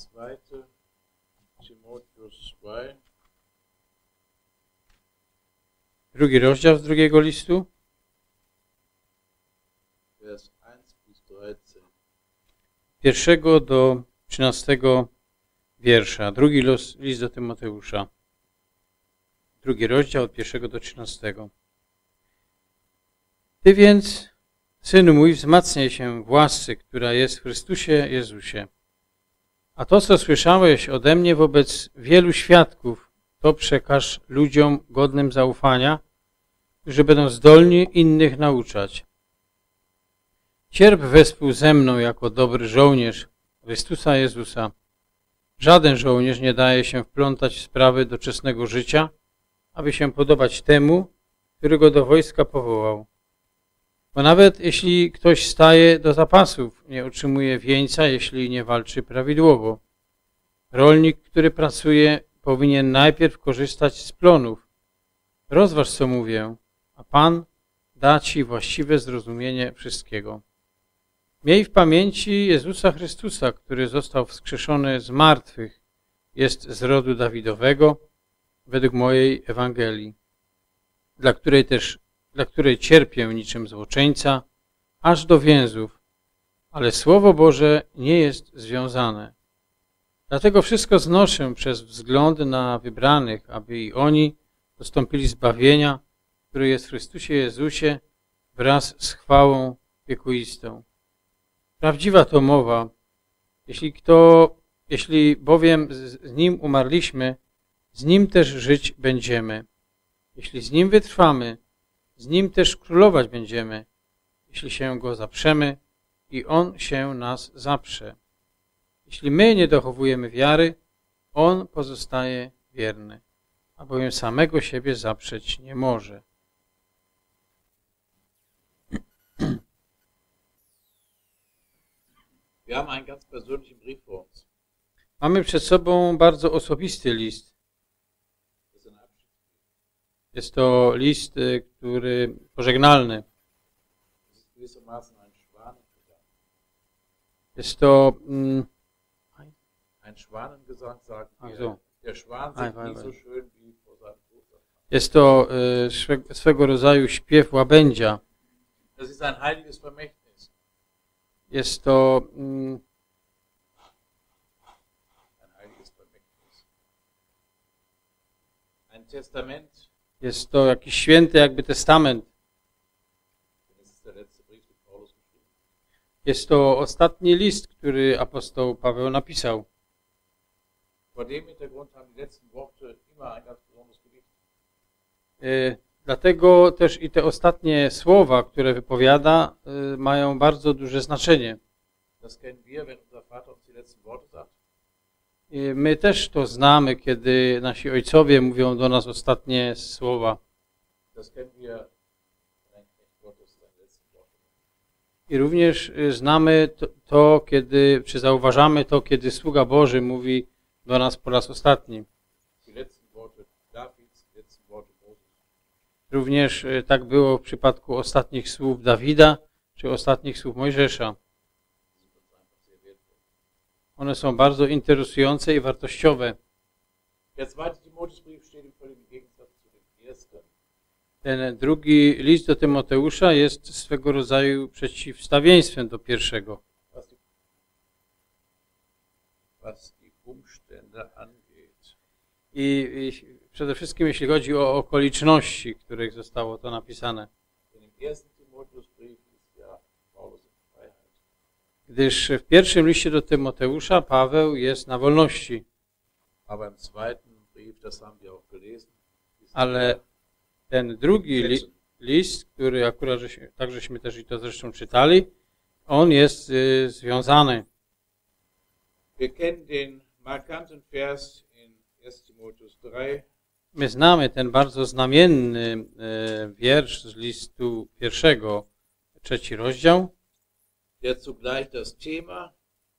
Zweite Timotheus 2, Drugi rozdział z drugiego listu, Vers 1 bis 13. pierwszego do trzynastego wiersza. Drugi los, list do Tymoteusza. Drugi rozdział od pierwszego do trzynastego. Ty więc, synu mój, wzmacniaj się w łasce, która jest w Chrystusie Jezusie. A to, co słyszałeś ode mnie wobec wielu świadków, to przekaż ludziom godnym zaufania, którzy będą zdolni innych nauczać. Cierp wespół ze mną jako dobry żołnierz Chrystusa Jezusa. Żaden żołnierz nie daje się wplątać w sprawy doczesnego życia, aby się podobać temu, który go do wojska powołał. Bo nawet jeśli ktoś staje do zapasów, nie otrzymuje wieńca, jeśli nie walczy prawidłowo. Rolnik, który pracuje, powinien najpierw korzystać z plonów. Rozważ, co mówię, a Pan da Ci właściwe zrozumienie wszystkiego. Miej w pamięci Jezusa Chrystusa, który został wskrzeszony z martwych, jest z rodu Dawidowego, według mojej Ewangelii, dla której też, dla której cierpię niczym złoczyńca, aż do więzów, ale Słowo Boże nie jest związane. Dlatego wszystko znoszę przez wzgląd na wybranych, aby i oni dostąpili zbawienia, które jest w Chrystusie Jezusie wraz z chwałą wiekuistą. Prawdziwa to mowa. Jeśli kto, jeśli bowiem z, z Nim umarliśmy, z Nim też żyć będziemy. Jeśli z Nim wytrwamy, z Nim też królować będziemy. Jeśli się Go zaprzemy i On się nas zaprze. Jeśli my nie dochowujemy wiary, On pozostaje wierny, a bowiem samego siebie zaprzeć nie może. Mamy przed sobą bardzo osobisty list. Das ist ein Abschied. Jest to list, y, który pożegnalny. Jest to mm, Ein Schwanengesang sagt, Ach wir, so. der Schwan singt ei. so schön wie vor seinem Bruder. jest to swe- swego rodzaju śpiew łabędzia. Das ist ein heiliges Vermächtnis. Jest to mm, Ein heiliges Vermächtnis. Ein Testament, jest to jakiś święty jakby testament. Jest to ostatni list, który apostoł Paweł napisał. Y, Dlatego też i te ostatnie słowa, które wypowiada, y, mają bardzo duże znaczenie. Das kennen wir, wenn unser Vater uns die letzten Worte sagt. My też to znamy, kiedy nasi ojcowie mówią do nas ostatnie słowa. I również y, znamy to, to, kiedy, czy zauważamy to, kiedy sługa Boży mówi do nas po raz ostatni. Również y, tak było w przypadku ostatnich słów Dawida, czy ostatnich słów Mojżesza. Die sind uns einfach sehr wertvoll. One są bardzo interesujące i wartościowe. Ten drugi list do Tymoteusza jest swego rodzaju przeciwstawieństwem do pierwszego. I, I przede wszystkim jeśli chodzi o okoliczności, w których zostało to napisane. Denn im ersten Timotheusbrief ist ja Paulus in Freiheit. Gdyż w pierwszym liście do Tymoteusza Paweł jest na wolności, ale ten drugi li, list, który akurat żeśmy, tak żeśmy też i to zresztą czytali, on jest y, związany. Wir kennen den markanten Vers in 1 Timotheus 3, My znamy ten bardzo znamienny y, wiersz z listu pierwszego, trzeci rozdział, der zugleich das Thema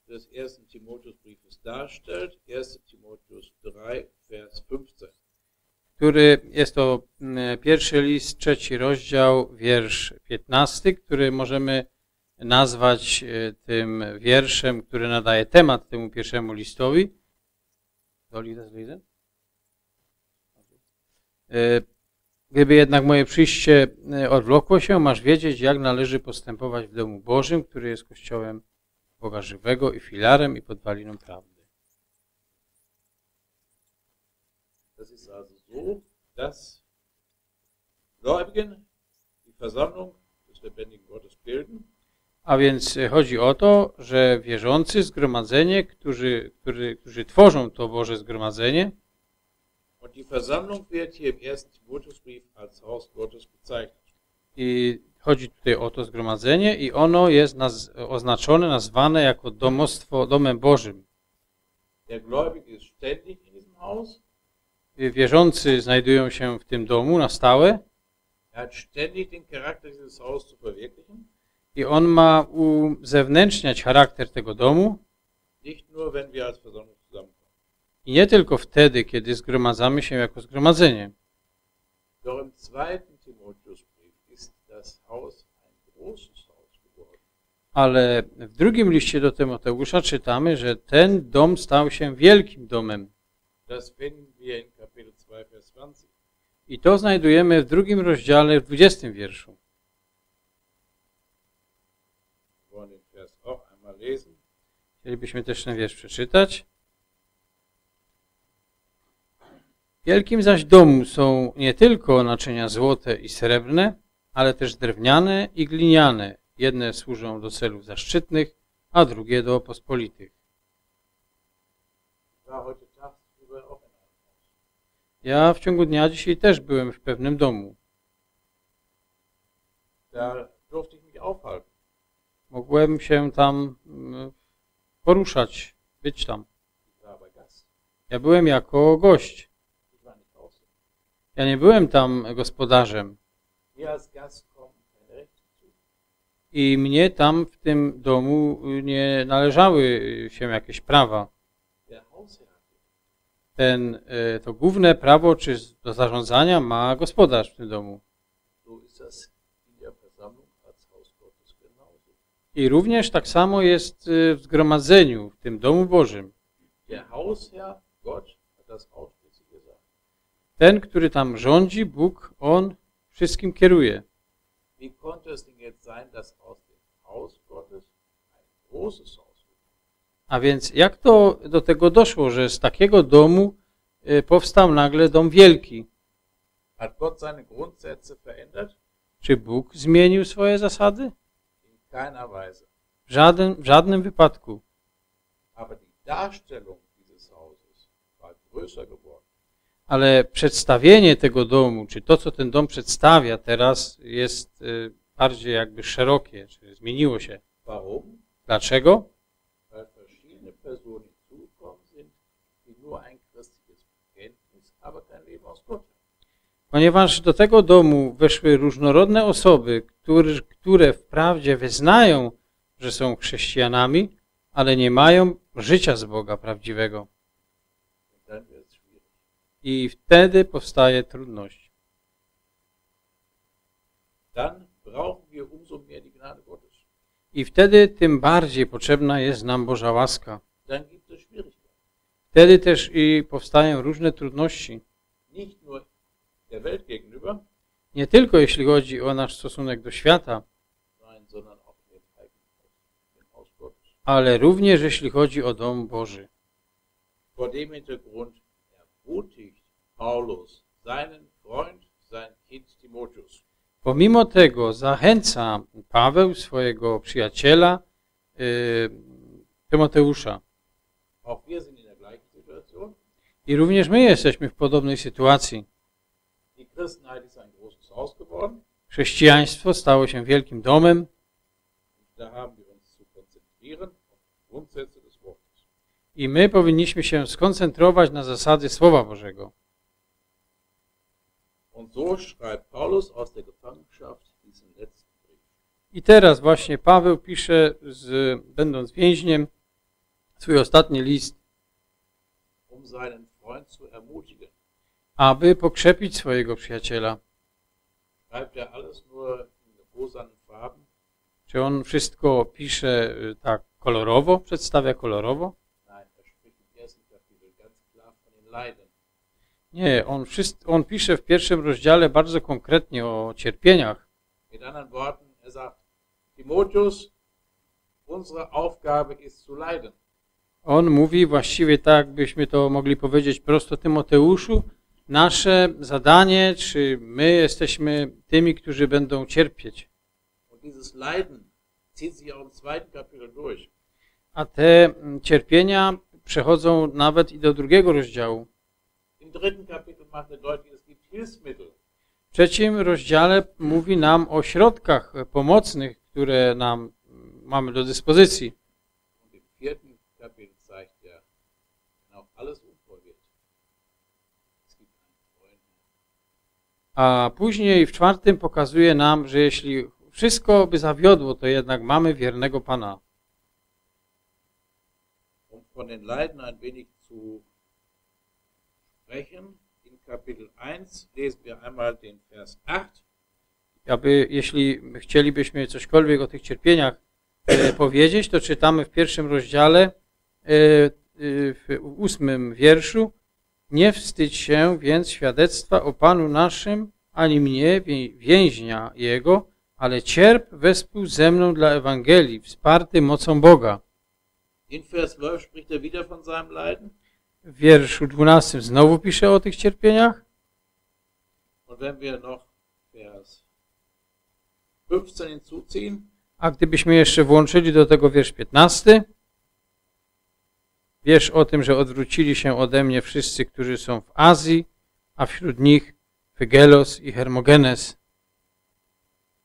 des ersten Timotheusbriefes darstellt. 1 Timotheus 3, Vers 15. który jest to mm, pierwszy list, trzeci rozdział, wiersz 15, który możemy nazwać e, tym wierszem, który nadaje temat temu pierwszemu listowi. Das lesen? E, Gdyby jednak moje przyjście e, odwlokło się, masz wiedzieć, jak należy postępować w domu Bożym, który jest kościołem Boga żywego i filarem i podwaliną prawdy. Das ist also so, dass Gläubigen die Versammlung des lebendigen Gottes bilden A więc e, chodzi o to, że wierzący, zgromadzenie, którzy, którzy, którzy tworzą to Boże zgromadzenie, und die Versammlung wird hier im ersten Timotheusbrief als Haus Gottes bezeichnet. i chodzi tutaj o to zgromadzenie i ono jest naz oznaczone, nazwane jako domostwo, domem Bożym. Der Gläubige ist ständig in diesem Haus, I Wierzący znajdują się w tym domu na stałe er hat ständig den Charakter dieses Hauses zu verwirklichen, i on ma uzewnętrzniać charakter tego domu nicht nur, wenn wir als Versammlung. I nie tylko wtedy, kiedy zgromadzamy się jako zgromadzenie. Ale w drugim liście do Tymoteusza czytamy, że ten dom stał się wielkim domem. Das finden wir in Kapitel 2, Vers 20. I to znajdujemy w drugim rozdziale, w 20 wierszu. Chcielibyśmy też ten wiersz przeczytać. Wielkim zaś domu są nie tylko naczynia złote i srebrne, ale też drewniane i gliniane. Jedne służą do celów zaszczytnych, a drugie do pospolitych. Ja w ciągu dnia dzisiaj też byłem w pewnym domu. Mogłem się tam mm, poruszać, być tam. Ja byłem jako gość. Ich war nicht Haus. Ja nie byłem tam gospodarzem. I mnie tam w tym domu nie należały się jakieś prawa. Ten, e, to główne prawo czy do zarządzania ma gospodarz w tym domu. I również tak samo jest e, w zgromadzeniu, w tym domu Bożym. Der Hausherr, Gott, das gesagt. Ten, który tam rządzi, Bóg, On wszystkim kieruje. Wie konnte es denn jetzt sein, dass aus dem Haus Gottes ein großes Haus wird? A więc jak to do tego doszło, że z takiego domu e, powstał nagle dom wielki? Hat Gott seine Grundsätze verändert? Czy Bóg zmienił swoje zasady? In keiner Weise. W żadnym, w żadnym wypadku. Aber die Darstellung dieses Hauses war größer geworden. Ale przedstawienie tego domu, czy to, co ten dom przedstawia teraz, jest y, bardziej jakby szerokie, czy zmieniło się. Warum? Dlaczego? Ponieważ do tego domu weszły różnorodne osoby, które, które wprawdzie wyznają, że są chrześcijanami, ale nie mają życia z Boga prawdziwego. Und dann wird es schwierig. I wtedy powstaje trudność. Dann brauchen wir umso mehr die Gnade Gottes. I wtedy tym bardziej potrzebna jest nam Boża łaska. Dann gibt es Schwierigkeiten. Wtedy też i powstają różne trudności. Nicht nur der Welt gegenüber, Nie tylko jeśli chodzi o nasz stosunek do świata, ale również jeśli chodzi o dom Boży. Vor dem Hintergrund ermutigt Paulus seinen Freund, sein Kind Timotheus. Pomimo tego zachęca Paweł swojego przyjaciela y, Tymoteusza. Auch wir sind in der gleichen Situation. I również my jesteśmy w podobnej sytuacji. Die Christenheit ist ein großes Haus geworden. Chrześcijaństwo stało się wielkim domem da haben wir uns zu konzentrieren auf die Grundsätze des Wortes. I my powinniśmy się skoncentrować na zasady Słowa Bożego. I teraz właśnie Paweł pisze, z, będąc więźniem, swój ostatni list, um aby pokrzepić swojego przyjaciela. Er? Czy on wszystko pisze y, tak kolorowo, przedstawia kolorowo? Nein, er spricht im ersten Kapitel ganz klar von den Leiden. Nie, on, wszyst- on pisze w pierwszym rozdziale bardzo konkretnie o cierpieniach. Mit anderen Worten, er sagt, Timotheus, unsere Aufgabe ist zu leiden. On mówi właściwie tak, byśmy to mogli powiedzieć prosto Tymoteuszu, nasze zadanie, czy my jesteśmy tymi, którzy będą cierpieć. A te mm, cierpienia przechodzą nawet i do drugiego rozdziału. Er. W trzecim rozdziale mówi nam o środkach pomocnych, które nam mamy do dyspozycji. Er. A później w czwartym pokazuje nam, że jeśli wszystko by zawiodło, to jednak mamy wiernego Pana. Von den Leiden ein wenig zu sprechen, in Kapitel 1 lesen wir einmal den Vers 8. Aby, jeśli chcielibyśmy cośkolwiek o tych cierpieniach e, powiedzieć, to czytamy w pierwszym rozdziale, e, e, w ósmym wierszu. Nie wstydź się więc świadectwa o Panu naszym, ani mnie, wię- więźnia Jego, ale cierp wespół ze mną dla Ewangelii, wsparty mocą Boga. In Vers 12 spricht er wieder von seinem Leiden. W wierszu 12 znowu pisze o tych cierpieniach. Und wenn wir noch Vers 15 hinzuziehen, A gdybyśmy jeszcze włączyli do tego wiersz 15, wiersz o tym, że odwrócili się ode mnie wszyscy, którzy są w Azji, a wśród nich Fygelos i Hermogenes.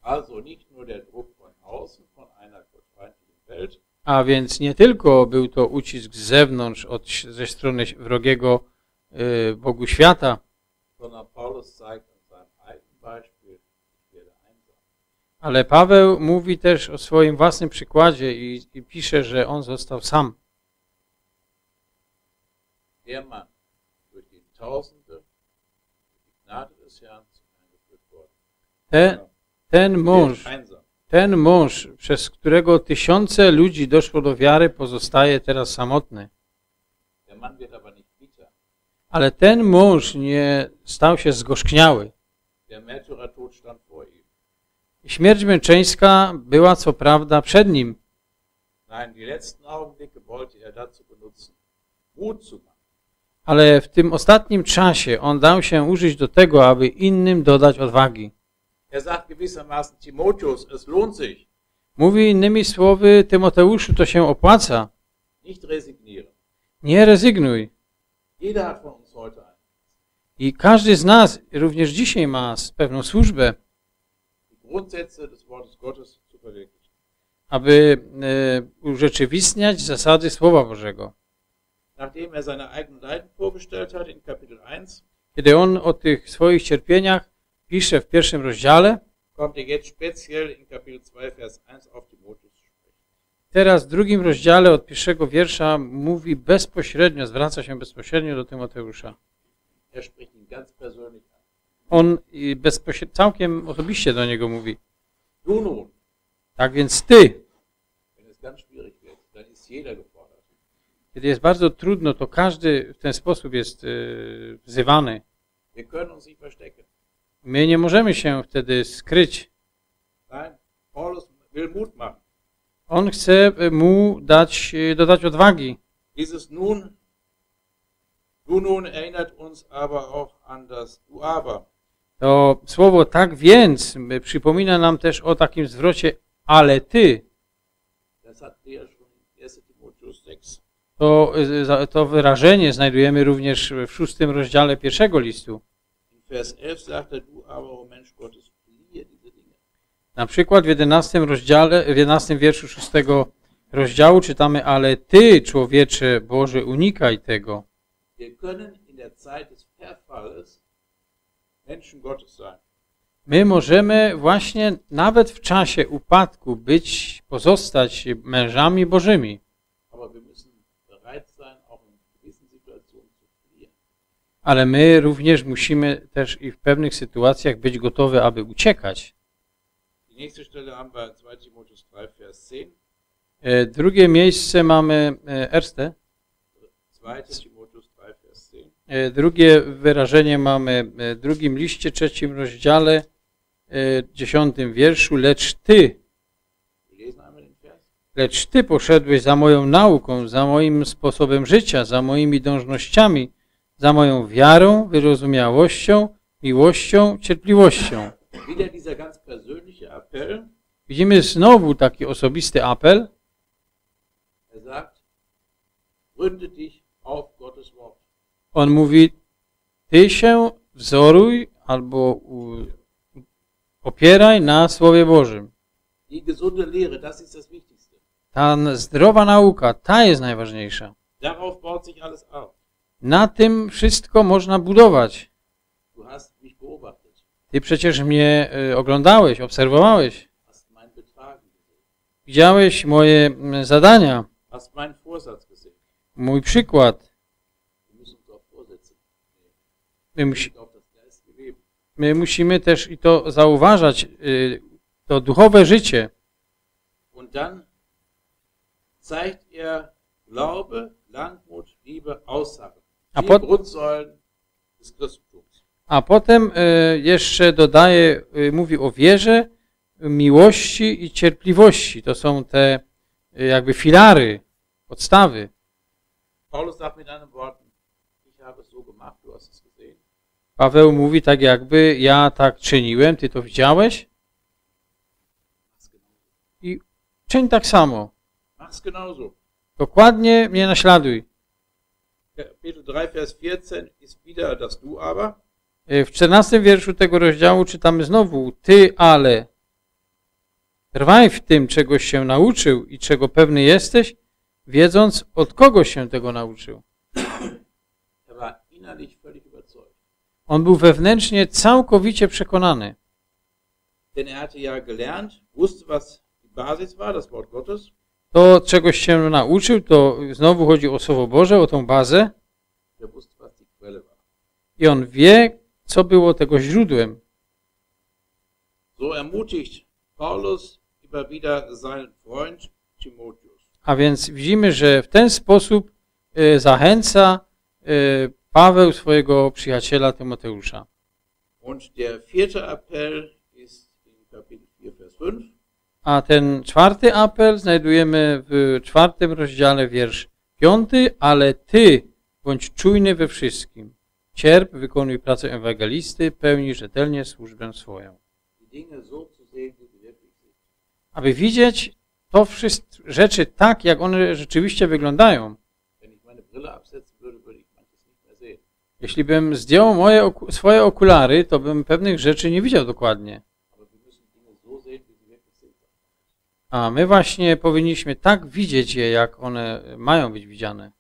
also nicht nur der Druck von außen, von einer feindlichen Welt, A więc nie tylko był to ucisk z zewnątrz, od, ze strony wrogiego y, Bogu świata, ale Paweł mówi też o swoim własnym przykładzie i, i pisze, że on został sam. Ten, ten mąż. Ten mąż, przez którego tysiące ludzi doszło do wiary, pozostaje teraz samotny. Ale ten mąż nie stał się zgorzkniały. Śmierć męczeńska była co prawda przed nim, ale w tym ostatnim czasie on dał się użyć do tego, aby innym dodać odwagi. Er sagt gewissermaßen, Timotheus, es lohnt sich, Mówi innymi słowy, Tymoteuszu, to się opłaca. nicht resignieren. Nie rezygnuj. Jeder hat von uns heute einen. I każdy z nas również dzisiaj ma pewną służbę, Grundsätze des Wortes Gottes zu verwirklichen. aby e, urzeczywistniać zasady Słowa Bożego. Nachdem er seine eigenen Leiden vorgestellt hat in Kapitel 1, Kiedy on o tych swoich cierpieniach pisze w pierwszym rozdziale, kommt er jetzt speziell in Kapitel 2, Vers 1 auf Timotheus zu sprechen. teraz w drugim rozdziale od pierwszego wiersza mówi bezpośrednio, zwraca się bezpośrednio do Tymoteusza. Er. On bezpośrednio, całkiem osobiście do niego mówi. Tak więc ty, kiedy jest bardzo trudno, to każdy w ten sposób jest y, wzywany. Wir können uns nicht verstecken. My nie możemy się wtedy skryć. On chce y, mu dać, y, dodać odwagi. Dieses nun, du nun erinnert uns aber auch an das Du aber. To słowo tak więc przypomina nam też o takim zwrocie ale ty. Das hat schon in 1 Timotheus 6. To, za- to wyrażenie znajdujemy również w szóstym rozdziale pierwszego listu. Vers 11 sagt er, du aber, o Mensch Gottes, fliehe diese Dinge. Na przykład w jedenastym rozdziale, w jedenastym wierszu szóstego rozdziału czytamy, ale ty, człowiecze Boży, unikaj tego. My możemy właśnie nawet w czasie upadku być, pozostać mężami Bożymi, Aber wir müssen bereit sein, auch in gewissen Situationen zu fliehen. Ale my również musimy też i w pewnych sytuacjach być gotowi, aby uciekać. Die Die nächste Stelle haben wir 2 Timotheus 3, Vers 10. E, Drugie miejsce mamy e, Erste. 2 Timotheus 3, Vers 10. E, Drugie wyrażenie mamy w drugim liście, trzecim rozdziale, dziesiątym wierszu. Lecz ty, lecz ty poszedłeś za moją nauką, za moim sposobem życia, za moimi dążnościami, za moją wiarą, wyrozumiałością, miłością, cierpliwością. Widzimy znowu taki osobisty apel. Er. On mówi, ty się wzoruj albo opieraj na Słowie Bożym. Ta zdrowa nauka, ta jest najważniejsza. Darauf baut sich alles auf. Na tym wszystko można budować. Ty przecież mnie y, oglądałeś, obserwowałeś. Widziałeś moje zadania, mój przykład. My, musi, my musimy też i to zauważać, y, to duchowe życie. Und dann zeigt er Glaube, Langmut, Liebe, Ausharren. A pot-. A potem y, jeszcze dodaje, y, mówi o wierze, miłości i cierpliwości. To są te y, jakby filary, podstawy. Paweł mówi tak jakby ja tak czyniłem, ty to widziałeś i czyń tak samo. Dokładnie mnie naśladuj. Kapitel 3, Vers 14 ist wieder das Du aber. Y, W 14 wierszu tego rozdziału czytamy znowu ty, ale trwaj w tym, czego się nauczył i czego pewny jesteś, wiedząc od kogo się tego nauczył. Er. On był wewnętrznie całkowicie przekonany, Denn er hatte ja gelernt, wusste, was die Basis war, das Wort Gottes. To czegoś się nauczył, to znowu chodzi o Słowo Boże, o tą bazę i on wie, co było tego źródłem. A więc widzimy, że w ten sposób e, zachęca e, Paweł swojego przyjaciela Tymoteusza. Und der vierte Appell ist in Kapitel 4, Vers 5. A ten czwarty apel znajdujemy w czwartym rozdziale, wiersz piąty, ale ty bądź czujny we wszystkim. Cierp, wykonuj pracę ewangelisty, pełnij rzetelnie służbę swoją. Aby widzieć to wszystkie rzeczy tak, jak one rzeczywiście wyglądają. Jeśli bym zdjął moje, swoje okulary, to bym pewnych rzeczy nie widział dokładnie. Aber wir müssen Dinge so sehen, wie sie wirklich sind. A my właśnie powinniśmy tak widzieć je, jak one mają być widziane.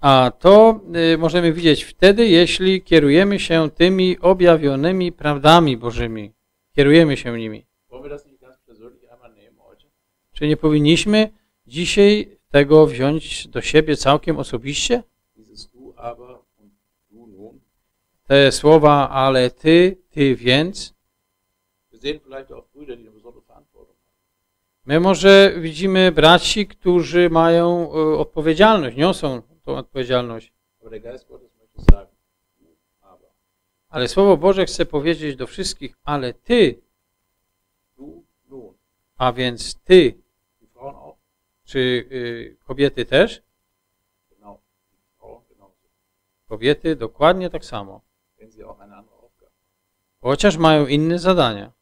A to y, możemy widzieć wtedy, jeśli kierujemy się tymi objawionymi prawdami Bożymi. Kierujemy się nimi. Czy nie powinniśmy dzisiaj tego wziąć do siebie całkiem osobiście? Dieses Du aber. Te słowa, ale ty, ty więc. My może widzimy braci, którzy mają y, odpowiedzialność, niosą tą odpowiedzialność. Ale Słowo Boże chce powiedzieć do wszystkich, ale ty, a więc ty, czy y, kobiety też? Kobiety dokładnie tak samo. Wenn sie auch eine andere Aufgabe. chociaż mają inne zadania.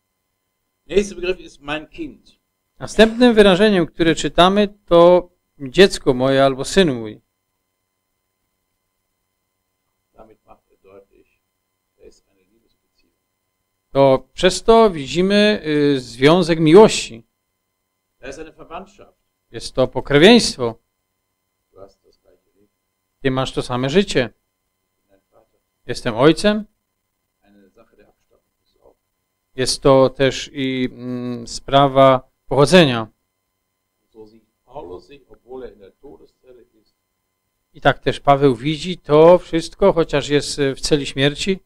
Nächster Begriff ist mein Kind. Następnym wyrażeniem, które czytamy, to dziecko moje albo syn mój. Er Liebesbeziehung. To przez to widzimy y, związek miłości. Jest to pokrewieństwo. Ty masz to same życie. Ich bin dein Vater. Jestem ojcem. Jest to też i mm, sprawa pochodzenia. I tak też Paweł widzi to wszystko, chociaż jest e, w celi śmierci,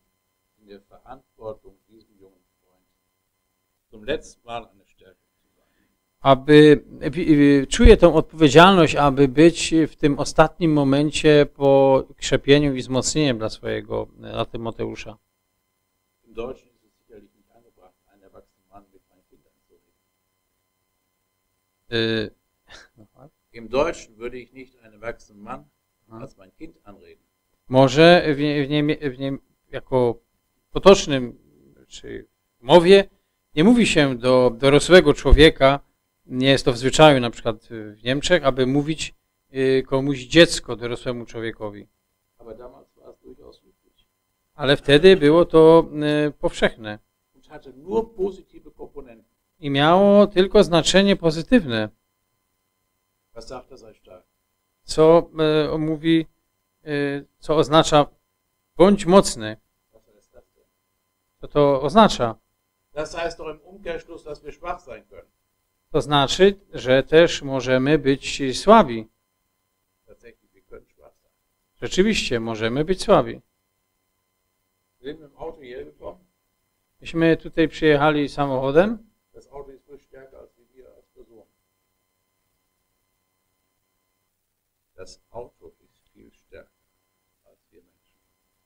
zum letzten Mal eine Stärke zu sein. Aby czuje tą odpowiedzialność, aby być w tym ostatnim momencie po krzepieniu i wzmocnieniem dla swojego e, dla Tymoteusza. Im Deutschen würde ich nicht einen erwachsenen Mann als mein Kind anreden. Może w, nie, w, niemie- w nie, jako potocznym czy mowie nie mówi się do dorosłego człowieka, nie jest to w zwyczaju na przykład w Niemczech, aby mówić y, komuś dziecko dorosłemu człowiekowi. Ale wtedy było to y, powszechne i miało tylko znaczenie pozytywne, co y, mówi, y, co oznacza bądź mocny. Co to oznacza? Das heißt doch im Umkehrschluss, dass wir schwach sein können. To znaczy, że też możemy być słabi. Rzeczywiście, możemy być słabi. Myśmy tutaj przyjechali samochodem.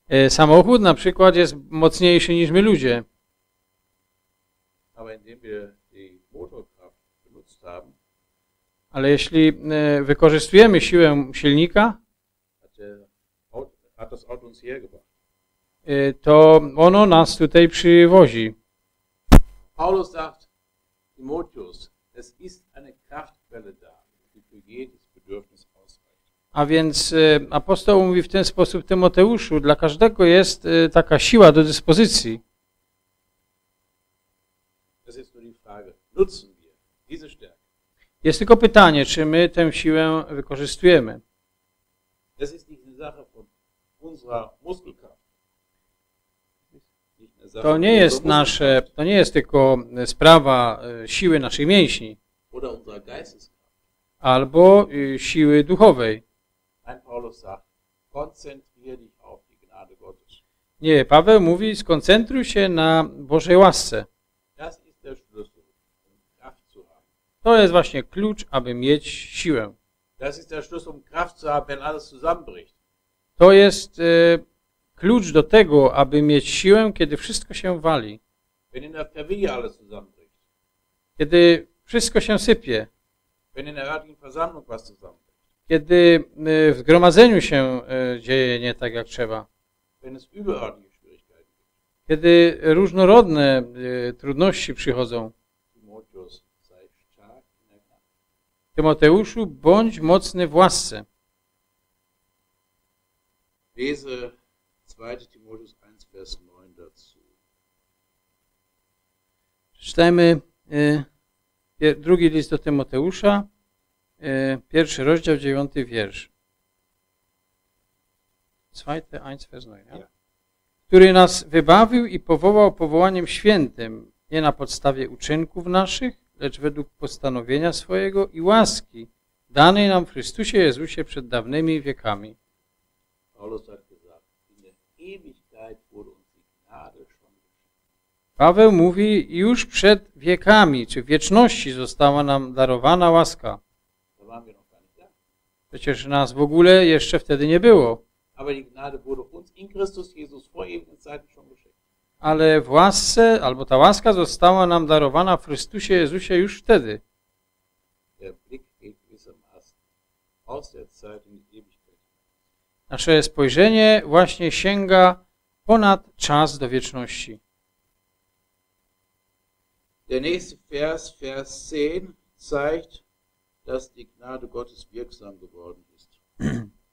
E, Samochód na przykład jest mocniejszy niż my ludzie, Ale jeśli e, wykorzystujemy siłę silnika, e, to ono nas tutaj przywozi. Paulus sagt, Timotheus, es ist eine Kraftquelle da, die für jedes Bedürfnis ausreicht. A więc e, apostoł mówi w ten sposób Tymoteuszu, dla każdego jest taka siła do dyspozycji. Das ist nur die Frage, nutzen? Jest tylko pytanie, czy my tę siłę wykorzystujemy. To nie jest nasze, to nie jest tylko e, sprawa e, siły naszej mięśni albo e, siły duchowej. Nie, Paweł mówi, skoncentruj się na Bożej łasce. Das ist der Schlüssel, um Kraft zu haben. To jest właśnie klucz, aby mieć siłę. Das ist der Schlüssel, um Kraft zu haben, wenn alles zusammenbricht. To jest e, klucz do tego, aby mieć siłę, kiedy wszystko się wali, Wenn in der Familie alles zusammenbricht. kiedy wszystko się sypie, Wenn in der örtlichen Versammlung was zusammenbricht. kiedy e, w zgromadzeniu się e, dzieje nie tak jak trzeba, Wenn es überörtliche Schwierigkeiten gibt. kiedy różnorodne trudności przychodzą. Timotheus, sei stark in der Gnade. Tymoteuszu, bądź mocny w łasce. Lese 2. Timotheus 1, Vers 9 dazu. Przeczytajmy e, pier- drugi list do Tymoteusza, e, pierwszy rozdział, dziewiąty wiersz. Zweite eins, Vers 9, ja? Ja. Który nas wybawił i powołał powołaniem świętym, nie na podstawie uczynków naszych, lecz według postanowienia swojego i łaski, danej nam w Chrystusie Jezusie przed dawnymi wiekami. Paweł mówi, już przed wiekami, czy w wieczności została nam darowana łaska. Przecież nas w ogóle jeszcze wtedy nie było. Aber die Gnade wurde uns in Christus Jesus vor ewigen Zeiten. Ale w łasce, albo ta łaska została nam darowana w Chrystusie Jezusie już wtedy. Nasze spojrzenie właśnie sięga ponad czas do wieczności. Der nächste Vers, Vers 10, zeigt, dass die Gnade Gottes wirksam geworden ist.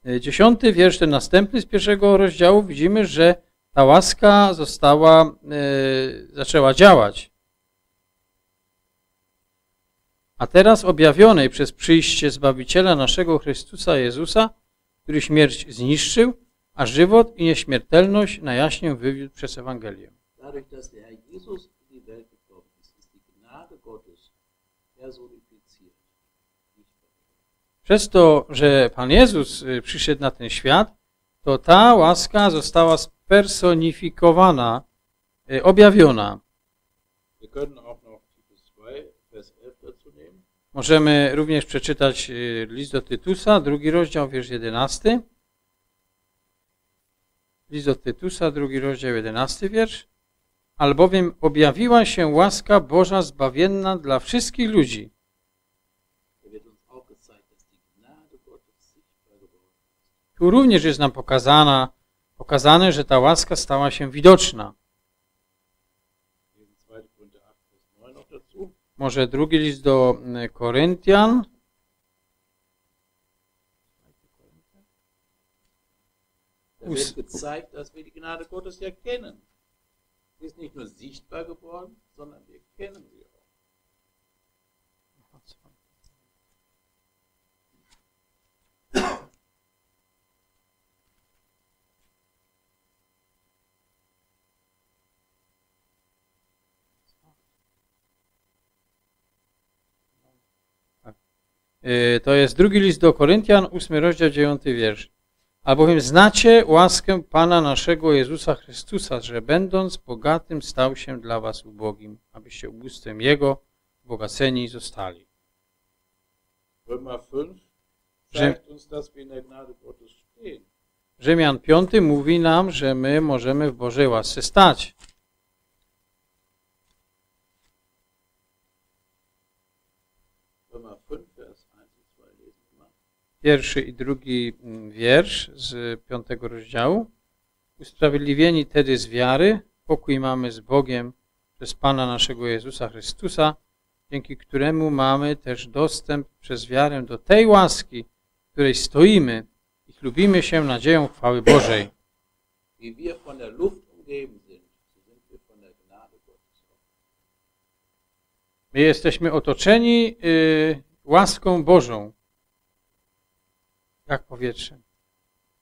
Dziesiąty wiersz, ten następny z pierwszego rozdziału, widzimy, że ta łaska została, e, zaczęła działać. A teraz objawionej przez przyjście Zbawiciela naszego Chrystusa Jezusa, który śmierć zniszczył, a żywot i nieśmiertelność na jaśnie wywiódł przez Ewangelię. Dadurch, dass der Herr Jesus in die Welt gekommen ist, ist die Gnade Gottes personifiziert. Nicht verwendet. Przez to, że Pan Jezus y, przyszedł na ten świat, to ta łaska została spersonifikowana, y, objawiona. Wir können auch noch Titus 2, Vers 11 dazu nehmen. Możemy również przeczytać y, list do Tytusa, drugi rozdział, wiersz 11. List do Tytusa, drugi rozdział, 11 wiersz. Albowiem objawiła się łaska Boża zbawienna dla wszystkich ludzi. Ist. Tu również jest nam pokazana, pokazane, że ta łaska stała się widoczna. Wir lesen 2. Korinther 8, Vers 9 noch dazu. Może drugi list do y, Koryntian, Us- wird gezeigt, dass wir die Gnade Gottes ja kennen. Sie ist nicht nur sichtbar geworden, sondern wir kennen sie auch. Y, To jest drugi list do Koryntian, ósmy rozdział, dziewiąty wiersz. Albowiem znacie łaskę Pana naszego Jezusa Chrystusa, że będąc bogatym stał się dla was ubogim, abyście ubóstwem Jego bogaceni zostali. Römer 5 Że- zeigt uns, dass wir in der Gnade Gottes stehen. Rzymian 5 mówi nam, że my możemy w Bożej łasce stać. Römer 5, Vers 1 und 2 lesen wir mal. Pierwszy i drugi mm, wiersz z piątego rozdziału. Usprawiedliwieni tedy z wiary, pokój mamy z Bogiem przez Pana naszego Jezusa Chrystusa, dzięki któremu mamy też dostęp przez wiarę do tej łaski, w której stoimy i chlubimy się nadzieją chwały Bożej. My jesteśmy otoczeni y, łaską Bożą, jak powietrze.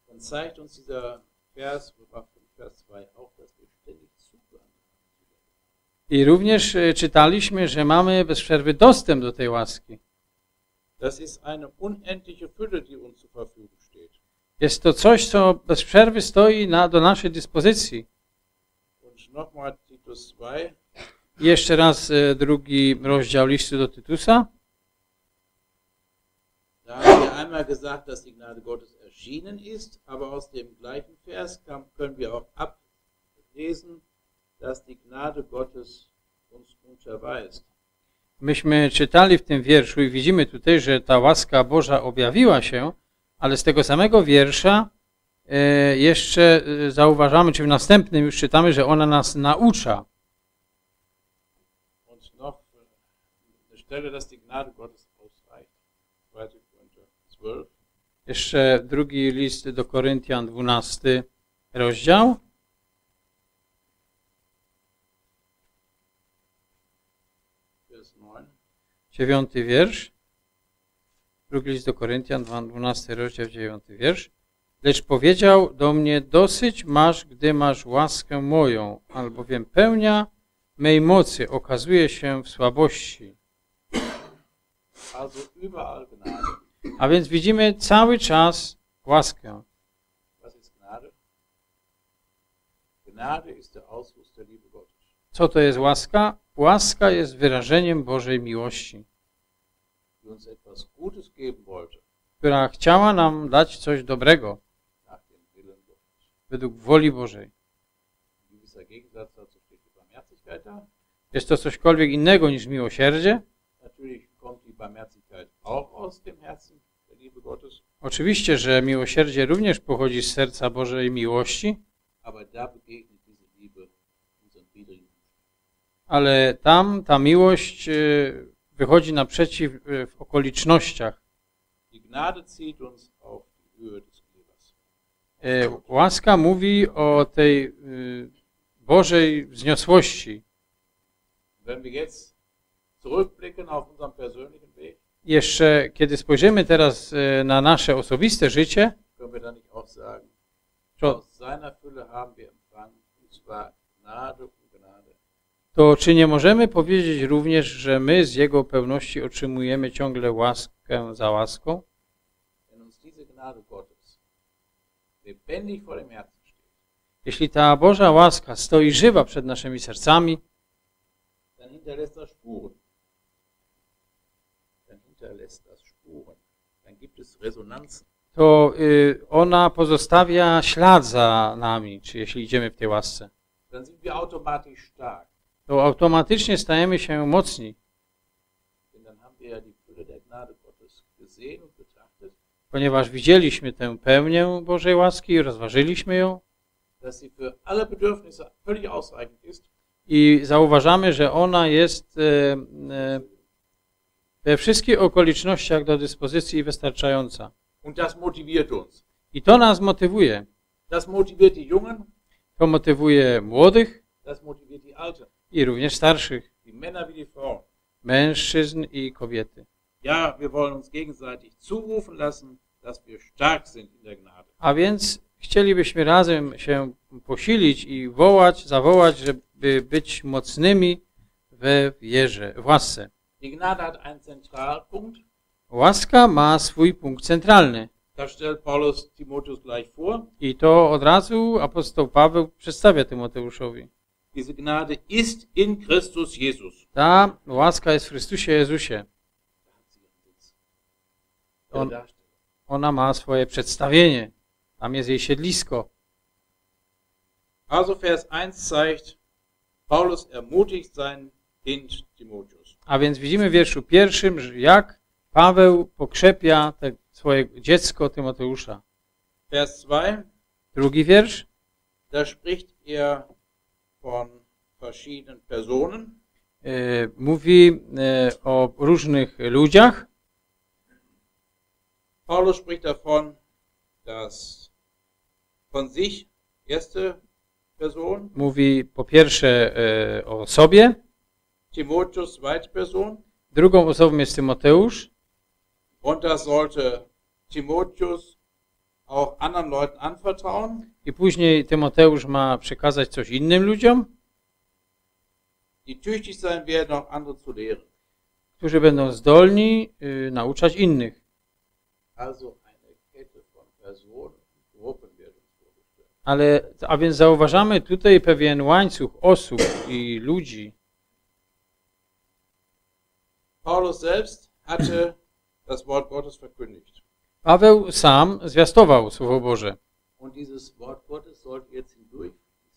Dann zeigt uns dieser Vers, Römer 5, Vers 2 auch, dass wir ständig Zugang haben zu der Gnade. I również y, czytaliśmy, że mamy bez przerwy dostęp do tej łaski. Das ist eine unendliche Fülle, die uns zur Verfügung steht. Jest to coś, co bez przerwy stoi na, do naszej dyspozycji. Und nochmal Titus 2, I jeszcze raz e, drugi rozdział listu do Tytusa. Da einmal gesagt, dass die Gnade Gottes erschienen ist, aber aus dem gleichen Vers können wir auch ablesen, dass die Gnade Gottes uns unterweist. Myśmy czytali w tym wierszu i widzimy tutaj, że ta łaska Boża objawiła się, ale z tego samego wiersza e, jeszcze e, zauważamy, czy w następnym już czytamy, że ona nas naucza. Und noch eine Stelle, dass die Gnade Gottes ausreicht. 2. Korinther 12. Jeszcze drugi list do Koryntian, 12 rozdział. Vers 9. dziewiąty wiersz. Drugi list do Koryntian, 12 rozdział, dziewiąty wiersz. Lecz powiedział do mnie, dosyć masz, gdy masz łaskę moją, albowiem pełnia mej mocy okazuje się w słabości. Also überall Gnade. A więc widzimy cały czas łaskę. Co to jest łaska? Łaska jest wyrażeniem Bożej miłości, która chciała nam dać coś dobrego według woli Bożej. Jest to cośkolwiek innego niż miłosierdzie? Oczywiście, że miłosierdzie również pochodzi z serca Bożej miłości, ale tam ta miłość e, wychodzi naprzeciw e, w okolicznościach. E, Łaska mówi o tej e, Bożej wzniosłości. Wenn wir jetzt zurückblicken auf unseren persönlichen Jeszcze kiedy spojrzymy teraz e, na nasze osobiste życie, to, czy nie możemy powiedzieć również, że my z Jego pełności otrzymujemy ciągle łaskę za łaską? Jeśli ta Boża łaska stoi żywa przed naszymi sercami, dann hinterlässt das Spuren. Dann hinterlässt das Spuren. Dann gibt es Resonanzen. To y, ona pozostawia ślad za nami, czy jeśli idziemy w tej łasce. To automatycznie stajemy się mocni, ponieważ widzieliśmy tę pełnię Bożej łaski, rozważyliśmy ją. i zauważamy, że ona jest e, e, we wszystkich okolicznościach do dyspozycji wystarczająca. Und das motiviert uns. I to nas motywuje. Das motiviert die Jungen, To motywuje młodych das motiviert die Alten, i również starszych, die Männer wie die Frauen. mężczyzn i kobiety. Ja, wir wollen uns gegenseitig zurufen lassen, dass wir stark sind in der Gnade. A więc chcielibyśmy razem się posilić i wołać, zawołać, żeby być mocnymi we wierze, w łasce. Łaska ma swój punkt centralny. I to od razu apostoł Paweł przedstawia Tymoteuszowi. Diese Gnade ist in Christus Jesus. Ta łaska jest w Chrystusie Jezusie. On-. Ona ma swoje przedstawienie. Tam jest jej siedlisko. Also Vers 1 zeigt, Paulus ermutigt sein Kind Timotheus. A więc widzimy w wierszu pierwszym, że jak Paweł pokrzepia te swoje dziecko Tymoteusza. Vers 2, Drugi wiersz. da spricht er von verschiedenen Personen. e, mówi e, o różnych ludziach. Paulus spricht davon, dass von sich, erste Person, Mówi po pierwsze e, o sobie, Timotheus, zweite Person, drugą osobą jest Tymoteusz und das sollte Timotheus auch anderen Leuten anvertrauen, i później Tymoteusz ma przekazać coś innym ludziom, die tüchtig sein werden, auch andere zu lehren. którzy będą zdolni y, nauczać innych. Also eine Kette von Personen Gruppen vorgestellt. Ale, a więc zauważamy tutaj pewien łańcuch osób i ludzi. Paulus selbst hatte das Wort Gottes verkündigt. Paweł sam zwiastował Słowo Boże. Und dieses Wort Gottes sollte jetzt hindurchfließen,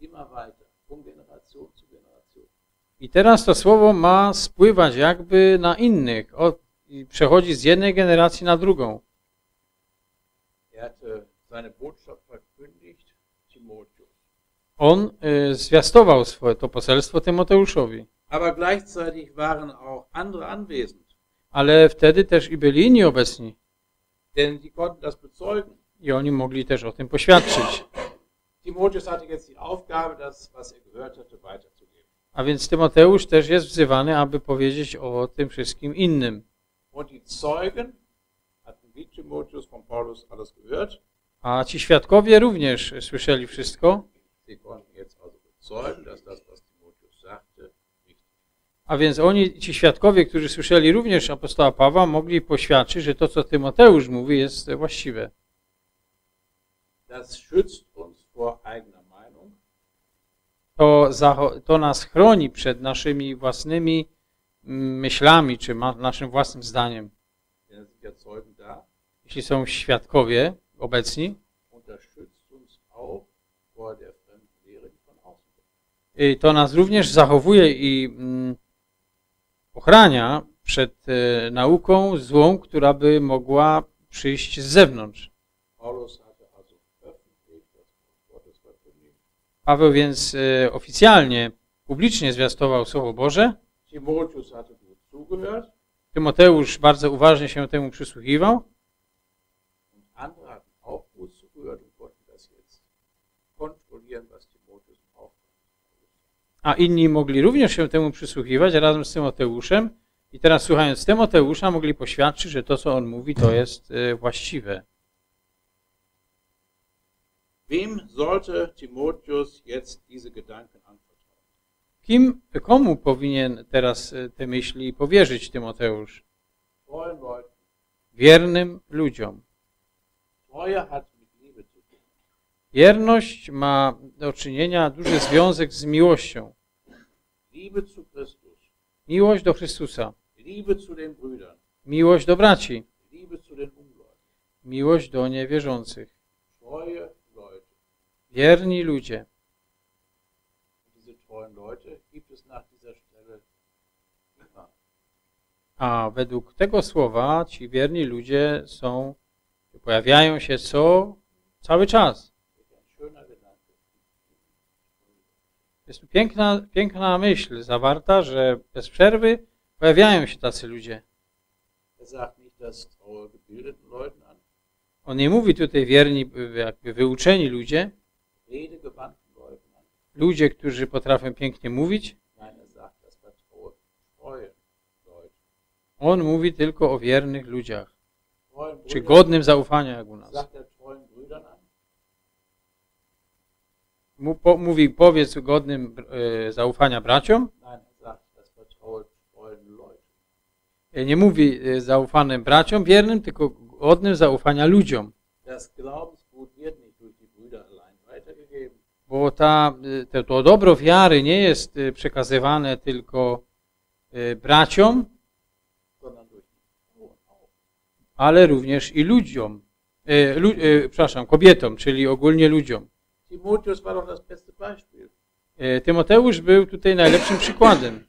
immer weiter, von Generation zu Generation. I teraz to słowo ma spływać jakby na innych, od, i przechodzi z jednej generacji na drugą. Er hatte seine Botschaft verkündigt, Timotheus. On y, zwiastował swoje, to poselstwo Tymoteuszowi. Aber gleichzeitig waren auch andere anwesend, Ale wtedy też i byli inni obecni. denn die konnten das bezeugen. I oni mogli też o tym poświadczyć. Timotheus hatte jetzt die Aufgabe, das, was er gehört hatte, weiterzugeben. A więc Tymoteusz też jest wzywany, aby powiedzieć o tym wszystkim innym. Und die Zeugen hatten wie Timotheus von Paulus alles gehört. A ci świadkowie również słyszeli wszystko. Sie konnten jetzt also bezeugen, dass das, was Timotheus sagte, richtig A więc oni, ci świadkowie, którzy słyszeli również apostoła Pawła, mogli poświadczyć, że to, co Tymoteusz mówi, jest właściwe. To, to nas chroni przed naszymi własnymi mm, myślami, czy naszym własnym zdaniem. Jeśli są świadkowie obecni, y, to nas również zachowuje i mm, ochrania przed e, nauką złą, która by mogła przyjść z zewnątrz. Paweł więc e, oficjalnie, publicznie zwiastował Słowo Boże. Tymoteusz bardzo uważnie się temu przysłuchiwał, und andere hatten auch gut zugehört und konnten das jetzt kontrollieren, was Timotheus im Auftrag a inni mogli również się temu przysłuchiwać razem z Tymoteuszem. I teraz słuchając Tymoteusza mogli poświadczyć, że to, co on mówi, to jest e, właściwe. Wem sollte Timotheus jetzt diese Gedanken anvertrauen? Kim, komu powinien teraz e, te myśli powierzyć Tymoteusz? Wiernym ludziom, Treue hat mit Liebe zu tun. Wierność ma do czynienia duży związek z miłością. Miłość do Chrystusa, miłość do braci, miłość do niewierzących. Wierni ludzie. A według tego słowa ci wierni ludzie są, pojawiają się co? Cały czas. Welch ein schöner Gedanke. Jest tu piękna, piękna myśl zawarta, że bez przerwy pojawiają się tacy ludzie. Er On nie mówi tutaj wierni, jakby wyuczeni ludzie, ludzie, którzy potrafią pięknie mówić. Er. On mówi tylko o wiernych ludziach, czy godnym zaufania jak u nas. sagt er treuen Brüdern an. Mu- po- Mówi, powiedz godnym e, zaufania braciom. E, Nie mówi e, zaufanym braciom wiernym, tylko godnym zaufania ludziom. Bo ta, to, to dobro wiary nie jest przekazywane tylko braciom, ale również i ludziom. Lu, przepraszam, kobietom, czyli ogólnie ludziom. Timotheus war doch das beste Beispiel. E, Tymoteusz był tutaj najlepszym przykładem.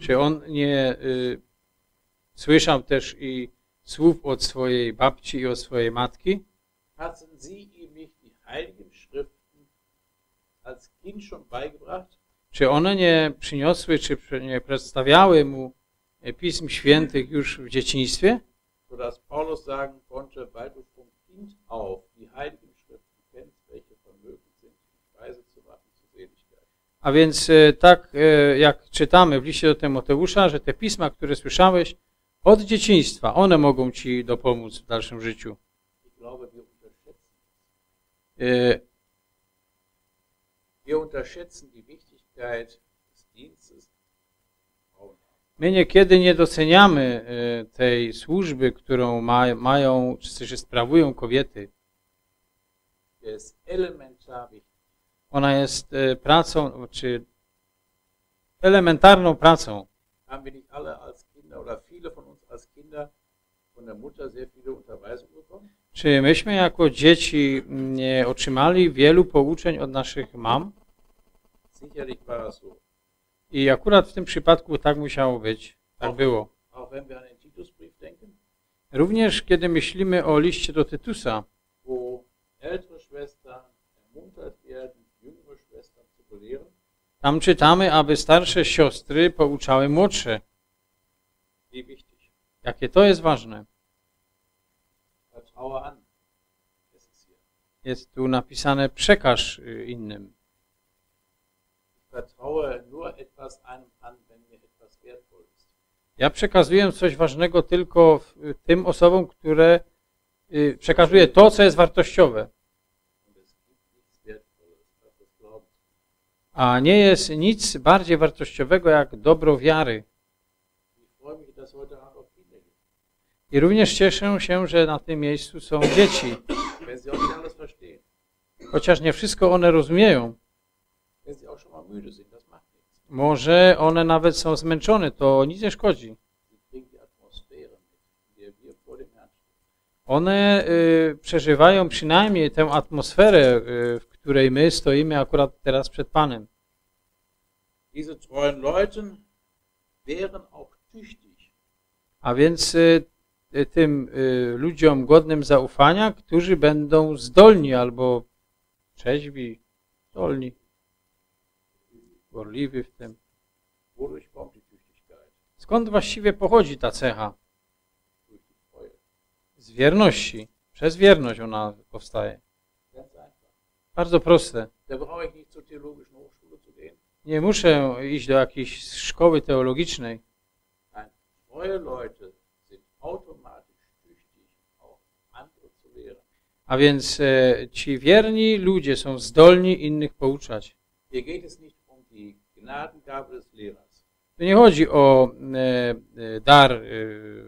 Czy on nie y, słyszał też i słów od swojej babci i od swojej matki? Czy one nie przyniosły, czy nie przedstawiały mu pism świętych już w dzieciństwie? sodass Paulus sagen konnte, weil du auf die heiligen Schriften kennst, welche vermögend sind, dich weise zu machen zur Seligkeit. A więc e, tak e, jak czytamy w liście do Tymoteusza, że te pisma, które słyszałeś od dzieciństwa, one mogą ci dopomóc w dalszym życiu. Wir unterschätzen, die Wichtigkeit. My niekiedy nie doceniamy e, tej służby, którą ma, mają, czy też sprawują kobiety. Wichtig. Ona jest e, pracą, czy elementarną pracą. Haben wir nicht alle als Kinder oder viele von uns als Kinder von der Mutter sehr viele Unterweisungen bekommen? Czy myśmy jako dzieci nie otrzymali wielu pouczeń od naszych mam? Sicherlich war es so. I akurat w tym przypadku tak musiało być. Tak było. Również kiedy myślimy o liście do Tytusa, tam czytamy, aby starsze siostry pouczały młodsze. Jakie to jest ważne. Jest tu napisane przekaż y, innym. Vertraue nur etwas einem an, wenn mir etwas wertvoll ist. Ja przekazuję coś ważnego tylko tym osobom, które y, przekazuję to, co jest wartościowe. A nie jest nic bardziej wartościowego jak dobro wiary. I również cieszę się, że na tym miejscu są dzieci. Chociaż nie wszystko one rozumieją. Wenn sie auch schon mal müde sind, das macht nichts. Może one nawet są zmęczone, to nic nie szkodzi. One y, przeżywają przynajmniej tę atmosferę, y, w której my stoimy akurat teraz przed Panem. Diese treuen Leuten wären auch tüchtig, A więc y, y, tym y, ludziom godnym zaufania, którzy będą zdolni albo trzeźwi, zdolni, gorliwi w tym. Skąd właściwie pochodzi ta cecha? Z wierności. Przez wierność ona powstaje. Bardzo proste. Gehen. Nie muszę iść do jakiejś szkoły teologicznej. A więc e, ci wierni ludzie są zdolni innych pouczać. Hier geht es nicht Tu nie chodzi o e, e, dar e,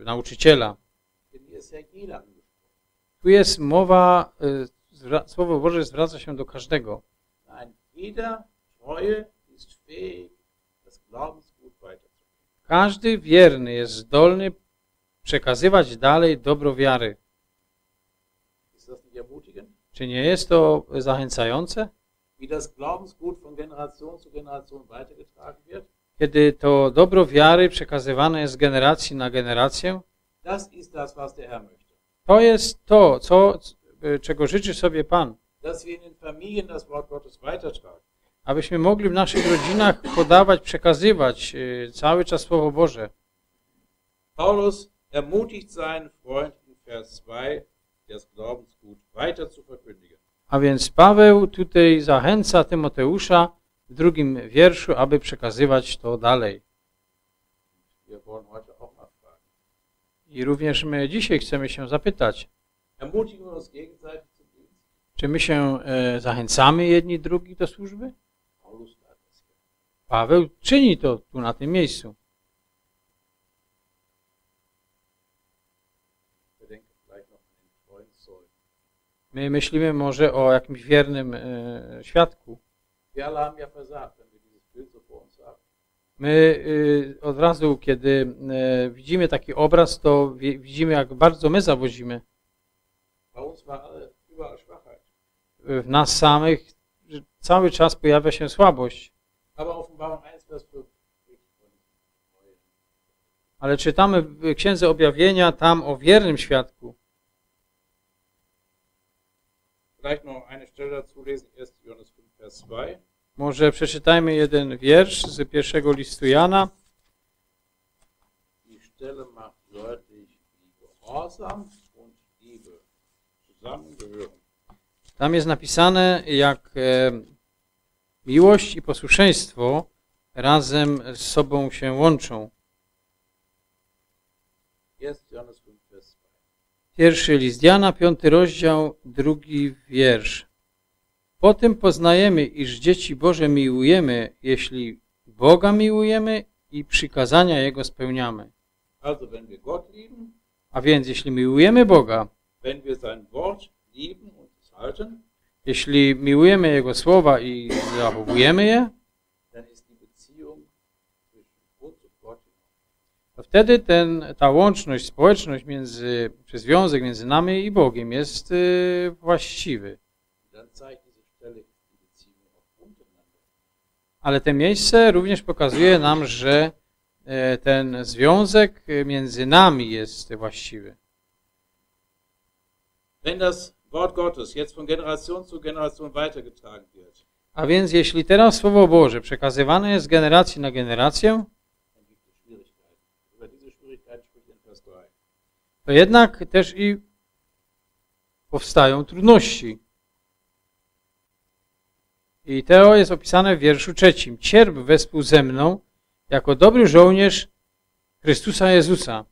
nauczyciela. Tu jest mowa, Słowo Boże zwraca się do każdego. Każdy wierny jest zdolny przekazywać dalej dobro wiary. Czy nie jest to zachęcające? Wie das Glaubensgut von Generation zu Generation weitergetragen wird? Kiedy to dobro wiary przekazywane jest z generacji na generację, Das ist das, was der Herr möchte. to jest to, co, y, czego życzy sobie Pan. Dass wir in den Familien das Wort Gottes weitertragen. Abyśmy mogli w naszych rodzinach podawać, przekazywać y, cały czas Słowo Boże. Paulus ermutigt seinen Freund in Vers 2, das Glaubensgut weiter zu verkündigen. A więc Paweł tutaj zachęca Tymoteusza w drugim wierszu, aby przekazywać to dalej. I również my dzisiaj chcemy się zapytać, czy my się e, zachęcamy jedni drugich do służby? Paweł czyni to tu na tym miejscu. Wir denken vielleicht noch an den treuen Zeugen. My myślimy może o jakimś wiernym e, świadku. My y, od razu, kiedy e, widzimy taki obraz, to wi- widzimy, jak bardzo my Schwachheit. w nas samych. Cały czas pojawia się słabość. Aber Offenbarung 1, Vers 5 spricht von treuen. Ale czytamy w Księdze Objawienia tam o wiernym świadku. Vielleicht noch eine Stelle dazu lesen, 1. Johannes 5, Vers 2. Może przeczytajmy jeden wiersz z pierwszego listu Jana. Die Stelle macht deutlich, wie Gehorsam und Liebe zusammengehören. Tam jest napisane, jak e, miłość i posłuszeństwo razem z sobą się łączą. 1. Johannes 5, Vers 2. Pierwszy list Jana, piąty rozdział, drugi wiersz. Po tym poznajemy, iż dzieci Boże miłujemy, jeśli Boga miłujemy i przykazania Jego spełniamy. Also, wenn wir Gott lieben, A więc, jeśli miłujemy Boga, wenn wir sein Wort lieben und halten, jeśli miłujemy Jego słowa i zachowujemy je, dann ist die Beziehung zwischen uns und Gott in Ordnung. To wtedy ten, ta łączność, społeczność między, czy związek między nami i Bogiem jest y, właściwy. Ale to miejsce również pokazuje nam, że e, ten związek między nami jest właściwy. Wenn das Wort Gottes jetzt von Generation zu Generation weitergetragen wird, A więc jeśli teraz Słowo Boże przekazywane jest z generacji na generację, dann gibt es Schwierigkeiten. Über diese Schwierigkeiten spricht in Vers 3. to jednak też i powstają trudności. I to jest opisane w wierszu trzecim. Cierp wespół ze mną jako dobry żołnierz Chrystusa Jezusa.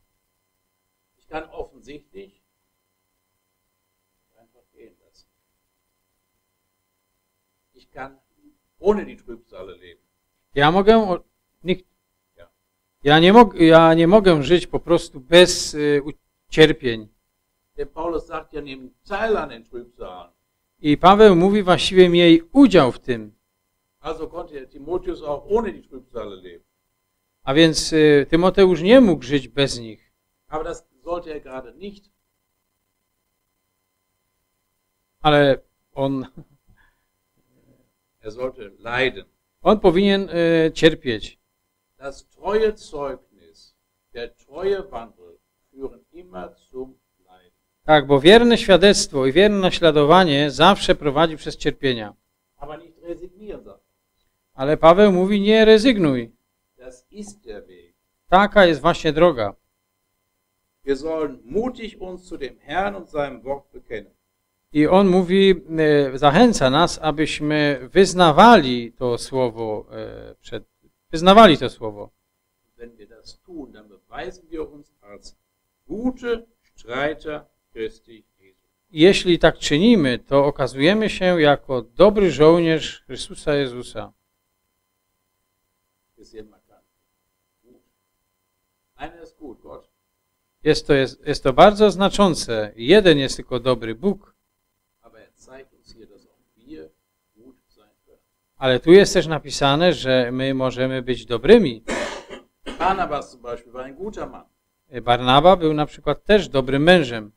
Ich kann offensichtlich einfach gehen lassen. Ich kann ohne die Trübsale leben. Ja mogę. Nikt. Ja nie, mog, ja nie mogę żyć po prostu bez y, cierpień. I Paweł mówi właściwie miej udział w tym. A więc y, Tymoteusz nie mógł żyć bez nich. Er. Ale on, Er sollte leiden. on powinien y, cierpieć. Das treue Zeugnis, der treue Wandel Tak, bo wierne świadectwo i wierne naśladowanie zawsze prowadzi przez cierpienia. Er. Ale Paweł mówi nie rezygnuj. Taka jest właśnie droga. I on mówi, e, zachęca nas, abyśmy wyznawali to słowo e, przed, wyznawali to słowo. Wenn wir das tun, dann beweisen wir uns als gute Streiter Christi Jesu. I Jeśli tak czynimy, to okazujemy się jako dobry żołnierz Chrystusa Jezusa. Jest to, jest, jest to bardzo znaczące. Jeden jest tylko dobry Bóg, er ale tu jest też napisane, że my możemy być dobrymi. Barnabas zum Beispiel war ein guter Mann. Barnaba był na przykład też dobrym mężem.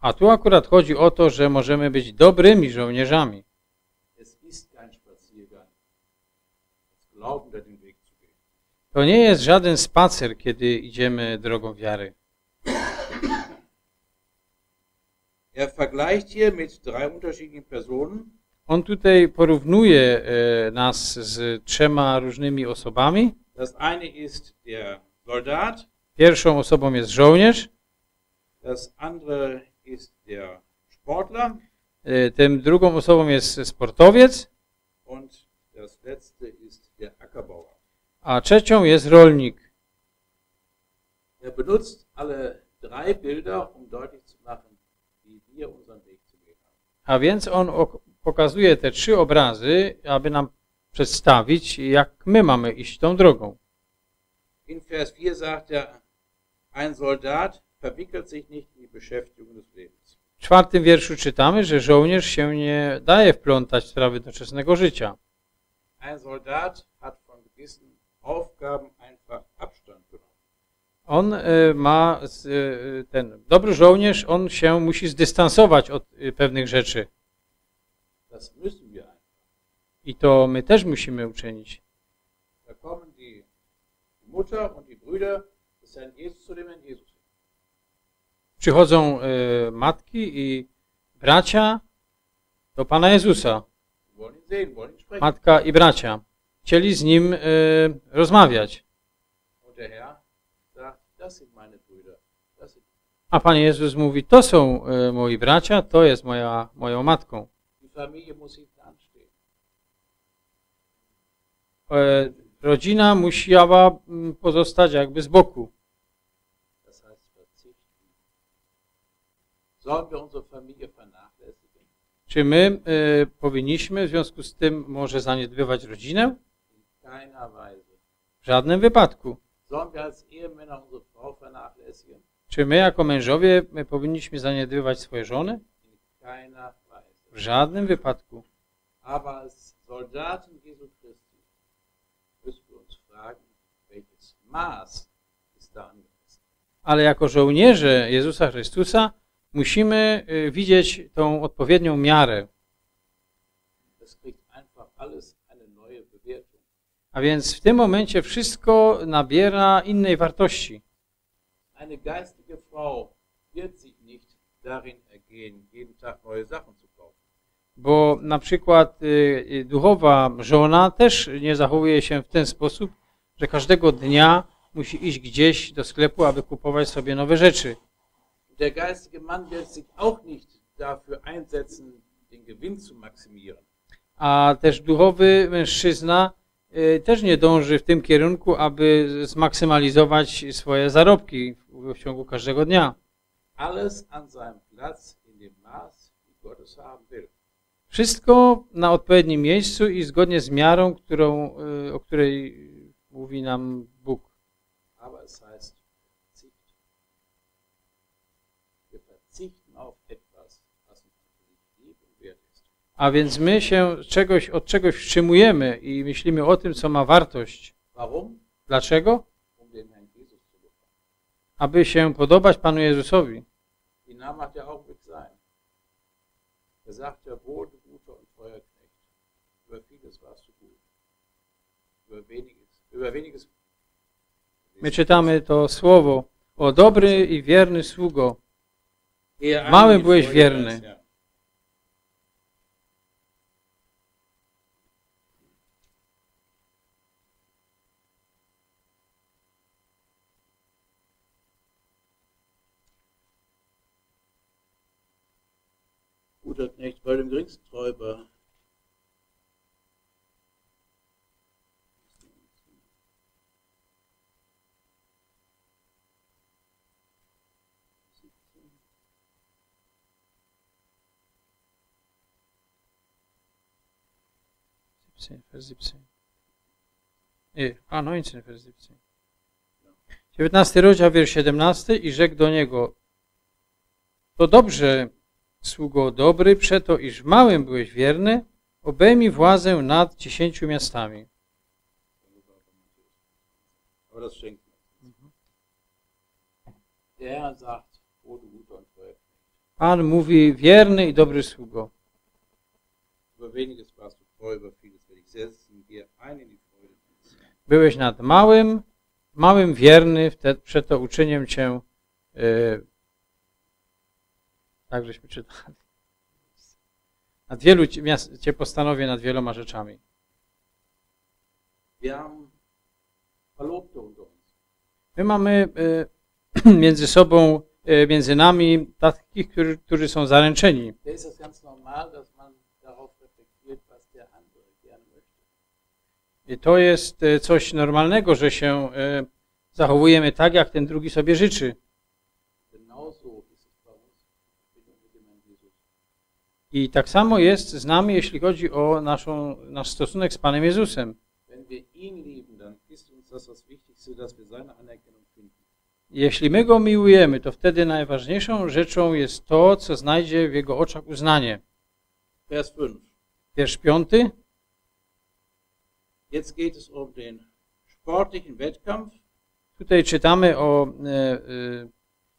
A tu akurat chodzi o to, że możemy być dobrymi żołnierzami. To nie jest żaden spacer, kiedy idziemy drogą wiary. Er vergleicht hier mit drei unterschiedlichen Personen. On tutaj porównuje e, nas z trzema różnymi osobami. Das eine ist der Soldat, Pierwszą osobą jest żołnierz, das andere ist der Sportler e, tym drugą osobą jest sportowiec, und das letzte ist der Ackerbauer. a trzecią jest rolnik. Er benutzt alle drei Bilder, um deutlich zu machen, wie wir unseren Weg zu gehen haben. A więc on pokazuje te trzy obrazy, aby nam przedstawić, jak my mamy iść tą drogą. In Vers 4 sagt er, ein Soldat verwickelt sich nicht in die Beschäftigung des Lebens. W czwartym wierszu czytamy, że żołnierz się nie daje wplątać w sprawy doczesnego życia. Ein Soldat hat von gewissen Aufgaben einfach Abstand genommen. On e, ma, e, ten dobry żołnierz, on się musi zdystansować od e, pewnych rzeczy. Das müssen wir einfach. I to my też musimy uczynić. Da kommen die Mutter und die Brüder des Herrn Jesus zu dem Herrn Jesus. Przychodzą e, matki i bracia do Pana Jezusa. Matka i bracia. Chcieli z nim e, rozmawiać. A Pan Jezus mówi, to są e, moi bracia, to jest moja, moją matką. Familie muss anstehen. E, rodzina musiała mm, pozostać jakby z boku. Das heißt verzichten. Sollen wir unsere Familie vernachlässigen? Czy my e, powinniśmy w związku z tym może zaniedbywać rodzinę? In keiner Weise. W żadnym wypadku. Sollen wir als Ehemänner unsere Frau vernachlässigen? Czy my jako mężowie my powinniśmy zaniedbywać swoje żony? In keiner. W żadnym wypadku. Aber als Soldaten Jesu Christi müssen wir uns fragen, welches Maß ist da angemessen? Ale jako żołnierze Jezusa Chrystusa musimy e, widzieć tą odpowiednią miarę. A więc w tym momencie wszystko nabiera innej wartości. Eine geistige Frau wird sich nicht darin ergehen, jeden Tag neue Sachen zu. Bo na przykład y, y, duchowa żona też nie zachowuje się w ten sposób, że każdego dnia musi iść gdzieś do sklepu, aby kupować sobie nowe rzeczy. Der geistige Mann wird sich auch nicht dafür einsetzen, den Gewinn zu maximieren. A też duchowy mężczyzna y, też nie dąży w tym kierunku, aby zmaksymalizować swoje zarobki w, w ciągu każdego dnia. Alles an seinem Platz in dem Maß, wie Gott es haben will. Wszystko na odpowiednim miejscu i zgodnie z miarą, którą, y, o której mówi nam Bóg. A więc my się czegoś, od czegoś wstrzymujemy i myślimy o tym, co ma wartość. Dlaczego? Aby się podobać Panu Jezusowi. Die Name macht der Augenblick sein. Er sagt ja wohl, du guter und treuer Knecht. Über vieles warst du gut. Über weniges, über weniges. My czytamy to słowo o dobry i wierny sługo. Einige byłeś wierny. Guter Knecht bei dem geringsten Träuber. Vers 17. Nie, a 19 vers 17. 19 rozdział, wiersz 17 i rzekł do niego, to dobrze, sługo dobry, przeto iż w małym byłeś wierny, obejmij władzę nad dziesięciu miastami. Schenkt man. Der Herr sagt, o du guter und treuer Knecht, Pan mówi, wierny i dobry sługo. über weniges warst du treu, über vieles werde ich setzen, dir ein in die Freude deines Herrn. Byłeś nad małym, małym wierny, wtedy przeto uczynię cię, yy, tak żeśmy czytali, nad wielu miast, cię postanowię nad wieloma rzeczami. My mamy y, między sobą, y, między nami takich, którzy, którzy są zaręczeni. Ganz normal, dass man darauf reflektiert, was der andere gerne möchte. I to jest y, coś normalnego, że się y, zachowujemy tak, jak ten drugi sobie życzy. I tak samo jest z nami, jeśli chodzi o naszą, nasz stosunek z Panem Jezusem. Jeśli my Go miłujemy, to wtedy najważniejszą rzeczą jest to, co znajdzie w Jego oczach uznanie. Vers 5. Wiersz piąty. Jetzt geht es um den sportlichen Wettkampf. Tutaj czytamy o e, e,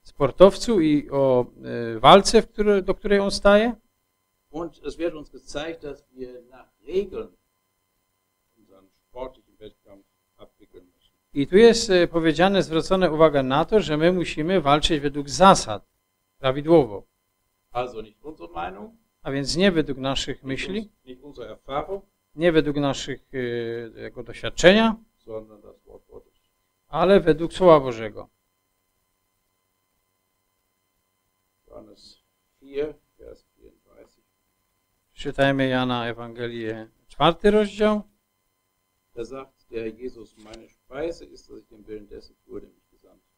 sportowcu i o e, walce, które, do której on staje. Und es wird uns gezeigt, dass wir nach Regeln unseren sportlichen Wettkampf abwickeln müssen. I tu jest e, powiedziane, zwrócone uwagę na to, że my musimy walczyć według zasad, prawidłowo. Also nicht unsere Meinung, A więc nie według naszych myśli, nicht unsere Erfahrung, nie według naszych e, jego doświadczenia, ale według Słowa Bożego. Johannes 4, Vers 34. Czytajmy Jana Ewangelię, czwarty rozdział. Da sagt der Jesus, meine Speise ist, dass ich den Willen dessen tue, der mich gesandt hat.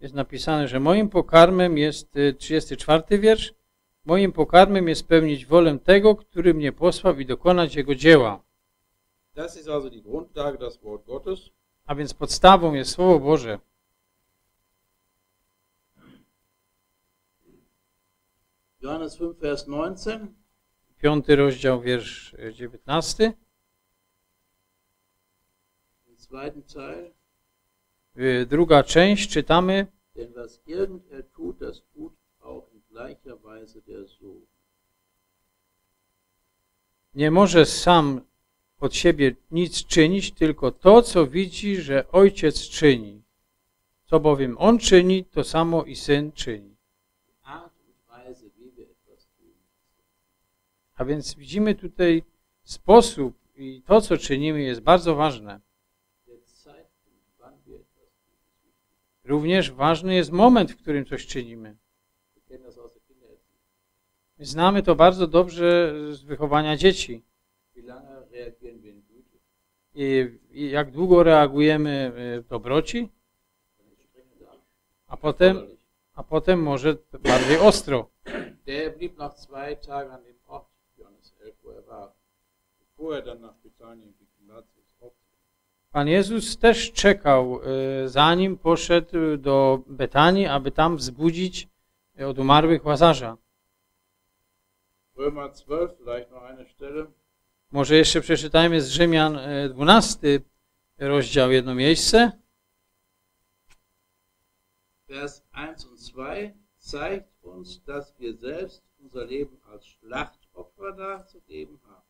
Jest napisane, że moim pokarmem jest y, 34 wiersz. Moim pokarmem jest spełnić wolę tego, który mnie posłał i dokonać jego dzieła. Das ist also die Grundlage, das Wort Gottes. A więc podstawą jest Słowo Boże. Johannes 5, Vers 19. Piąty rozdział, wiersz y, 19. Im zweiten Teil. Y, Druga część czytamy, Denn was irgend er tut, das tut auch in gleicher Weise der Sohn. nie może sam od siebie nic czynić, tylko to, co widzi, że ojciec czyni. Co bowiem on czyni, to samo i syn czyni. A więc widzimy tutaj sposób i to, co czynimy, jest bardzo ważne. Der Zeitpunkt, wann wir etwas tun, ist wichtig. Również ważny jest moment, w którym coś czynimy. My Znamy to bardzo dobrze z wychowania dzieci. I, jak długo reagujemy y, w dobroci, a potem, a potem może bardziej ostro. Der blieb noch Tage an dem Ort, Johannes 11, wo war, bevor er. Pan Jezus też czekał, y, zanim poszedł do Betanii, aby tam wzbudzić od umarłych Łazarza. Römer 12, vielleicht noch eine Stelle. Może jeszcze przeczytajmy z Rzymian y, 12 rozdział, jedno miejsce. Vers 1 und 2 zeigt uns, dass wir selbst unser Leben als Schlachtopfer darzugeben haben.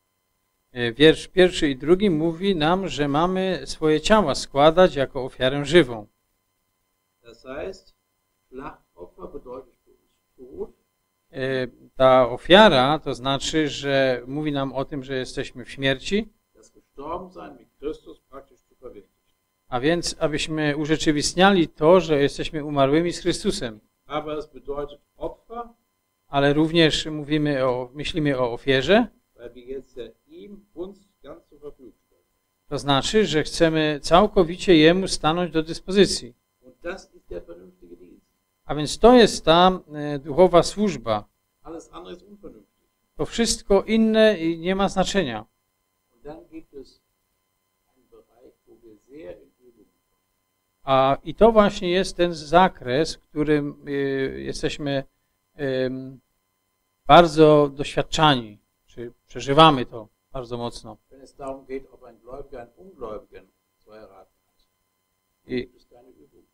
Y, Wiersz pierwszy i drugi mówi nam, że mamy swoje ciała składać jako ofiarę żywą. Das heißt, Schlachtopfer bedeutet für uns Tod, Y, Ta ofiara to znaczy, że mówi nam o tym, że jesteśmy w śmierci, das Gestorbensein mit Christus praktisch zu verwirklichen. a więc abyśmy urzeczywistniali to, że jesteśmy umarłymi z Chrystusem. Aber es bedeutet Opfer, ale również mówimy o, myślimy o ofierze, weil wir jetzt ja ihm uns ganz zur Verfügung stellen. To znaczy, że chcemy całkowicie Jemu stanąć do dyspozycji. A więc to jest ta e, duchowa służba. To wszystko inne i nie ma znaczenia. A i to właśnie jest ten zakres, w którym y, jesteśmy bardzo doświadczani, czy przeżywamy to bardzo mocno. Wenn es darum geht, ob ein Gläubiger einen Ungläubigen zu heiraten hat, gibt es keine Übung.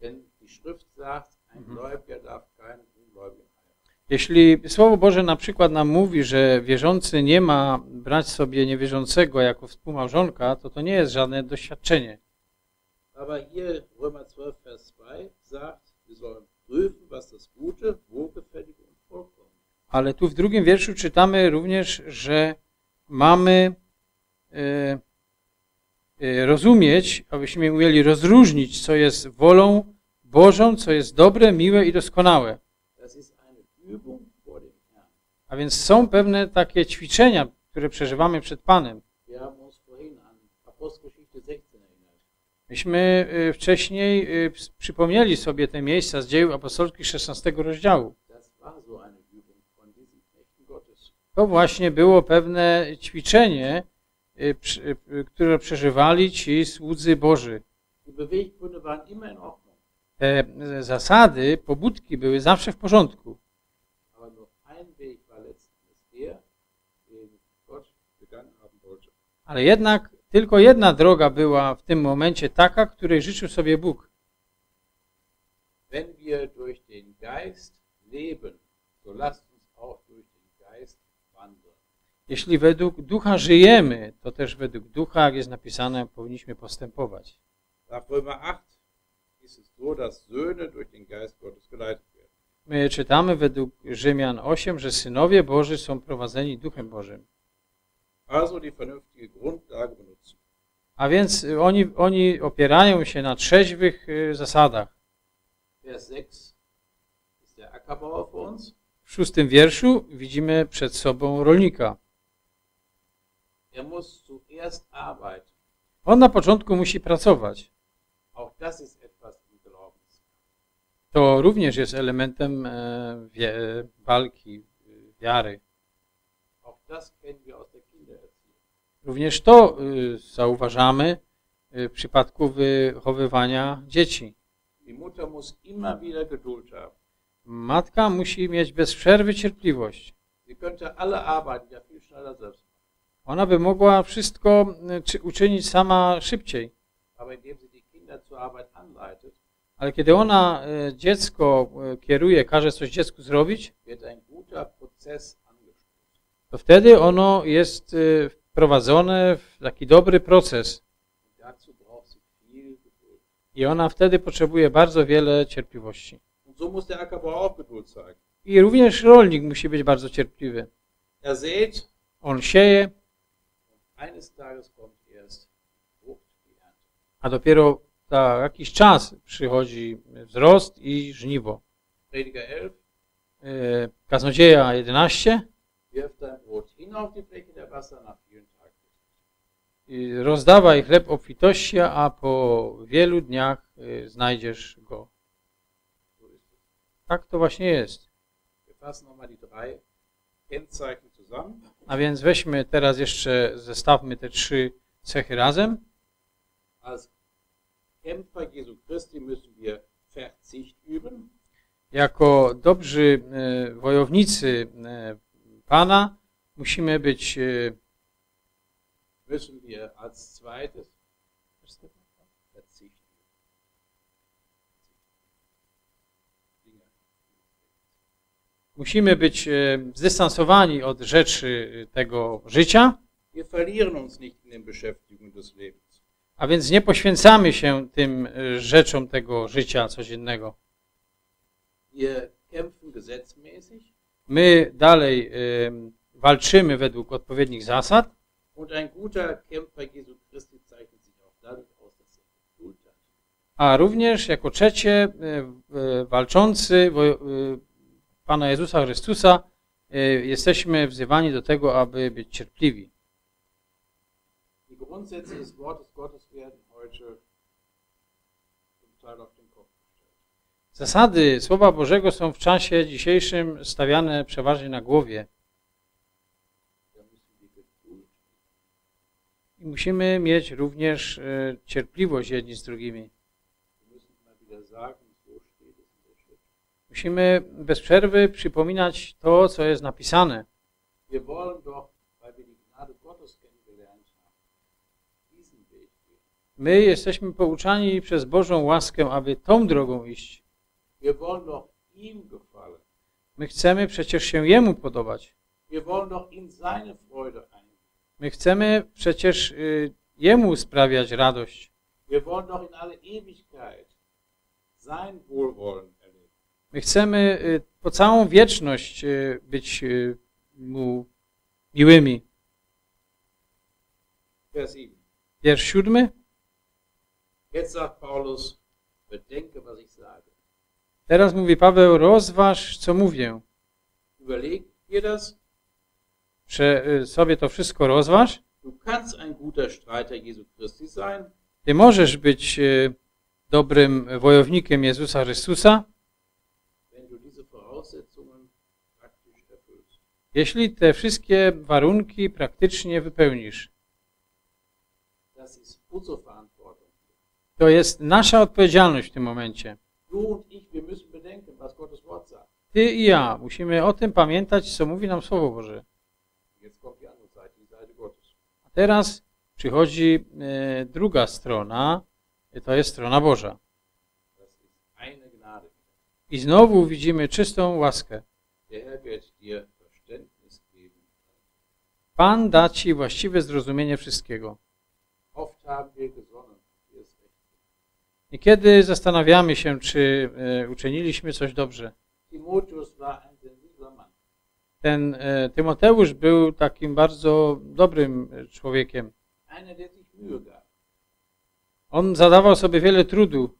Denn die Schrift sagt, ein Mhm. Gläubiger darf keinen Ungläubigen heiraten. Jeśli Słowo Boże na przykład nam mówi, że wierzący nie ma brać sobie niewierzącego jako współmałżonka, to to nie jest żadne doświadczenie. Aber hier Römer 12, Vers 2 sagt, wir sollen prüfen, was das Gute, Wohlgefällige. Ale tu w drugim wierszu czytamy również, że mamy e, e, rozumieć, abyśmy umieli rozróżnić, co jest wolą Bożą, co jest dobre, miłe i doskonałe. A więc są pewne takie ćwiczenia, które przeżywamy przed Panem. Wir haben uns vorhin an Apostelgeschichte 16 erinnert. Myśmy e, wcześniej przypomnieli sobie te miejsca z dzieł apostolskich 16 rozdziału Übung von diesen Knechten Gottes. To właśnie było pewne ćwiczenie, przy- e, które przeżywali ci słudzy Boży. Te e, zasady, pobudki były zawsze w porządku. Wollte. Ale jednak tylko jedna droga była w tym momencie taka, której życzył sobie Bóg. Wenn wir durch den Geist leben, so lasst uns auch durch den Geist wandeln. Jeśli według ducha żyjemy, to też według ducha, jak jest napisane, powinniśmy postępować. Nach Römer 8 ist es so, dass Söhne durch den Geist Gottes geleitet werden. My czytamy według Rzymian 8, że synowie Boży są prowadzeni duchem Bożym. Also die vernünftige Grundlage benutzen. A więc oni, oni opierają się na trzeźwych y, zasadach. Vers 6 ist der Ackerbauer für uns. W szóstym wierszu widzimy przed sobą rolnika. Er muss zuerst arbeiten. On na początku musi pracować. To również jest elementem e, walki, y, wiary. Również to y, zauważamy w przypadku wychowywania dzieci. Matka musi mieć bez przerwy cierpliwość. Sie könnte alle Arbeiten ja viel schneller selbst. Ona by mogła wszystko y, czy, uczynić sama szybciej. Ale kiedy ona y, dziecko y, kieruje, każe coś dziecku zrobić, to wtedy ono jest wprowadzone w taki dobry proces. I ona wtedy potrzebuje bardzo wiele cierpliwości. I również rolnik musi być bardzo cierpliwy. Er On sieje, eines Tages kommt erst die Frucht, die Ernte. a dopiero za jakiś czas przychodzi wzrost i żniwo. Prediger 11, Y, Kaznodzieja 11 wirft dein Brot hin auf die Fläche der Wasser nach vielen Tagen. rozdawaj chleb obfitości, a po wielu dniach y, znajdziesz go. Tak to właśnie jest. Wir fassen nochmal die drei Kennzeichen zusammen. A więc weźmy teraz jeszcze, zestawmy te trzy cechy razem. Jako dobrzy y, wojownicy y, Pana musimy być y, Müssen wir als zweites Verzicht üben. Dinge. Musimy być y, zdystansowani od rzeczy y, tego życia, a więc nie poświęcamy się tym y, rzeczom tego życia codziennego. My dalej walczymy według odpowiednich zasad, er a również jako trzecie walczący Pana Jezusa Chrystusa y, jesteśmy wzywani do tego, aby być cierpliwi. Die Grundsätze des Wortes Gottes werden heute zum Teil auf den Kopf gestellt. Zasady Słowa Bożego są w czasie dzisiejszym stawiane przeważnie na głowie. I musimy mieć również e, cierpliwość jedni z drugimi. Wir müssen immer wieder sagen, so steht es in der Schrift. Musimy bez przerwy przypominać to, co jest napisane. My jesteśmy pouczani przez Bożą łaskę, aby tą drogą iść. My chcemy przecież się Jemu podobać. My chcemy przecież y, Jemu sprawiać radość. Wir wollen doch in alle Ewigkeit sein Wohlwollen. My chcemy y, po całą wieczność y, być y, Mu miłymi. Vers 7. Wiersz siódmy. Teraz mówi Paweł, rozważ, co mówię. Prze, sobie to wszystko rozważ. Ty możesz być dobrym wojownikiem Jezusa Chrystusa, wenn du diese Voraussetzungen praktisch erfüllst. Jeśli te wszystkie warunki praktycznie wypełnisz. To jest nasza odpowiedzialność w tym momencie. Ty i ja musimy o tym pamiętać, co mówi nam Słowo Boże. A teraz przychodzi e, druga strona, e, to jest strona Boża. I znowu widzimy czystą łaskę. Der Herr wird dir Verständnis geben. Pan da ci właściwe zrozumienie wszystkiego. Niekiedy zastanawiamy się, czy e, uczyniliśmy coś dobrze. Ten e, Tymoteusz był takim bardzo dobrym człowiekiem. On zadawał sobie wiele trudu.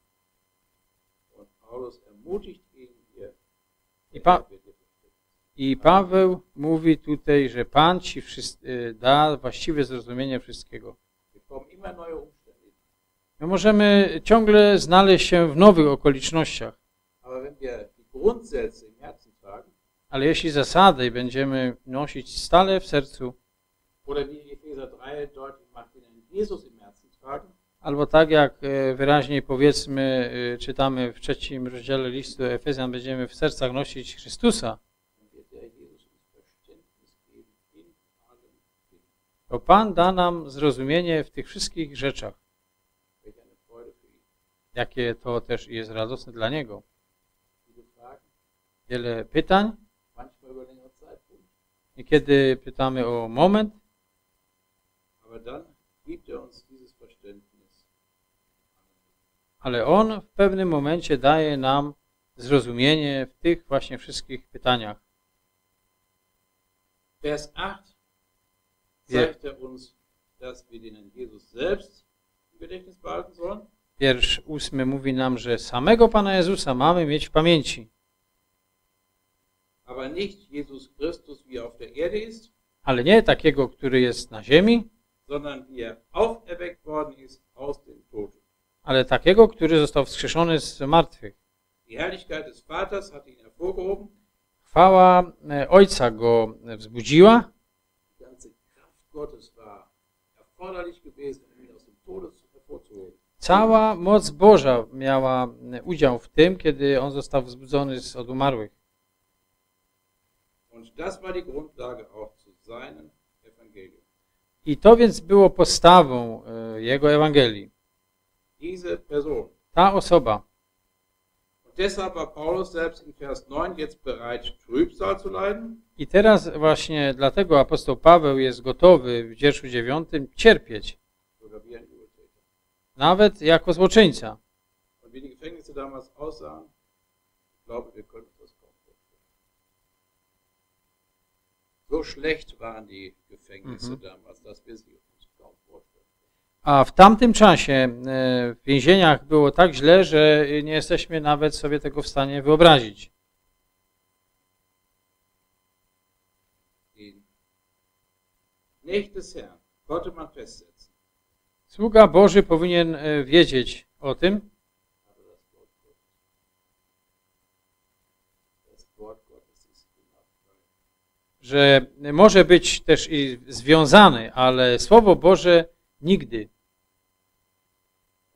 I pa- Herr wird dir Verständnis i Paweł mówi tutaj, że Pan ci e, da właściwe zrozumienie wszystkiego. My możemy ciągle znaleźć się w nowych okolicznościach, ale jeśli zasady będziemy nosić stale w sercu, oder wie Epheser 3 deutlich macht, den Jesus im Herzen tragen, albo tak jak e, wyraźniej powiedzmy, e, czytamy w trzecim rozdziale listu Efezjan, będziemy w sercach nosić Chrystusa, dann wird der Jesus uns Verständnis geben in allen Dingen. To Pan da nam zrozumienie w tych wszystkich rzeczach, jakie to też jest radosne dla Niego. Wiele pytań, niekiedy pytamy o moment, ale On w pewnym momencie daje nam zrozumienie w tych właśnie wszystkich pytaniach. Vers 8 Ja. Zeigt er uns, dass wir den Jesus selbst im Gedächtnis behalten sollen, Wiersz ósmy mówi nam, że samego Pana Jezusa mamy mieć w pamięci, aber nicht Jesus Christus, wie er auf der Erde ist, ale nie takiego, który jest na ziemi, sondern wie er auferweckt worden ist aus den Toten. ale takiego, który został wskrzeszony z martwych. Die Herrlichkeit des Vaters hat ihn hervorgehoben, Chwała e, Ojca go wzbudziła, Gottes war erforderlich gewesen, um ihn aus dem Tode hervorzuholen. cała moc Boża miała udział w tym, kiedy on został wzbudzony z od umarłych. I to więc było podstawą e, jego Ewangelii. Ta osoba. Deshalb war Paulus selbst in Vers 9 jetzt bereit, Trübsal zu leiden, I teraz właśnie dlatego apostoł Paweł jest gotowy w wierszu dziewiątym cierpieć, nawet jako złoczyńca. So schlecht waren die Gefängnisse Mhm. damals, dass wir sie. A w tamtym czasie e, w więzieniach było tak źle, że nie jesteśmy nawet sobie tego w stanie wyobrazić. Sługa Boży powinien e, wiedzieć o tym, że może być też i związany, ale Słowo Boże nigdy. Und jetzt zieht er eine Schlussfolgerung wieder für sich.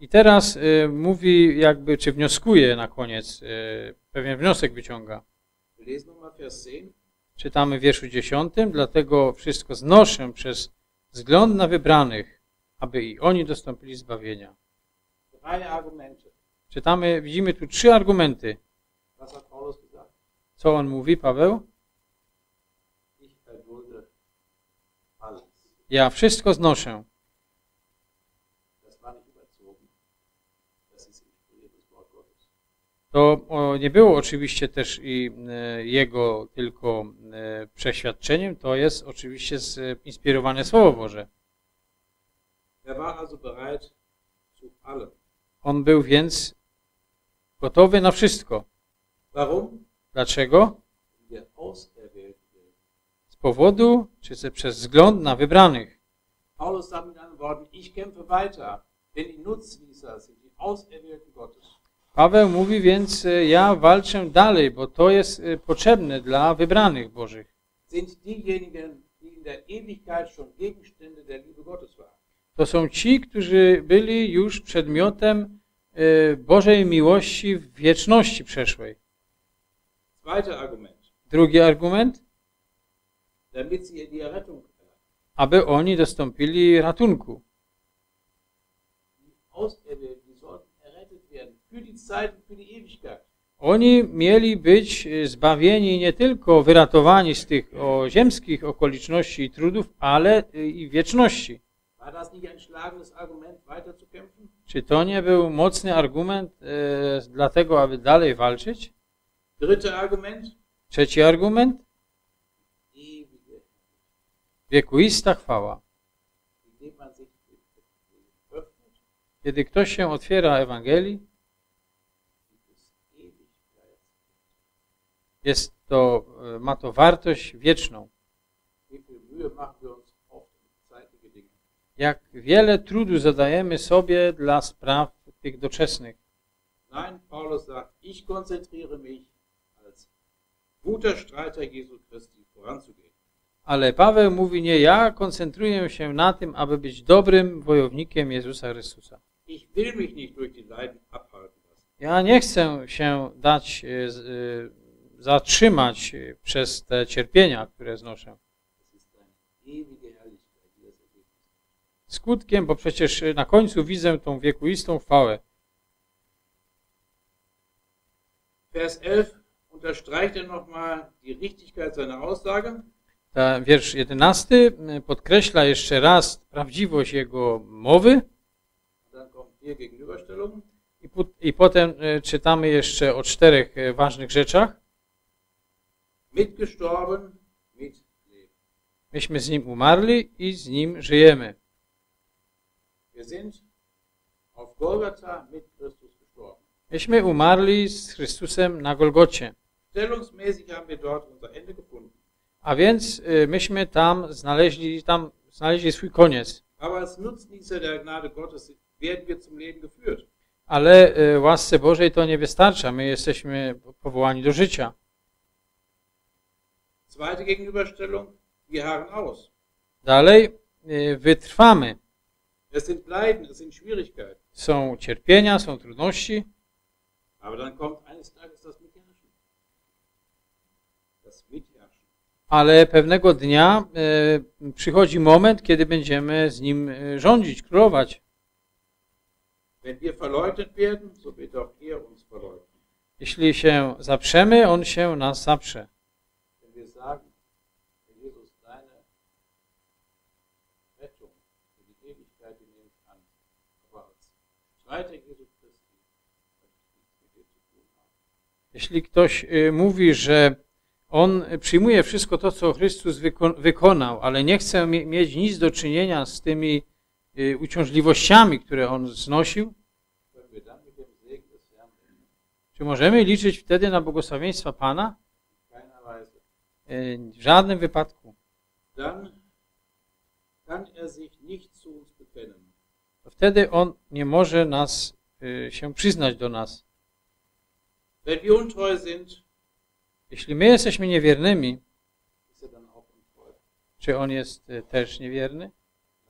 I teraz y, mówi jakby, czy wnioskuje na koniec, y, pewien wniosek wyciąga. Wir lesen nochmal Vers 10. Czytamy w wierszu 10, dlatego wszystko znoszę przez wzgląd na wybranych, aby i oni dostąpili zbawienia. Czytamy, widzimy tu trzy argumenty. Co on mówi, Paweł? Alles. Ja wszystko znoszę. Das war nicht überzogen. Das ist inspiriertes Wort Gottes. To nie było oczywiście też i e, jego tylko e, przeświadczeniem, to jest oczywiście zinspirowane Słowo Boże. Er. On był więc gotowy na wszystko. Warum? Dlaczego? Auserwählte. Z powodu, czy ze- przez wzgląd na wybranych. Paulus sagt mit anderen Worten, ich kämpfe weiter, denn die Nutznießer sind die Auserwählten Gottes. Paweł mówi więc, e, ja walczę dalej, bo to jest e, potrzebne dla wybranych Bożych. To są ci, którzy byli już przedmiotem e, Bożej miłości w wieczności przeszłej. Drugi argument, aby oni dostąpili ratunku. Die Auserwählten, die sollten errettet werden für die Zeit und für die Ewigkeit. Oni mieli być e, zbawieni nie tylko wyratowani z tych o, ziemskich okoliczności i trudów, ale e, i wieczności. Czy to nie był mocny argument e, dla tego, aby dalej walczyć? Trzeci argument, wiekuista chwała. Kiedy ktoś się otwiera Ewangelii, gibt es Ewigkeit. Jest to, e, ma to wartość wieczną. Jak wiele trudu zadajemy sobie dla spraw tych doczesnych. Nein, Paulus sagt, ich konzentriere mich als guter Streiter Jesu Christi voranzugehen. Ale Paweł mówi, nie, ja koncentruję się na tym, aby być dobrym wojownikiem Jezusa Chrystusa. Ich will mich nicht durch die Leiden abhalten lassen. Ja nie chcę się dać e, e, zatrzymać e, przez te cierpienia, które znoszę. Skutkiem, bo przecież e, na końcu widzę tą wiekuistą chwałę. Vers 11 unterstreicht er nochmal die Richtigkeit seiner Aussage. Ta wiersz 11 podkreśla jeszcze raz prawdziwość jego mowy i, i potem czytamy jeszcze o czterech ważnych rzeczach. Mitgestorben, mit Leben. Myśmy z nim umarli i z nim żyjemy. Wir sind auf Golgatha mit Christus gestorben. Myśmy umarli z Chrystusem na Golgocie. Stellungsmäßig haben wir dort unser Ende gefunden. A więc e, myśmy tam znaleźli, tam znaleźli swój koniec. Aber als Nutznießer der Gnade Gottes werden wir zum Leben geführt. Ale e, łasce Bożej to nie wystarcza. My jesteśmy powołani do życia. Zweite Gegenüberstellung, wir harren aus. Dalej e, wytrwamy. Es sind Leiden, es sind Schwierigkeiten. Są cierpienia, są trudności, Aber dann kommt eines Tages das Mitherrschen. Das Mitherrschen. ale pewnego dnia e, przychodzi moment, kiedy będziemy z nim e, rządzić, królować. Wenn wir verleugnet werden, so wird auch er uns. Jeśli się zaprzemy, on się nas zaprze. Wenn wir sagen, Herr Jesus, deine Rettung für die Ewigkeit, die nehme ich an. Aber als Streiter Jesu Christi möchte ich nichts mit dir zu tun haben. Jeśli ktoś e, mówi, że on przyjmuje wszystko to, co Chrystus wyko- wykonał, ale nie chce mie- mieć nic do czynienia z tymi e, uciążliwościami, które on znosił, czy możemy liczyć wtedy na błogosławieństwa Pana? E, W żadnym wypadku. Er. To wtedy on nie może nas się przyznać do nas. Wenn wir untreu sind, Jeśli my jesteśmy niewiernymi, er czy On jest y, też niewierny?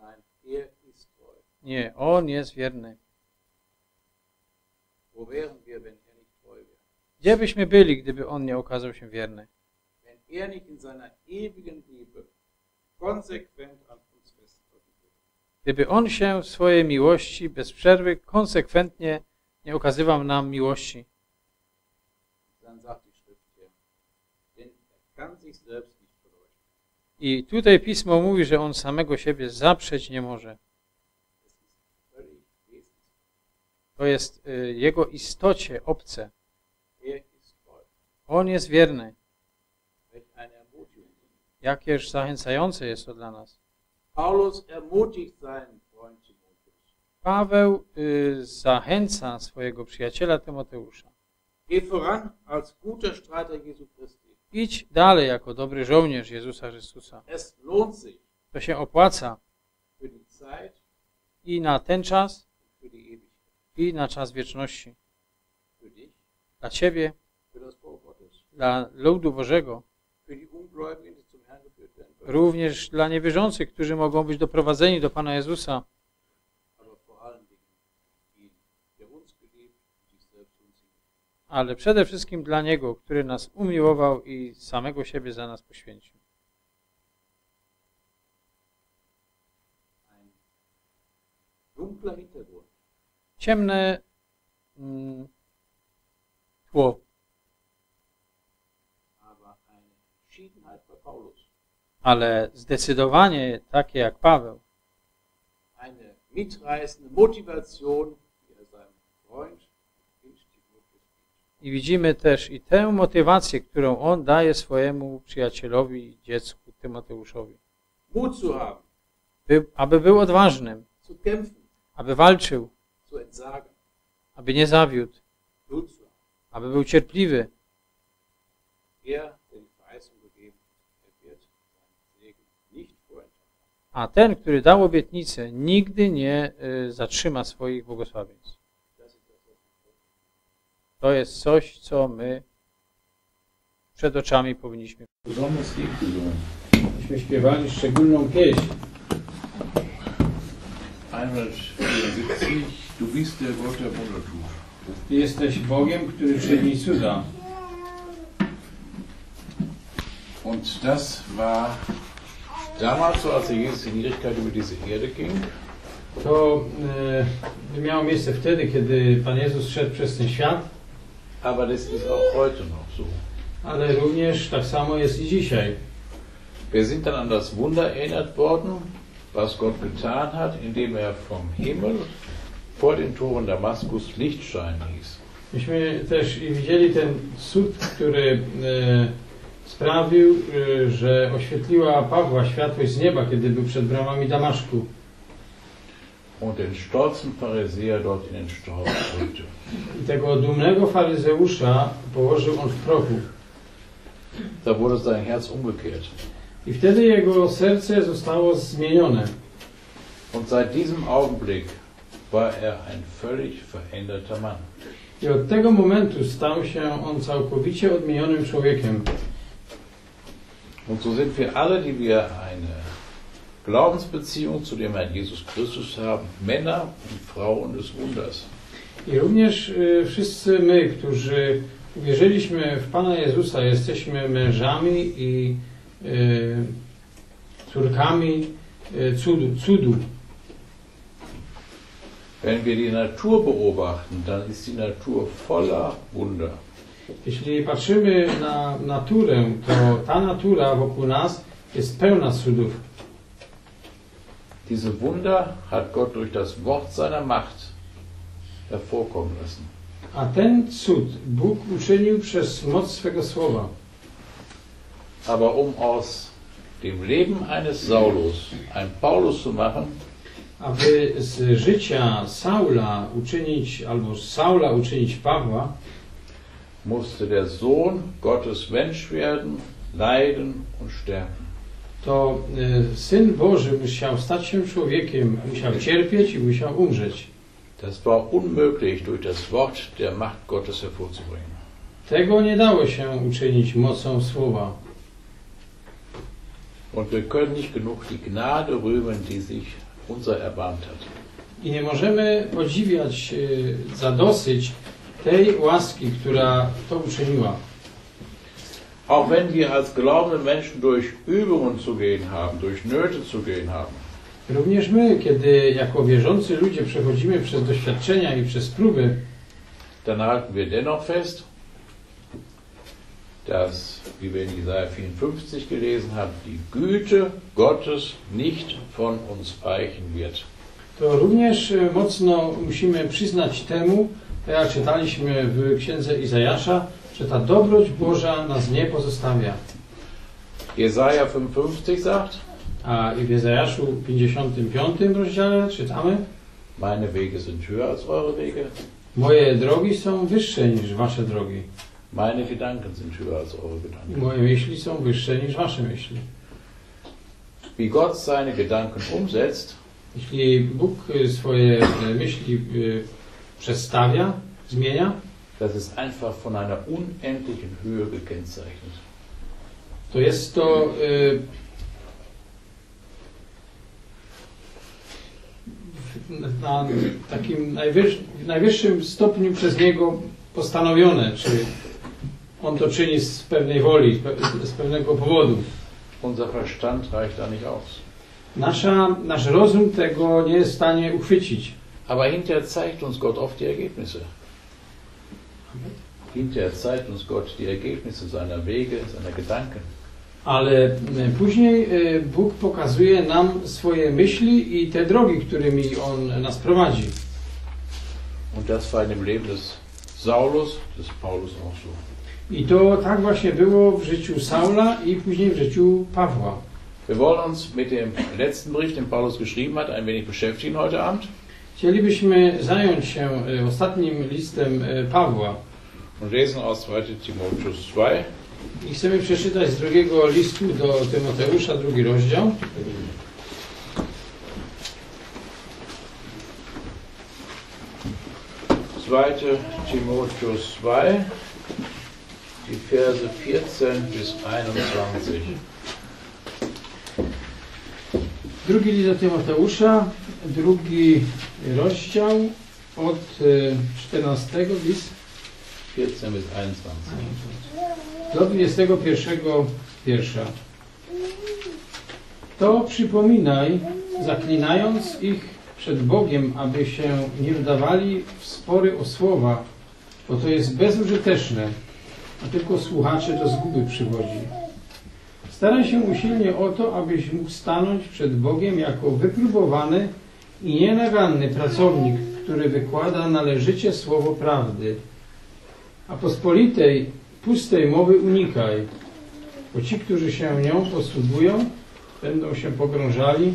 Er. Nie, On jest wierny. Er? Gdzie byśmy byli, gdyby On nie okazał się wierny? Er. Gdyby On się w swojej miłości bez przerwy konsekwentnie nie okazywał nam miłości, Dann sagt die Schrift hier, denn er kann sich selbst nicht verleugnen. I tutaj Pismo mówi, że on samego siebie zaprzeć nie może. To jest y, jego istocie obce. On jest wierny. Jakież zachęcające jest to dla nas. Paweł y, zachęca swojego przyjaciela Tymoteusza. Geh voran als guter Streiter Jesu Christi. Idź dalej jako dobry żołnierz Jezusa Chrystusa. To się opłaca. I na ten czas, i na czas wieczności. Dla Ciebie, dla ludu Bożego, również dla niewierzących, którzy mogą być doprowadzeni do Pana Jezusa, aber vor allen Dingen ihn, der uns geliebt und sich selbst uns liebt. Ale przede wszystkim dla Niego, który nas umiłował i samego siebie za nas poświęcił. Ciemne mm, tło, ale zdecydowanie takie jak Paweł, eine mitreißende Motivation, die er seinem Freund Kind Timotheus gibt. I widzimy też i tę motywację, którą on daje swojemu przyjacielowi, dziecku Tymoteuszowi. By, aby był odważnym, aby walczył, aby nie zawiódł, aby był cierpliwy. Er, er. A ten, który dał obietnicę, nigdy nie y, zatrzyma swoich błogosławieństw. Das ist das, was wir tun. To jest coś, co my przed oczami powinniśmy. Gesungen. Myśmy śpiewali szczególną pieśń. 174. Du bist der Gott der Wunder tut. Ty jesteś Bogiem, który czyni cuda. Und das war damals so, als er Jesus in Niedrigkeit über diese Erde ging. To y, miało miejsce wtedy, kiedy Pan Jezus szedł przez ten świat, Aber das ist auch heute noch so. ale również tak samo jest i dzisiaj. Wir sind dann an das Wunder erinnert worden, was Gott getan hat, indem er vom Himmel vor den Toren Damaskus Licht scheinen ließ. Myśmy też i widzieli ten cud, który e, sprawił, e, że oświetliła Pawła światłość z nieba, kiedy był przed bramami Damaszku. Und den stolzen Pharisäer dort in den Staub drückte. I tego dumnego faryzeusza położył on w prochu. Da wurde sein Herz umgekehrt. I wtedy jego serce zostało zmienione. Und seit diesem Augenblick war er ein völlig veränderter Mann. I od tego momentu stał się on całkowicie odmienionym człowiekiem. Und so sind wir alle, die wir eine Glaubensbeziehung zu dem Herrn Jesus Christus haben, Männer und Frauen des Wunders. I również y, wszyscy my, którzy uwierzyliśmy w Pana Jezusa, jesteśmy mężami i y, córkami y, cudu, cudu. Wenn wir die Natur beobachten, dann ist die Natur voller Wunder. Jeśli patrzymy na naturę, to ta natura wokół nas jest pełna cudów. Diese Wunder hat Gott durch das Wort seiner Macht hervorkommen lassen. A ten cud Bóg uczynił przez moc swego słowa. Aber um aus dem Leben eines Saulus ein Paulus zu machen, Aby z życia Saula uczynić, albo z Saula uczynić Pawła, musste der Sohn Gottes Mensch werden, leiden und sterben. To y, Syn Boży musiał stać się człowiekiem, musiał cierpieć i musiał umrzeć. Das war unmöglich durch das Wort der Macht Gottes hervorzubringen. Tego nie dało się uczynić mocą słowa. Und wir können nicht genug die Gnade rühmen, die sich unser erbarmt hat. I nie możemy podziwiać e, za dosyć tej łaski, która to uczyniła. Auch wenn wir als glaubende Menschen durch Übungen zu gehen haben, durch Nöte zu gehen haben, Również my, kiedy jako wierzący ludzie przechodzimy przez doświadczenia i przez próby, dann halten wir dennoch fest, dass, wie wir in Jesaja 54 gelesen haben, die Güte Gottes nicht von uns weichen wird. to również e, mocno musimy przyznać temu, tak jak czytaliśmy w księdze Izajasza, że ta dobroć Boża nas nie pozostawia. Jesaja 55 sagt, A i w Izajaszu 55 rozdziale czytamy meine Wege sind höher als eure Wege, Moje drogi są wyższe niż wasze drogi. meine Gedanken sind höher als eure Gedanken. moje myśli są wyższe niż wasze myśli. Wie Gott seine Gedanken umsetzt, Jeśli Bóg swoje myśli y, przestawia, zmienia, das ist einfach von einer unendlichen Höhe gekennzeichnet. to jest to y, w- na takim najwyż, w najwyższym stopniu przez Niego postanowione, czy On to czyni z pewnej woli, z pewnego powodu. Unser Verstand reicht da nicht aus. Nasza, nasz rozum tego nie jest w stanie uchwycić. Aber hinterher zeigt uns Gott oft die Ergebnisse. Hinterher zeigt uns Gott die Ergebnisse seiner Wege, seiner Gedanken. Ale e, później e, Bóg pokazuje nam swoje myśli i te drogi, którymi On nas prowadzi. Und das war in dem Leben des Saulus, des Paulus auch so. I to tak właśnie było w życiu Saula i później w życiu Pawła. Wir wollen uns mit dem letzten Brief, den Paulus geschrieben hat, ein wenig beschäftigen heute Abend Chcielibyśmy zająć się e, ostatnim listem e, Pawła lesen aus 2 Timotheus 2, i chcemy przeczytać z drugiego listu do Tymoteusza, drugi rozdział. Zweite Timotheus 2, die Verse 14 bis 21. Drugi list do Tymoteusza, drugi rozdział od e, 14 list 14 bis 21. do 21 wiersza. To przypominaj, zaklinając ich przed Bogiem, aby się nie wdawali w spory o słowa, bo to jest bezużyteczne, a tylko słuchaczy do zguby przywodzi. Staraj się usilnie o to, abyś mógł stanąć przed Bogiem jako wypróbowany i nienaganny pracownik, który wykłada należycie słowo prawdy. A pospolitej, pustej mowy unikaj, bo ci, którzy się nią posługują, będą się pogrążali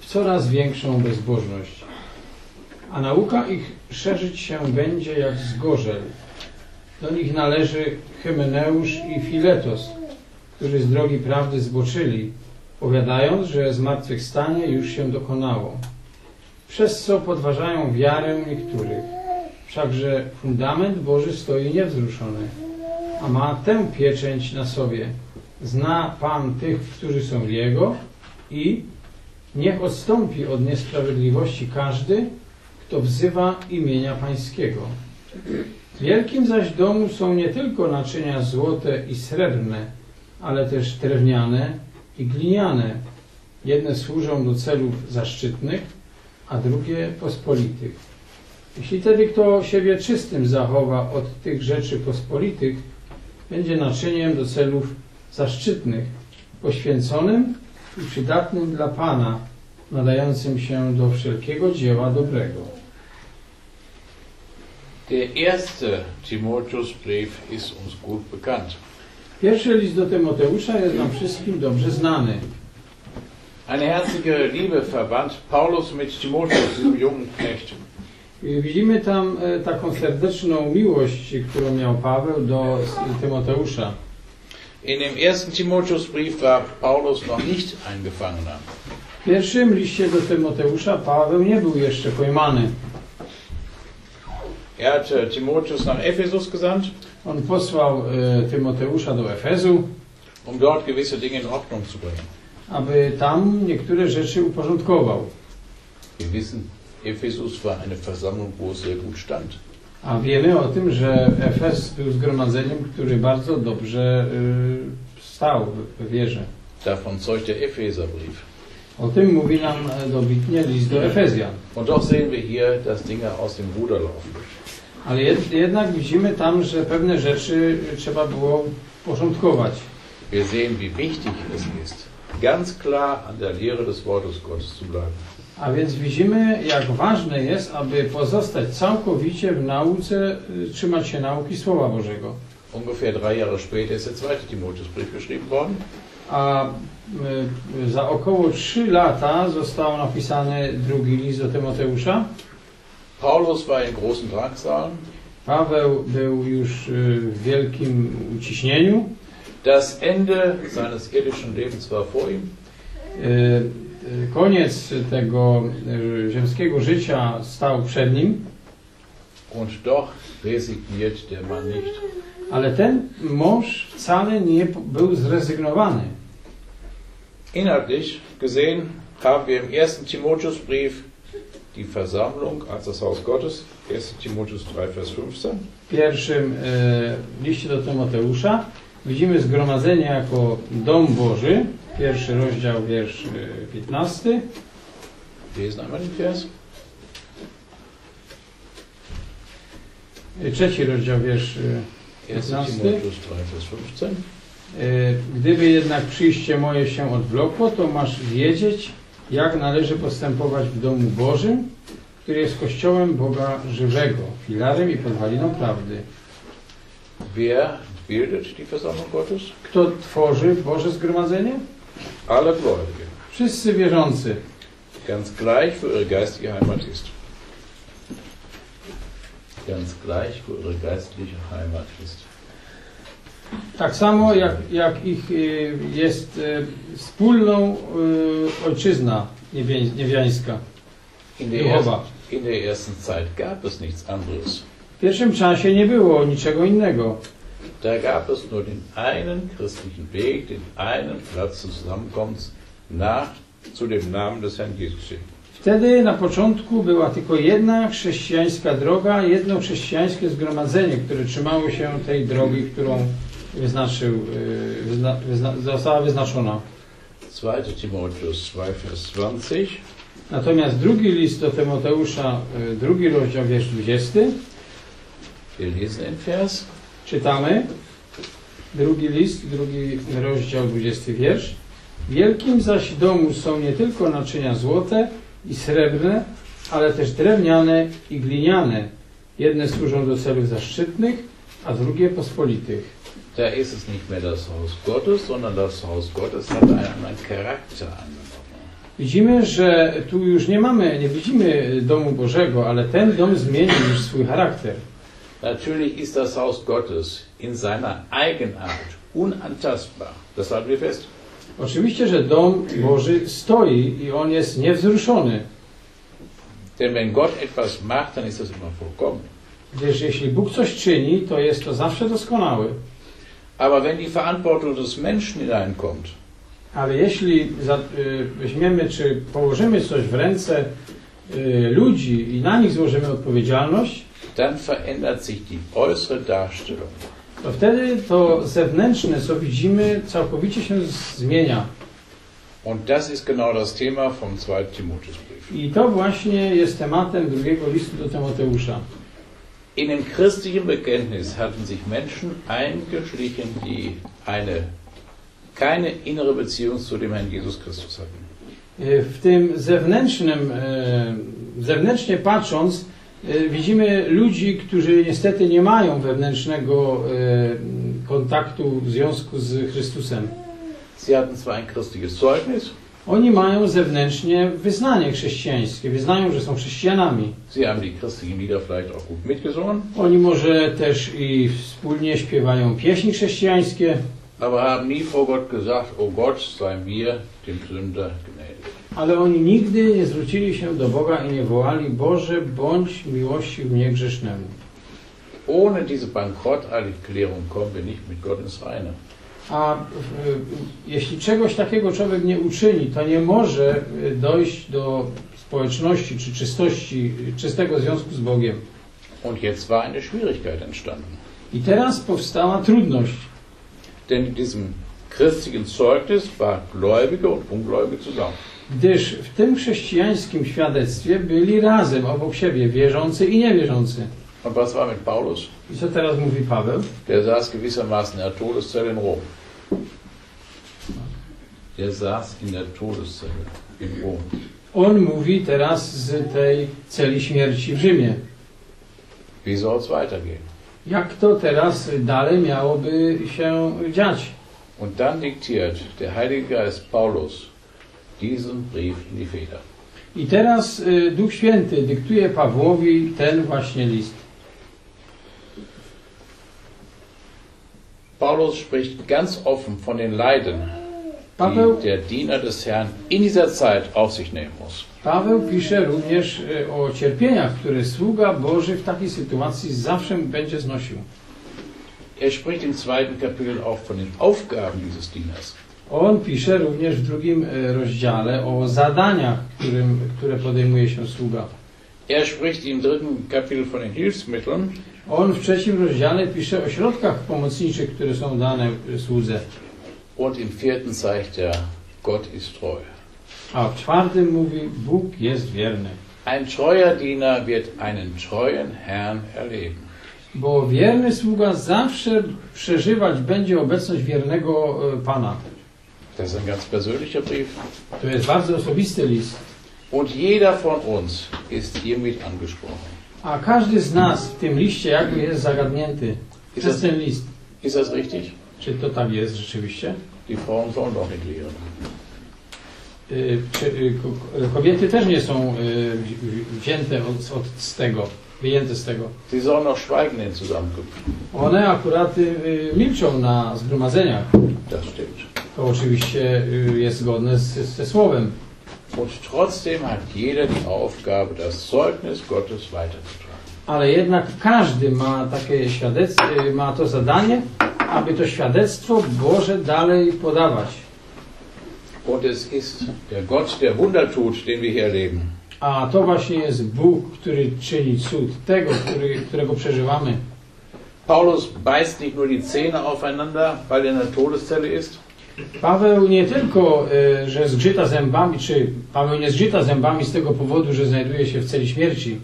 w coraz większą bezbożność. A nauka ich szerzyć się będzie jak zgorzel. Do nich należy Hymeneusz i Filetos, którzy z drogi prawdy zboczyli, powiadając, że zmartwychwstanie już się dokonało. Przez co podważają wiarę niektórych. Wszakże fundament Boży stoi niewzruszony, a ma tę pieczęć na sobie. Zna Pan tych, którzy są Jego i niech odstąpi od niesprawiedliwości każdy, kto wzywa imienia Pańskiego. W wielkim zaś domu są nie tylko naczynia złote i srebrne, ale też drewniane i gliniane. Jedne służą do celów zaszczytnych, a drugie pospolitych. Jeśli tedy kto siebie czystym zachowa od tych rzeczy pospolitych, będzie naczyniem do celów zaszczytnych, poświęconym i przydatnym dla Pana, nadającym się do wszelkiego dzieła dobrego. Der erste Timotheusbrief ist uns gut bekannt. Pierwszy list do Tymoteusza jest nam wszystkim dobrze znany. Eine herzliche Liebe verband Paulus mit Timotheus, diesem jungen Knecht. Widzimy tam e, taką serdeczną miłość, którą miał Paweł do Tymoteusza. In dem ersten Timotheusbrief war Paulus noch nicht ein Gefangener. W pierwszym liście do Tymoteusza Paweł nie był jeszcze pojmany. Er hat äh, Timotheus nach Ephesus gesandt, On posłał e, Tymoteusza do Efezu, um dort gewisse Dinge in Ordnung zu bringen. Aby tam niektóre rzeczy uporządkował. Wir wissen, Ephesus war eine Versammlung, wo es sehr gut stand. A wiemy o tym, że Efes był zgromadzeniem, który bardzo dobrze y, stał w- wierze. Davon zeugt der Epheserbrief. O tym mówi nam dobitnie list do Efezjan. Und doch sehen wir hier, dass Dinge aus dem Ruder laufen. Ale jed, jednak widzimy tam, że pewne rzeczy trzeba było porządkować. Wir sehen, wie wichtig es ist, ganz klar an der Lehre des Wortes Gottes zu bleiben. A więc widzimy, jak ważne jest, aby pozostać całkowicie w nauce, y, trzymać się nauki Słowa Bożego. Ungefähr drei Jahre später ist der zweite Timotheusbrief geschrieben worden. A y, za około 3 lata został napisany drugi list do Tymoteusza. Paulus war in großen Drangsalen. Paweł był już y, w wielkim uciśnieniu. Das Ende seines irdischen Lebens war vor ihm. Y, y, Koniec tego y, ziemskiego życia stał przed nim, Und doch resigniert der Mann nicht. ale ten mąż wcale nie był zrezygnowany. Inhaltlich gesehen haben wir im ersten Timotheusbrief die Versammlung als das Haus Gottes. 1. Timotheus 3, Vers 15. W pierwszym y, liście do Tymoteusza widzimy zgromadzenie jako dom Boży, pierwszy rozdział, wiersz y, 15. Lesen einmal den Vers. Y, Trzeci rozdział, wiersz y, 1. 15. Timotheus 3, Vers 15. Y, Gdyby jednak przyjście moje się odwlokło, to masz wiedzieć, jak należy postępować w domu Bożym, który jest kościołem Boga żywego, filarem i podwaliną prawdy. Wer bildet die Versammlung Gottes? Kto tworzy Boże zgromadzenie? Alle Gläubige. Wszyscy wierzący. Ganz gleich, wo ihre geistige Heimat ist. Ganz gleich, wo ihre geistliche Heimat ist. Tak samo jak, jak ich y, jest y, wspólną y, ojczyzna niebiańska, In der, ersten, duchowa. in der ersten Zeit gab es nichts anderes. W pierwszym czasie nie było niczego innego. Da gab es nur den einen christlichen Weg, den einen Platz des Zusammenkommens nach zu dem Namen des Herrn Jesus. Wtedy na początku była tylko jedna chrześcijańska droga, jedno chrześcijańskie zgromadzenie, które trzymało się tej drogi, którą wyznaczył, y, wyzna, wyzna, została wyznaczona. 2. Timotheus 2, Vers 20. Natomiast drugi list do Tymoteusza, y, drugi rozdział, wiersz 20, Wir lesen den Vers. Czytamy. Drugi list, drugi rozdział, 20 wiersz. Wielkim zaś domu są nie tylko naczynia złote i srebrne, ale też drewniane i gliniane. Jedne służą do celów zaszczytnych, a drugie pospolitych. Da ist es nicht mehr das Haus Gottes, sondern das Haus Gottes hat einen anderen Charakter. Widzimy, że tu już nie mamy, nie widzimy domu Bożego, ale ten dom zmienił już swój charakter. Natürlich ist das Haus Gottes in seiner Eigenart unantastbar. Das halten wir fest. Oczywiście, że dom Boży stoi i on jest niewzruszony, Denn wenn Gott etwas macht, dann ist das immer vollkommen. gdyż jeśli Bóg coś czyni, to jest to zawsze doskonały. Aber wenn die Verantwortung des Menschen hineinkommt, Ale jeśli za, y, weźmiemy czy położymy coś w ręce y, ludzi i na nich złożymy odpowiedzialność, dann verändert sich die äußere Darstellung. to wtedy to zewnętrzne, co widzimy, całkowicie się zmienia. Und das ist genau das Thema vom 2. Timotheusbrief. I to właśnie jest tematem drugiego listu do Tymoteusza. In dem christlichen Bekenntnis hatten sich Menschen eingeschlichen, die eine, keine innere Beziehung zu dem Herrn Jesus Christus hatten. Y, W tym zewnętrznym, e, zewnętrznie patrząc, e, widzimy ludzi, którzy niestety nie mają wewnętrznego e, kontaktu w związku z Chrystusem. Sie hatten zwar ein christliches Zeugnis, Oni mają zewnętrznie wyznanie chrześcijańskie, wyznają, że są chrześcijanami. sie haben die christlichen Lieder vielleicht auch gut mitgesungen, Oni może też i wspólnie śpiewają pieśni chrześcijańskie, aber haben nie vor Gott gesagt, O Gott, sei mir, dem Sünder. Ale oni nigdy nie zwrócili się do Boga i nie wołali Boże, bądź miłościł mnie grzesznemu. ohne diese Bankrotterklärung kommen wir nicht mit Gott ins Reine. A y, jeśli czegoś takiego człowiek nie uczyni, to nie może y, dojść do społeczności czy czystości, y, czystego związku z Bogiem. Und jetzt war eine Schwierigkeit entstanden. I teraz powstała trudność, Denn in diesem christlichen Zeugnis war Gläubige und Ungläubige zusammen. Gdyż w tym chrześcijańskim świadectwie byli razem obok siebie wierzący i niewierzący. Und was war mit Paulus? I co teraz mówi Paweł? Der saß gewissermaßen in der Todeszelle in Rom. Der saß in der Todeszelle in Rom. On mówi teraz z tej celi śmierci w Rzymie. Wie soll es weitergehen? Jak to teraz dalej miałoby się dziać? Und dann diktiert der Heilige Geist Paulus Brief die Feder. I teraz y, Duch Święty dyktuje Pawłowi ten właśnie list. Paulus spricht ganz offen von den Leiden, Paweł, die der Diener des Herrn in dieser Zeit auf sich nehmen muss. Paweł pisze również y, o cierpieniach, które sługa Boży w takiej sytuacji zawsze będzie znosił. Er spricht im zweiten Kapitel auch von den Aufgaben dieses Dieners. On pisze również w drugim y, rozdziale o zadaniach, którym, które podejmuje się sługa. Er spricht im dritten Kapitel von den Hilfsmitteln On w trzecim rozdziale pisze o środkach pomocniczych, które są dane y, słudze. und im vierten zeigt er, Gott ist treu. A w czwartym mówi, Bóg jest wierny. Ein treuer Diener wird einen treuen Herrn erleben. Bo wierny sługa zawsze przeżywać będzie obecność wiernego y, Pana. Das ist ein ganz persönlicher Brief. To jest bardzo osobisty list. Und jeder von uns ist hiermit angesprochen. A każdy z nas w tym liście jakby jest zagadnięty Ist przez das, ten list. ist das richtig? Czy to tak jest rzeczywiście? Die Frauen sollen doch nicht lehren. Y, Czy y, ko- kobiety też nie są y, wzi- wzięte od, od z tego, wyjęte z tego. Sie sollen noch schweigen in den Zusammenkünften. One akurat y, y, milczą na zgromadzeniach. Das stimmt. To oczywiście y, jest zgodne z, ze słowem. Und trotzdem hat jeder die Aufgabe, das Zeugnis Gottes weiterzutragen. Ale jednak każdy ma takie świadectwo, y, ma to zadanie, aby to świadectwo Boże dalej podawać. Und es ist der Gott, der Wunder tut, den wir hier erleben. A to właśnie jest Bóg, który czyni cud, tego, który, którego przeżywamy. Paulus beißt nicht nur die Zähne aufeinander, weil er in der Todeszelle ist, Paweł nie tylko, y, że zgrzyta zębami, czy Paweł nie zgrzyta zębami z tego powodu, że znajduje się w celi śmierci.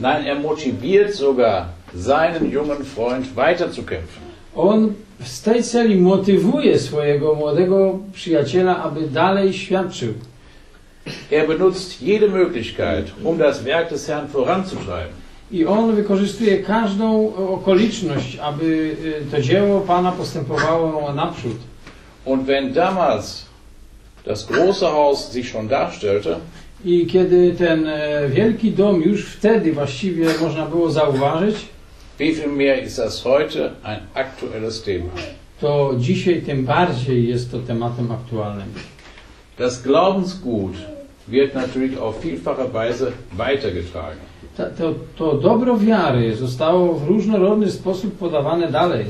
nein, er motiviert sogar seinen jungen Freund weiterzukämpfen. On z tej celi motywuje swojego młodego przyjaciela, aby dalej świadczył. Er benutzt jede Möglichkeit, um das Werk des Herrn voranzutreiben. I on wykorzystuje każdą okoliczność, aby y, to dzieło Pana postępowało naprzód. Und wenn damals das große Haus sich schon darstellte, I kiedy ten e, wielki dom już wtedy właściwie można było zauważyć, wie viel mehr ist das heute ein aktuelles Thema. to dzisiaj tym bardziej jest to tematem aktualnym. Das Glaubensgut wird natürlich auf vielfache Weise weitergetragen. Ta, to, to dobro wiary zostało w różnorodny sposób podawane dalej.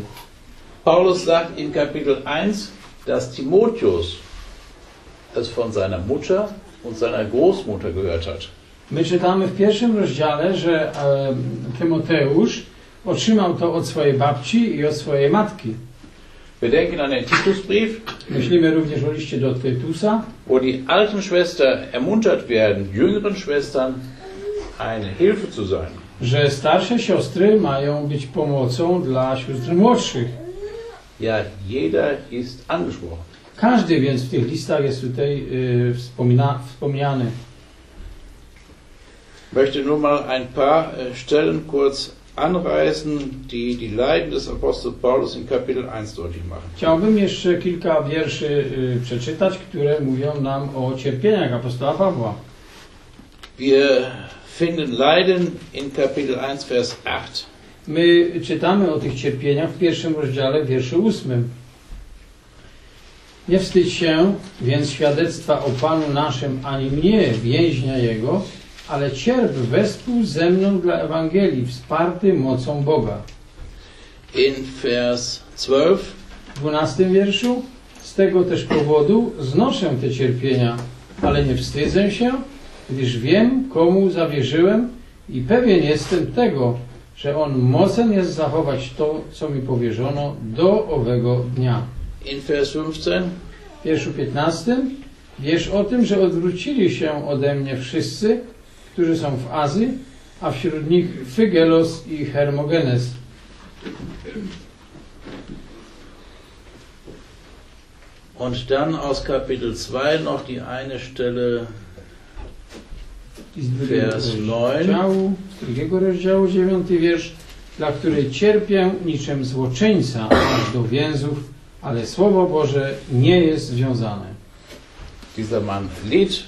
Paulus sagt in Kapitel 1, dass Timotheus es von seiner Mutter und seiner Großmutter gehört hat. My czytamy w pierwszym rozdziale, że e, Tymoteusz otrzymał to od swojej babci i od swojej matki. Wir denken an den Titusbrief, Myślimy również o liście do Tytusa, wo die alten Schwestern ermuntert werden, jüngeren Schwestern eine Hilfe zu sein. że starsze siostry mają być pomocą dla sióstr młodszych. Ja, jeder ist angesprochen. Każdy więc w tych listach jest tutaj y, wspomina, wspomniany. Ich möchte nur mal ein paar äh, Stellen kurz anreißen, die die Leiden des Apostels Paulus in Kapitel 1 deutlich machen. Chciałbym jeszcze kilka wierszy y, przeczytać, które mówią nam o cierpieniach apostoła Pawła. Wir finden Leiden in Kapitel 1, Vers 8. My czytamy o tych cierpieniach w pierwszym rozdziale, w wierszu ósmym. Nie wstydź się więc świadectwa o Panu naszym, ani mnie, więźnia Jego, ale cierp wespół ze mną dla Ewangelii, wsparty mocą Boga. In Vers 12 W 12 wierszu z tego też powodu znoszę te cierpienia, ale nie wstydzę się, gdyż wiem, komu zawierzyłem i pewien jestem tego, że On mocen jest zachować to, co mi powierzono do owego dnia. in Vers 15 W wierszu 15 wiesz o tym, że odwrócili się ode mnie wszyscy, którzy są w Azji, a wśród nich Fygelos i Hermogenes. und dann aus Kapitel 2 noch die eine Stelle Vers rozdziału, z drugiego rozdziału, dziewiąty wiersz, dla której cierpię niczym złoczyńca aż do więzów, ale Słowo Boże nie jest związane. Dieser Mann litt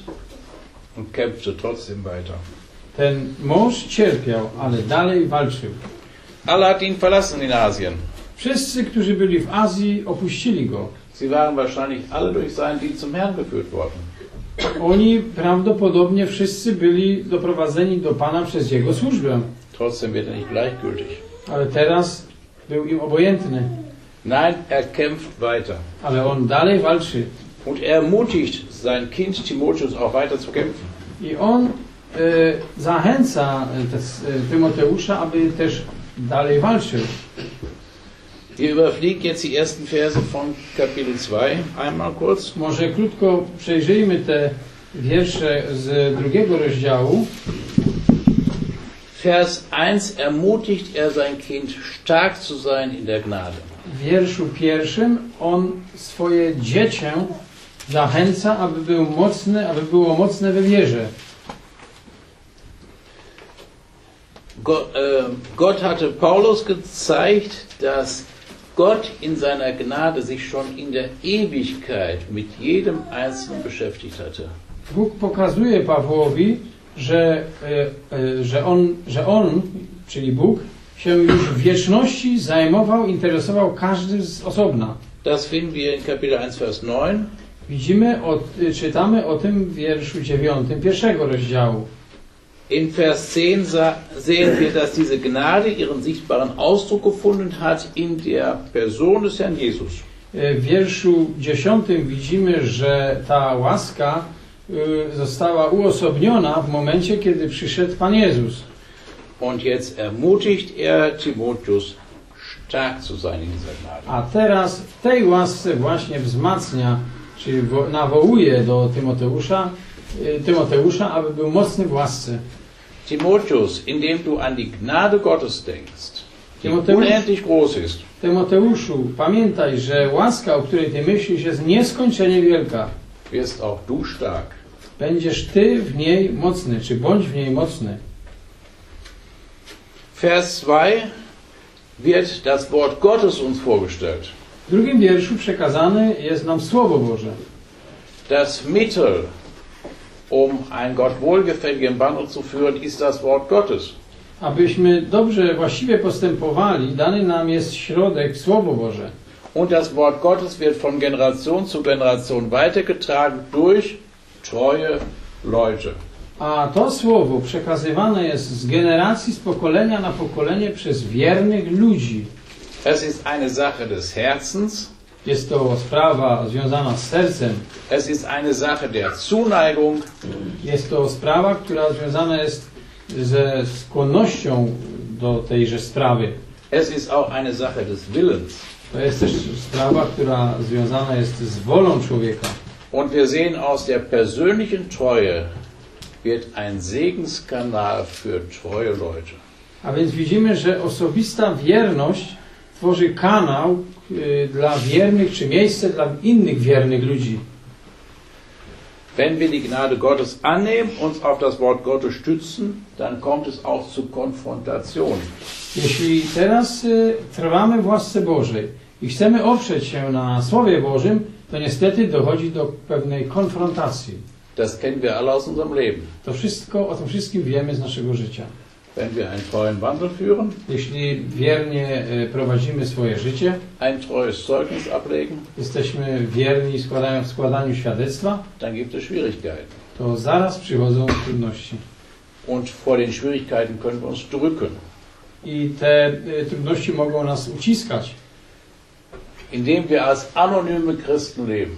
und kämpfte trotzdem weiter. Ten mąż cierpiał, ale dalej walczył. Alle hatten ihn verlassen in Asien. Wszyscy, którzy byli w Azji, opuścili go. Sie waren wahrscheinlich alle durch seinen Dienst zum Herrn geführt worden. Oni prawdopodobnie wszyscy byli doprowadzeni do Pana przez Jego służbę, Trotzdem wird er nicht gleichgültig. ale teraz był im obojętny. Nein, er kämpft weiter. Ale on dalej walczy. Und er ermutigt sein Kind Timotheus auch weiter zu kämpfen. I on e, zachęca e, też, e, Tymoteusza, aby też dalej walczył. Wir überfliegen jetzt die ersten Verse von Kapitel 2 einmal kurz. Może krótko przejrzyjmy te wiersze z drugiego rozdziału. Vers 1 ermutigt er sein Kind, stark zu sein in der Gnade. W wierszu pierwszym on swoje dziecię zachęca, aby był mocny, aby było mocne we wierze. Gott, äh, Gott hatte Paulus gezeigt, dass Gott in seiner Gnade sich schon in der Ewigkeit mit jedem Einzelnen beschäftigt hatte. Bóg pokazuje Pawłowi, że, e, e, że, on, że on, czyli Bóg, się już w wieczności zajmował, interesował każdy z osobna. Das finden wir in Kapitel 1, Vers 9. Widzimy, o, czytamy o tym w wierszu 9 pierwszego rozdziału. In Vers 10 sa- sehen wir, dass diese Gnade ihren sichtbaren Ausdruck gefunden hat in der Person des Herrn Jesus. E, W wierszu 10 widzimy, że ta łaska y, została uosobniona w momencie, kiedy przyszedł Pan Jezus. Und jetzt ermutigt er Timotheus, stark zu sein in dieser Gnade. A teraz w tej łasce właśnie wzmacnia, czy wo- nawołuje do Tymoteusza, y, Tymoteusza, aby był mocny w łasce. Timotheus, indem du an die Gnade Gottes denkst, die unendlich groß ist, Tymoteuszu, pamiętaj, że łaska, o której ty myślisz, jest nieskończenie wielka. wirst auch du stark. Będziesz ty w niej mocny, czy bądź w niej mocny. Vers 2 wird das Wort Gottes uns vorgestellt. W drugim wierszu przekazane jest nam Słowo Boże. Das Mittel, um einen Gott wohlgefälligen Wandel zu führen, ist das Wort Gottes. Abyśmy dobrze, właściwie postępowali, dany nam jest środek, Słowo Boże. Und das Wort Gottes wird von Generation zu Generation weitergetragen durch treue Leute. A to słowo przekazywane jest z generacji, z pokolenia na pokolenie przez wiernych ludzi. Es ist eine Sache des Herzens, Jest to sprawa związana z sercem. es ist eine Sache der Zuneigung, Jest to sprawa, która związana jest ze skłonnością do tejże sprawy. es ist auch eine Sache des Willens. To jest też sprawa, która związana jest z wolą człowieka. Und wir sehen aus der persönlichen Treue wird ein Segenskanal für treue Leute. A więc widzimy, że osobista wierność tworzy kanał y, dla wiernych, czy miejsce dla innych wiernych ludzi. Wenn wir die Gnade Gottes annehmen, uns auf das Wort Gottes stützen, dann kommt es auch zu Konfrontation. Jeśli teraz y, trwamy w łasce Bożej i chcemy oprzeć się na Słowie Bożym, to niestety dochodzi do pewnej konfrontacji. Das kennen wir alle aus unserem Leben. To wszystko, o tym wszystkim wiemy z naszego życia. Wenn wir einen treuen Wandel führen, Jeśli wiernie y, prowadzimy swoje życie, ein treues Zeugnis ablegen, jesteśmy wierni w składaniu świadectwa, dann gibt es Schwierigkeiten. to zaraz przychodzą trudności. und vor den Schwierigkeiten können wir uns drücken. I te y, trudności mogą nas uciskać. Indem wir als anonyme Christen leben.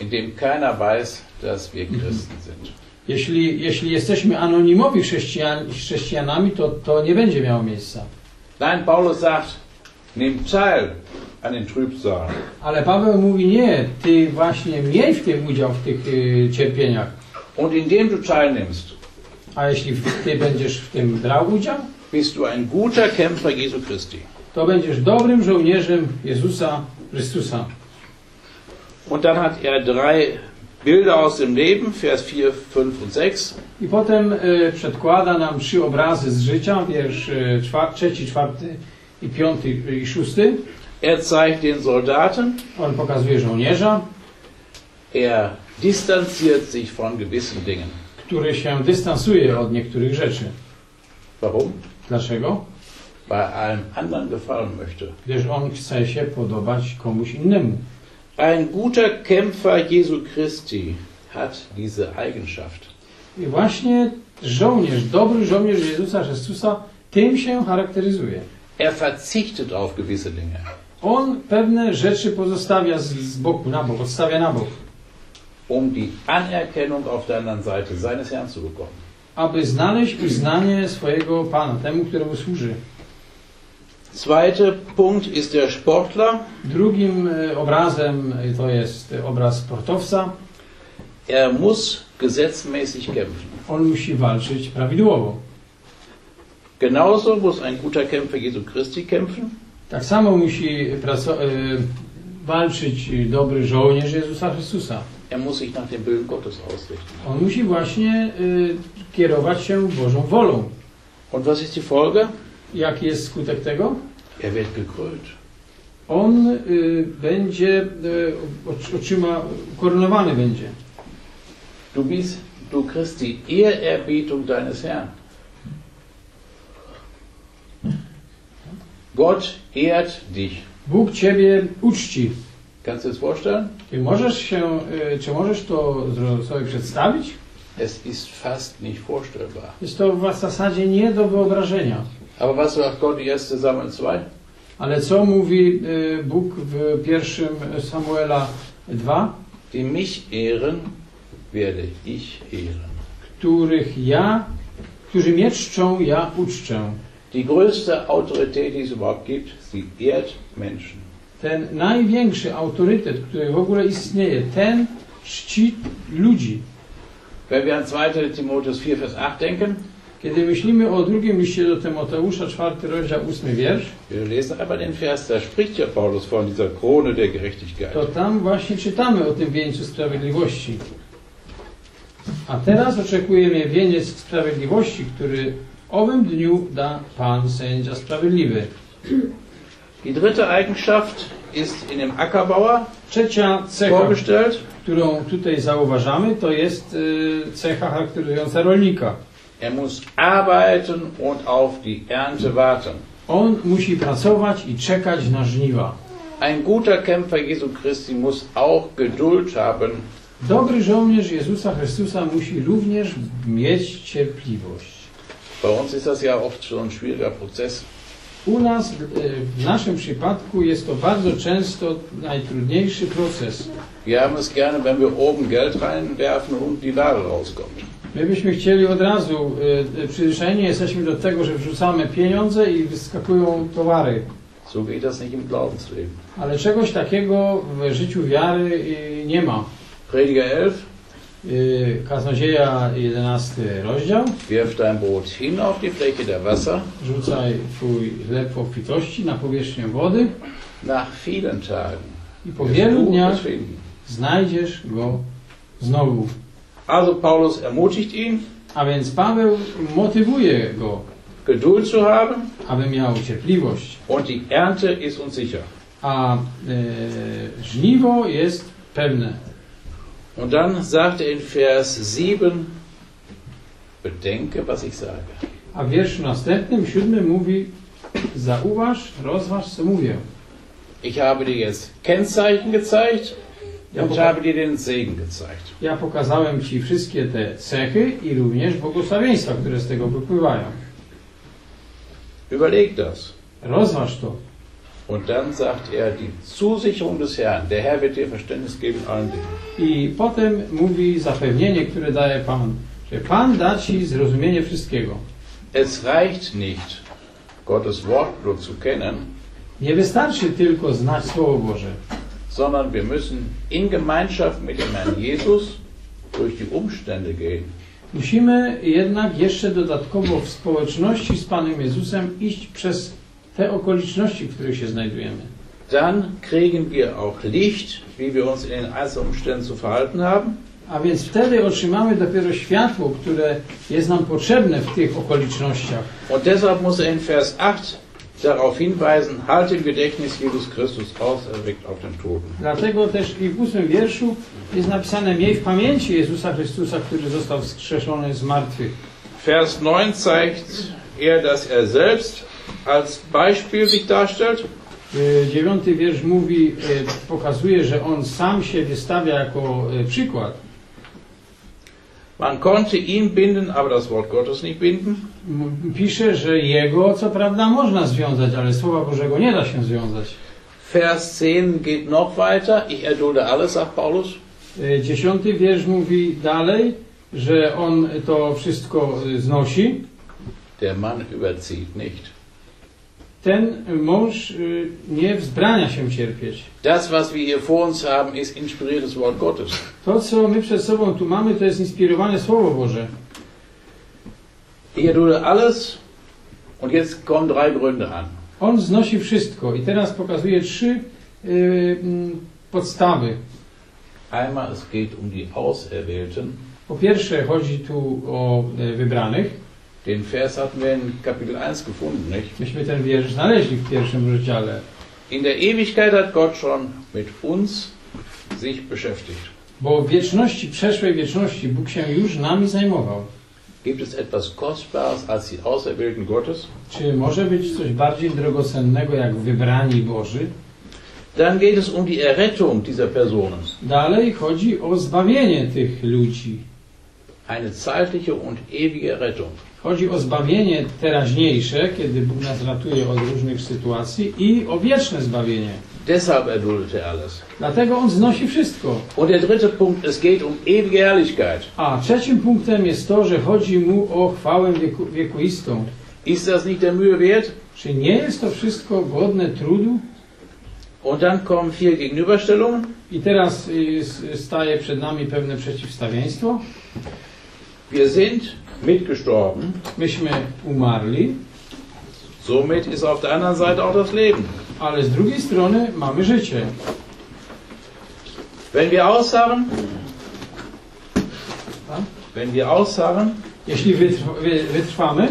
Indem keiner weiß, dass wir Christen sind. Jeśli, jeśli jesteśmy anonimowi chrześcijan, chrześcijanami, to to nie będzie miało miejsca. Nein, Paulus sagt, nehmt teil an den. Ale Paweł mówi nie, ty właśnie miej w tym udział w tych y, cierpieniach. Und indem du teilnimmst, A jeśli ty będziesz w tym brał udział, bist du ein guter Kämpfer Jesu Christi. to będziesz dobrym żołnierzem Jezusa Chrystusa. Und dann hat er drei Bilder aus dem Leben, Vers 4, 5 und 6. I potem y, przedkłada nam trzy obrazy z życia, wiersz y, czwa, trzeci, czwarty i piąty i szósty. Er zeigt den Soldaten, On pokazuje żołnierza, er distanziert sich von gewissen Dingen. który się dystansuje od niektórych rzeczy. Warum? Dlaczego? Weil allem anderen gefallen möchte. Gdyż on chce się podobać komuś innemu. Ein guter Kämpfer Jesu Christi hat diese Eigenschaft. I właśnie żołnierz, dobry żołnierz Jezusa Chrystusa tym się charakteryzuje. Er verzichtet auf gewisse Dinge. On pewne rzeczy pozostawia z, z boku na bok, odstawia na bok, um die Anerkennung auf der anderen Seite seines Herrn zu bekommen. aby znaleźć uznanie swojego Pana, temu, któremu służy. Zweiter Punkt ist der Sportler. Drugim e, obrazem e, to jest obraz sportowca. Er muss gesetzmäßig kämpfen. On musi walczyć prawidłowo. Genauso muss ein guter Kämpfer Jesu Christi kämpfen. Tak samo musi e, walczyć dobry żołnierz Jezusa Chrystusa. Er muss sich nach dem Willen Gottes ausrichten. On musi właśnie kierować się Bożą wolą. Und was ist die Folge? Jaki jest skutek tego? Er wird gekrönt. On y, będzie, y, oczyma, koronowany będzie. Du bist, du kriegst die Ehrerbietung deines Herrn. Gott ehrt dich. Bóg Ciebie uczci. Kannst du das vorstellen? Ty możesz się, y, czy możesz to sobie przedstawić? Es ist fast nicht vorstellbar. Jest to w zasadzie nie do wyobrażenia. Aber was sagt Gott in 1. Samuel 2? Ale co mówi y, Bóg w pierwszym Samuela 2? Die mich ehren, werde ich ehren. Których ja, którzy mnie czczą, ja uczczę. Die größte Autorität, die es überhaupt gibt, sie ehrt Menschen. Ten największy autorytet, który w ogóle istnieje, ten czci ludzi. Wenn wir an 2. Timotheus 4, Vers 8 denken, Kiedy myślimy o drugim liście do Tymoteusza, czwarty rozdział, ósmy wiersz, wir lesen einmal den Vers, da spricht ja Paulus von dieser Krone der Gerechtigkeit. to tam właśnie czytamy o tym wieńcu sprawiedliwości. A teraz oczekuje mnie wieniec sprawiedliwości, który owym dniu da Pan sędzia sprawiedliwy. Die dritte Eigenschaft ist in dem Ackerbauer Trzecia cecha, vorgestellt. którą tutaj zauważamy, to jest y, cecha charakteryzująca rolnika. Er muss arbeiten und auf die Ernte warten. On musi pracować i czekać na żniwa. Ein guter Kämpfer Jesu Christi muss auch Geduld haben Dobry żołnierz Jezusa Chrystusa musi również mieć cierpliwość. Bei uns ist das ja oft schon ein schwieriger Prozess. U nas, y, w naszym przypadku, jest to bardzo często najtrudniejszy proces. Wir haben es gerne, wenn wir oben Geld reinwerfen und die Ware rauskommt. My byśmy chcieli od razu, y, y, przyzwyczajeni jesteśmy do tego, że wrzucamy pieniądze i wyskakują towary. So geht das nicht im Glaubensleben. Ale czegoś takiego w życiu wiary y, nie ma. Prediger 11, Y, Kaznodzieja 11 rozdział. wirf dein Brot hin auf die Fläche der Wasser. Rzucaj twój chleb obfitości na powierzchnię wody Nach vielen Tagen i po wielu dniach znajdziesz go znowu. Also Paulus ermutigt ihn, A więc Paweł motywuje go, Geduld zu haben aby miał cierpliwość. und die Ernte ist uns sicher. A e, żniwo jest pewne. Und dann sagt er in Vers 7, bedenke, was ich sage. A w wierszu następnym, siódmym mówi Zauważ, rozważ, co mówię. Ich habe dir jetzt Kennzeichen gezeigt, Ja, dir den Segen gezeigt. ja pokazałem Ci wszystkie te cechy i również błogosławieństwa, które z tego wypływają. Überleg das. Rozważ to. Und dann sagt er, die Zusicherung des Herrn, der Herr wird dir Verständnis geben allen Dingen. I potem mówi zapewnienie, które daje Pan, że Pan da Ci zrozumienie wszystkiego. Es reicht nicht, Gottes Wort nur zu kennen, Nie wystarczy tylko znać Słowo Boże, sondern wir müssen in Gemeinschaft mit dem Herrn Jesus durch die Umstände gehen. Musimy jednak jeszcze dodatkowo w społeczności z Panem Jezusem iść przez te okoliczności, w których się znajdujemy. Dann kriegen wir auch Licht, wie wir uns in den einzelnen Umständen zu verhalten haben. A więc wtedy otrzymamy dopiero światło, które jest nam potrzebne w tych okolicznościach. Und deshalb muss er in Vers 8 darauf hinweisen, halt im Gedächtnis Jesus Christus auserweckt auf den Toten. Dlatego też i w ósmym wierszu jest napisane Miej w pamięci Jezusa Chrystusa, który został wskrzeszony z martwych. Vers 9 zeigt er, dass er selbst als Beispiel sich darstellt. Y, Dziewiąty wiersz mówi, y, pokazuje, że on sam się wystawia jako y, przykład. Man konnte ihn binden, aber das Wort Gottes nicht binden. Pisze, że jego co prawda można związać, ale Słowa Bożego nie da się związać. Vers 10 geht noch weiter. Ich erdulde alles, sagt Paulus. Y, Dziesiąty wiersz mówi dalej, że on to wszystko y, znosi. Der Mann überzieht nicht. Ten mąż y, nie wzbrania się cierpieć. Das, was wir hier vor uns haben, ist inspiriertes Wort Gottes. To, co my przed sobą tu mamy, to jest inspirowane Słowo Boże. Ich erdulde alles. Und jetzt kommen drei Gründe an. On znosi wszystko i teraz pokazuje trzy y, podstawy. Einmal, es geht um die Auserwählten. Po pierwsze chodzi tu o y, wybranych. Den Vers hatten wir in Kapitel 1 gefunden, nicht? Myśmy ten wiersz znaleźli w pierwszym rozdziale. In der Ewigkeit hat Gott schon mit uns sich beschäftigt. Bo w wieczności, przeszłej wieczności Bóg się już nami zajmował. Gibt es etwas Kostbares als die Auserwählten Gottes? Czy może być coś bardziej drogocennego jak wybrani Boży? Dann geht es um die Errettung dieser Personen. Dalej chodzi o zbawienie tych ludzi. Eine zeitliche und ewige Rettung. Chodzi o zbawienie teraźniejsze, kiedy Bóg nas ratuje od różnych sytuacji i o wieczne zbawienie. Deshalb erduldet er alles. Dlatego On znosi wszystko. Und der dritte Punkt, es geht um ewige Herrlichkeit. A trzecim punktem jest to, że chodzi Mu o chwałę wieku, wiekuistą. Ist das nicht der Mühe wert? Czy nie jest to wszystko godne trudu? Und dann kommen vier Gegenüberstellungen. I teraz y, staje przed nami pewne przeciwstawieństwo. Wir sind mitgestorben. Myśmy umarli, Somit ist auf der anderen Seite auch das Leben. ale z drugiej strony mamy życie. Wenn wir ausharren, wenn wir ausharren, Jeśli wytrwa, wy, wytrwamy,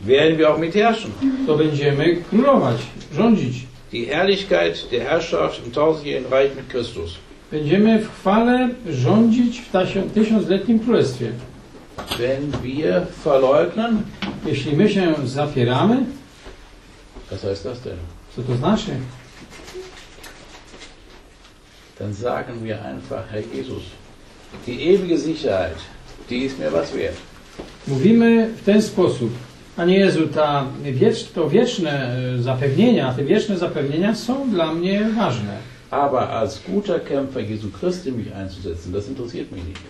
werden wir auch mitherrschen. to będziemy królować, rządzić. Die Herrlichkeit der Herrschaft im tausendjährigen Reich mit Christus. Będziemy w chwale rządzić w tysiącletnim królestwie. Wenn wir verleugnen, Jeśli my się zapieramy, was heißt das denn? co to znaczy? Dann sagen wir einfach, Herr Jesus, die ewige Sicherheit, die ist mir was wert. Mówimy w ten sposób. Panie Jezu, ta wiecz, to wieczne e, zapewnienia, te wieczne zapewnienia są dla mnie ważne. Aber als guter Kämpfer Jesu Christi mich einzusetzen, das interessiert mich nicht.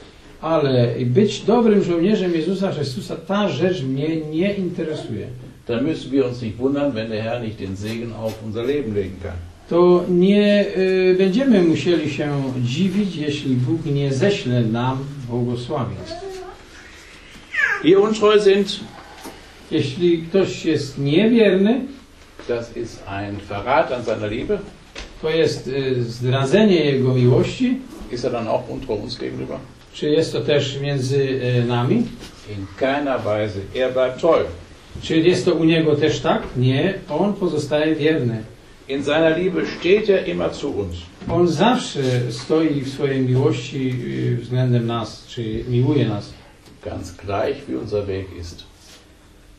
Ale być dobrym żołnierzem Jezusa Chrystusa, ta rzecz mnie nie interesuje. Dann müssen wir uns nicht wundern, wenn der Herr nicht den Segen auf unser Leben legen kann. To nie y, będziemy musieli się dziwić, jeśli Bóg nie ześle nam błogosławieństw. Wir untreu sind, Jeśli ktoś jest niewierny, das ist ein Verrat an seiner Liebe. to jest y, zdradzenie Jego miłości, Ist er dann auch untreu uns gegenüber? Czy jest to też między y, nami? In keiner Weise. Er bleibt treu. Czy jest to u Niego też tak? Nie, On pozostaje wierny. In seiner Liebe steht er immer zu uns. On zawsze stoi w swojej miłości y, względem nas, czy miłuje nas. Ganz gleich, wie unser Weg ist.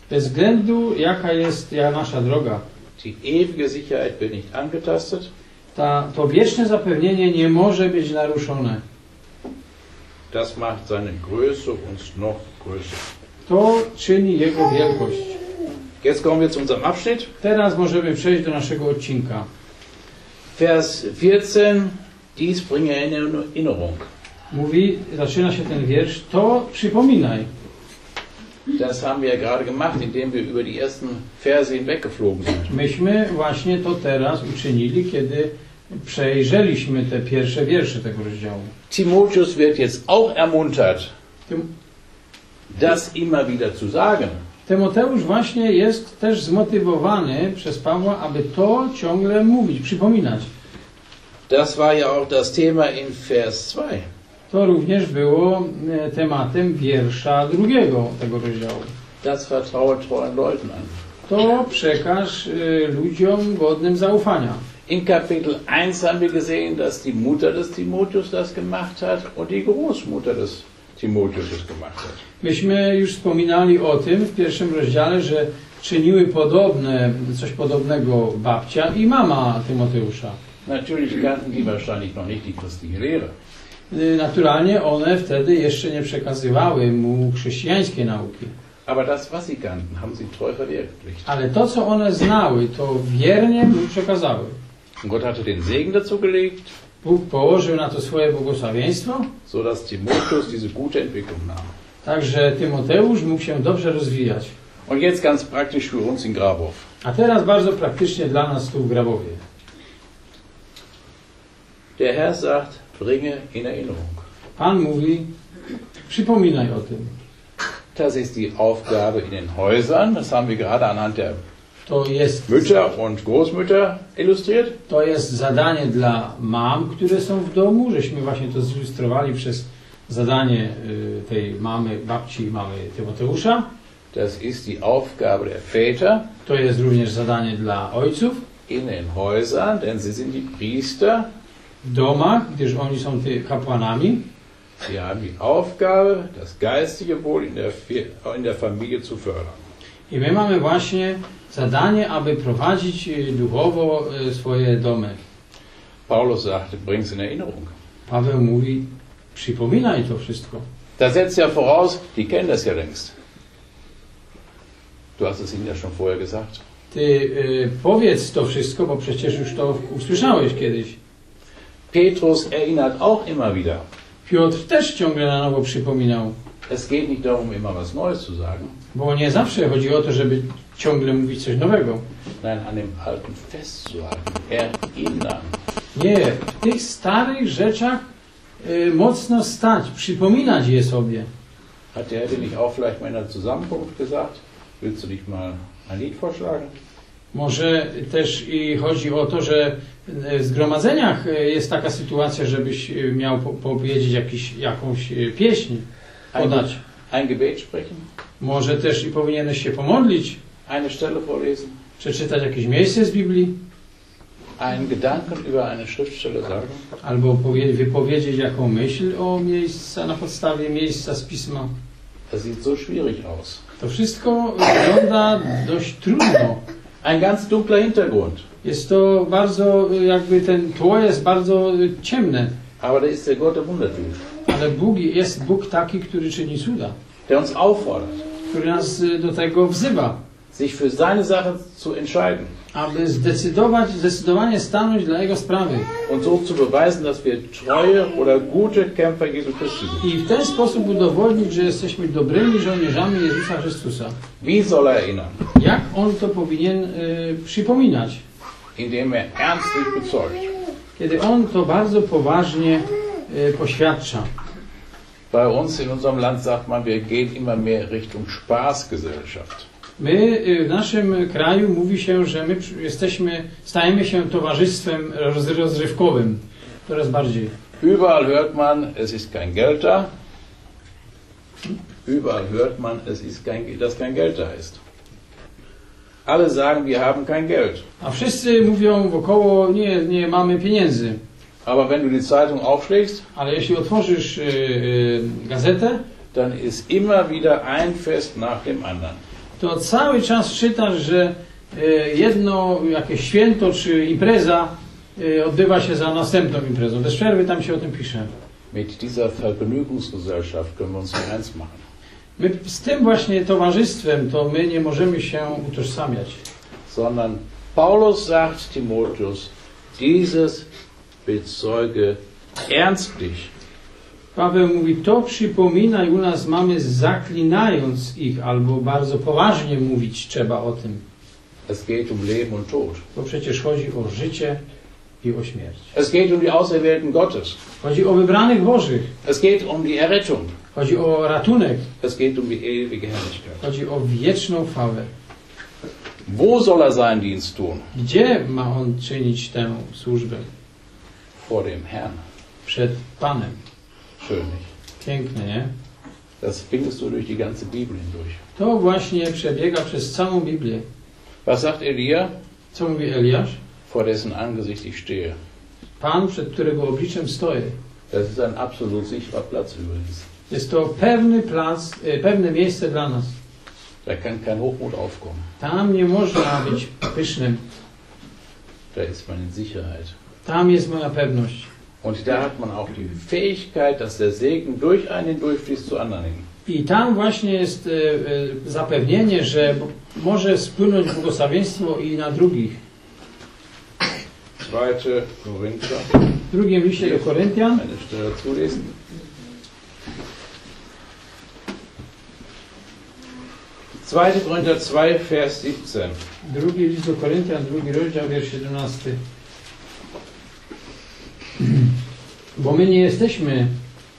Bez względu, jaka jest ja, nasza droga. Die ewige Sicherheit wird nicht angetastet. ta, to wieczne zapewnienie nie może być naruszone. Das macht seine Größe uns noch größer. To czyni Jego wielkość. Jetzt kommen wir zu unserem Abschnitt. Teraz możemy przejść do naszego odcinka. Vers 14. Dies bringe in Erinnerung. Mówi, zaczyna się ten wiersz, to przypominaj. Das haben wir ja gerade gemacht, indem wir über die ersten Verse hinweggeflogen sind. Myśmy właśnie to teraz uczynili, kiedy przejrzeliśmy te pierwsze wiersze tego rozdziału. Timotheus wird jetzt auch ermuntert, Tym, das immer wieder zu sagen. Tymoteusz właśnie jest też zmotywowany przez Pawła, aby to ciągle mówić, przypominać. Das war ja auch das Thema in Vers 2. To również było e, tematem wiersza drugiego tego rozdziału. Das vertraue treuen Leuten an. To przekaż e, ludziom godnym zaufania. In Kapitel 1 haben wir gesehen, dass die Mutter des Timotheus das gemacht hat und die Großmutter des Timotheus es gemacht hat. Myśmy już wspominali o tym w pierwszym rozdziale, że czyniły podobne, coś podobnego babcia i mama Tymoteusza. Natürlich kannten die wahrscheinlich noch nicht die christliche Lehre. Y, Naturalnie one wtedy jeszcze nie przekazywały mu chrześcijańskiej nauki. Aber das, was sie kannten, haben sie treu verwirklicht. Ale to, co one znały, to wiernie mu przekazały. Und Gott hatte den Segen dazu gelegt, Bóg położył na to swoje błogosławieństwo, sodass Timotheus diese gute Entwicklung nahm. także Tymoteusz mógł się dobrze rozwijać. Und jetzt ganz praktisch für uns in Grabow. A teraz bardzo praktycznie dla nas tu w Grabowie. Der Herr sagt, bringe in Erinnerung. Pan mówi, przypominaj o tym. Das ist die Aufgabe in den Häusern. Das haben wir gerade anhand der To jest, Mütter und Großmütter illustriert. to jest zadanie dla mam, które są w domu, żeśmy właśnie to zilustrowali przez zadanie y, tej mamy, babci i mamy Tymoteusza. Das ist die Aufgabe der Väter To jest również zadanie dla ojców in den Häusern, denn sie sind die Priester. w domach, gdyż oni są ty kapłanami. Sie haben die Aufgabe, das geistige Wohl in der, in der Familie zu fördern. I my mamy właśnie zadanie, aby prowadzić y, duchowo y, swoje domy. Paulus sagte, bring's in Erinnerung. Paweł mówi, przypominaj to wszystko. Da setzt ja voraus, die kennen das ja längst. Du hast es ihnen ja schon vorher gesagt. Ty y, powiedz to wszystko, bo przecież już to usłyszałeś kiedyś. Petrus erinnert auch immer wieder. Piotr też ciągle na nowo przypominał, Es geht nicht darum, immer was Neues zu sagen. bo nie zawsze chodzi o to, żeby ciągle mówić coś nowego. Nein, an dem Alten festzuhalten, erinnern. Nie, w tych starych rzeczach y, mocno stać, przypominać je sobie. Hat der Herr nicht auch vielleicht mal in der Zusammenkunft gesagt, willst du nicht mal ein Lied vorschlagen? Może też i chodzi o to, że w zgromadzeniach y, jest taka sytuacja, żebyś y, miał po- powiedzieć jakiś, jakąś y, pieśń, podać. ein Gebet sprechen? Może też i powinieneś się pomodlić, Eine Stelle vorlesen? przeczytać jakieś miejsce z Biblii, Einen Gedanken über eine Schriftstelle sagen? albo powie- wypowiedzieć jaką myśl o miejsca na podstawie miejsca z pisma. Das sieht so schwierig aus. To wszystko wygląda dość trudno. Ein ganz dunkler Hintergrund. Jest to bardzo, jakby ten tło jest bardzo ciemne, Aber da ist der Gott der Wunder tut, ale Bóg jest Bóg taki, który czyni cuda, der uns auffordert, który nas y, do tego wzywa, sich für seine Sache zu entscheiden aby zdecydować, zdecydowanie stanąć dla Jego sprawy und so zu beweisen, dass wir treue oder gute Kämpfer Jesu Christi sind. i w ten sposób udowodnić, że jesteśmy dobrymi żołnierzami Jezusa Chrystusa. Wie soll er erinnern? Jak On to powinien y, przypominać? Indem er ernstlich bezeugt. Kiedy On to bardzo poważnie poświadcza. Bei uns in unserem Land sagt man, wir gehen immer mehr Richtung Spaßgesellschaft. My y, w naszym kraju mówi się, że my jesteśmy, stajemy się towarzystwem roz, rozrywkowym. Coraz bardziej. Überall hört man, es ist kein Geld da. Überall hört man, es ist kein, dass kein Geld da ist. Alle sagen, wir haben kein Geld. A wszyscy mówią wokoło, nie, nie mamy pieniędzy. Aber wenn du die Zeitung aufschlägst, Ale jeśli otworzysz y, y, gazetę, dann ist immer wieder ein Fest nach dem anderen. to cały czas czytasz, że y, jedno jakieś święto czy impreza y, odbywa się za następną imprezą. Bez przerwy tam się o tym pisze. Mit dieser Vergnügungsgesellschaft können wir uns eins machen. My z tym właśnie towarzystwem to my nie możemy się utożsamiać. Sondern Paulus sagt Timotheus, dieses bezeuge ernstlich. Paweł mówi, to przypominaj u nas mamy zaklinając ich, albo bardzo poważnie mówić trzeba o tym. Es geht um Leben und Tod. Bo przecież chodzi o życie i o śmierć. Es geht um die Auserwählten Gottes. Chodzi o wybranych Bożych. Es geht um die Errettung. Chodzi o ratunek. Es geht um die ewige Herrlichkeit. Chodzi o wieczną chwałę. Wo soll er seinen Dienst tun? Gdzie ma on czynić tę służbę? Vor dem Herrn. Przed Panem. Schön nicht? Piękne, nie? Das findest du durch die ganze Bibel hindurch. To właśnie przebiega przez całą Biblię. Was sagt Elia? Co mówi Eliasz? Vor dessen Angesicht ich stehe. Pan, przed którego obliczem stoję. Das ist ein absolut sicherer Platz übrigens. Jest to pewny plac, e, pewne miejsce dla nas. Da kann kein Hochmut aufkommen. Tam nie można być pysznym. Da ist man in Sicherheit. Tam jest moja pewność. Und da hat man auch die Fähigkeit, dass der Segen durch einen hindurchfließt zu anderen hin. I tam właśnie jest e, e, zapewnienie, że może spłynąć błogosławieństwo i na drugich. Zweite Korinther, W drugim liście do Koryntian, eine Stelle zulesen. Zweite Korinther 2, Vers 17. drugi list do Koryntian, drugi rozdział, wiersz 17. Bo my nie jesteśmy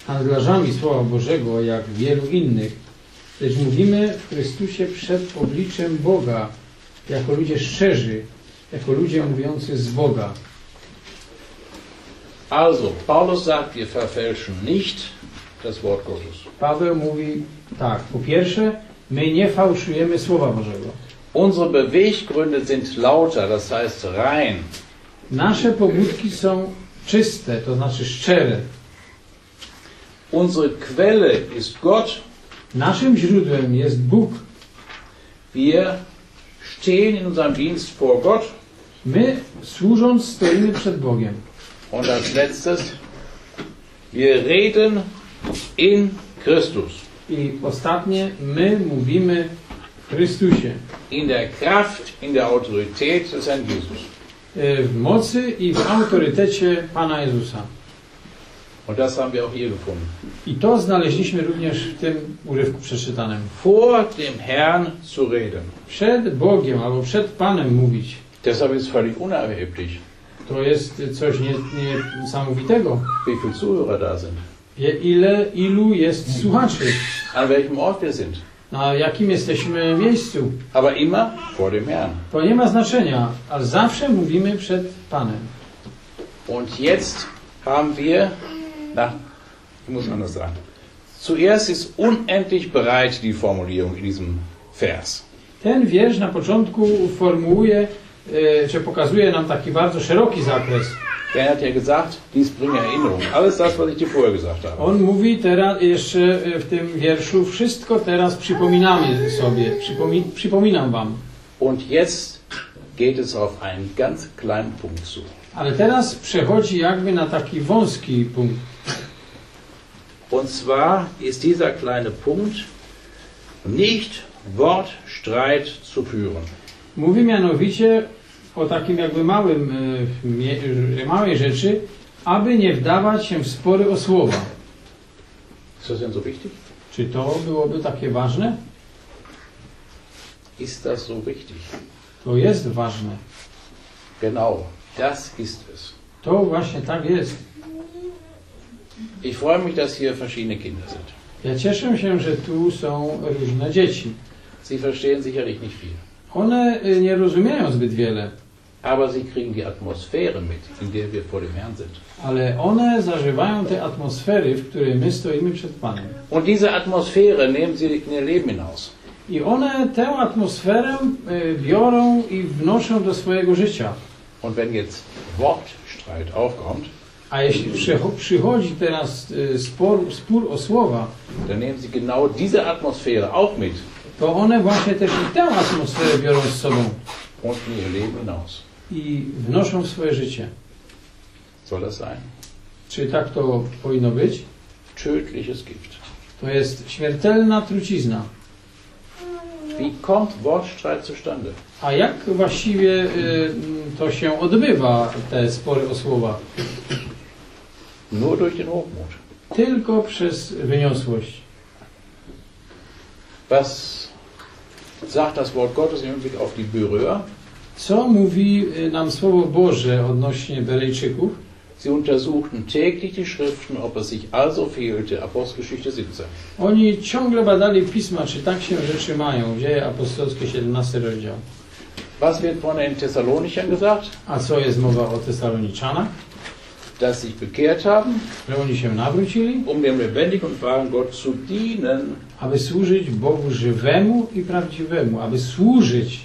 handlarzami Słowa Bożego, jak wielu innych, lecz mówimy w Chrystusie przed obliczem Boga, jako ludzie szczerzy, jako ludzie mówiący z Boga. Also, Paulus sagt, wir verfälschen nicht das Wort Gottes. Paweł mówi tak, po pierwsze, my nie fałszujemy Słowa Bożego. Unsere Beweggründe sind lauter, das heißt rein. Nasze pobudki są czyste, to znaczy szczere. Unsere Quelle ist Gott. Naszym źródłem jest Bóg. Wir stehen in unserem Dienst vor Gott. My, służąc, stoimy przed Bogiem. Und als letztes, wir reden in Christus. I ostatnie, my mówimy w Chrystusie. In der Kraft, in der Autorität des Herrn Jesus. E, W mocy i w autorytecie Pana Jezusa. Und das haben wir auch hier gefunden. I to znaleźliśmy również w tym urywku przeczytanym. Vor dem Herrn zu reden. Przed Bogiem albo przed Panem mówić. Deshalb ist völlig unerheblich, To jest coś nie- niesamowitego. wie viele Zuhörer da sind, ile, ilu jest słuchaczy. an welchem Ort wir sind. Na jakim jesteśmy miejscu. Aber immer vor dem Herrn. To nie ma znaczenia, ale zawsze mówimy przed Panem. Und jetzt haben wir, na, ich muss anders sagen. Zuerst ist unendlich breit die Formulierung in diesem Vers. Ten wiersz na początku formułuje, e, czy pokazuje nam taki bardzo szeroki zakres. Der hat ja gesagt, dies bringe Erinnerung. Alles das, was ich dir vorher gesagt habe. On mówi teraz jeszcze e, w tym wierszu, wszystko teraz przypominamy sobie, przypomi przypominam wam. Und jetzt geht es auf einen ganz kleinen Punkt zu. Ale teraz przechodzi jakby na taki wąski punkt. Und zwar ist dieser kleine Punkt nicht Wortstreit zu führen. Mówi mianowicie o takim jakby małym, e, e, małej rzeczy, aby nie wdawać się w spory o słowa. Czy to byłoby takie ważne? Ist das so wichtig? To jest ważne. Genau, das ist es. To właśnie tak jest. Ich freue mich, dass hier verschiedene Kinder sind. Ja cieszę się, że tu są różne dzieci. Sie verstehen sicherlich nicht viel, One y, nie rozumieją zbyt wiele, aber sie kriegen die Atmosphäre mit, in der wir vor dem Herrn sind. ale one zażywają te atmosfery, w której my stoimy przed Panem. Und diese Atmosphäre nehmen sie in ihr Leben hinaus. I one tę atmosferę y, biorą i wnoszą do swojego życia. Und wenn jetzt Wortstreit aufkommt, A jeśli przycho- przychodzi teraz y, spor, spór o słowa, dann nehmen sie genau diese Atmosphäre auch mit to one właśnie też i tę atmosferę biorą z sobą und in ihr Leben hinaus. I wnoszą w swoje życie. Soll das sein? Czy tak to powinno być? Tödliches Gift. To jest śmiertelna trucizna. Wie kommt Wortstreit zustande? A jak właściwie y, to się odbywa, te spory o słowa? Nur durch den Hochmut. Tylko przez wyniosłość. Was sagt das Wort Gottes im Hinblick auf die Berührer? Co mówi y, nam Słowo Boże odnośnie Berejczyków? Sie untersuchten täglich die Schriften, ob es sich also fehlte. Apostelgeschichte 17. Oni ciągle badali Pisma, czy tak się rzeczy mają. Dzieje apostolskie, 17 rozdział. Was wird von den Thessalonichern gesagt? A co jest mowa o Tesaloniczanach? Dass sie sich bekehrt haben, Że oni się nawrócili, um dem lebendigen und wahren Gott zu dienen. aby służyć Bogu żywemu i prawdziwemu, aby służyć.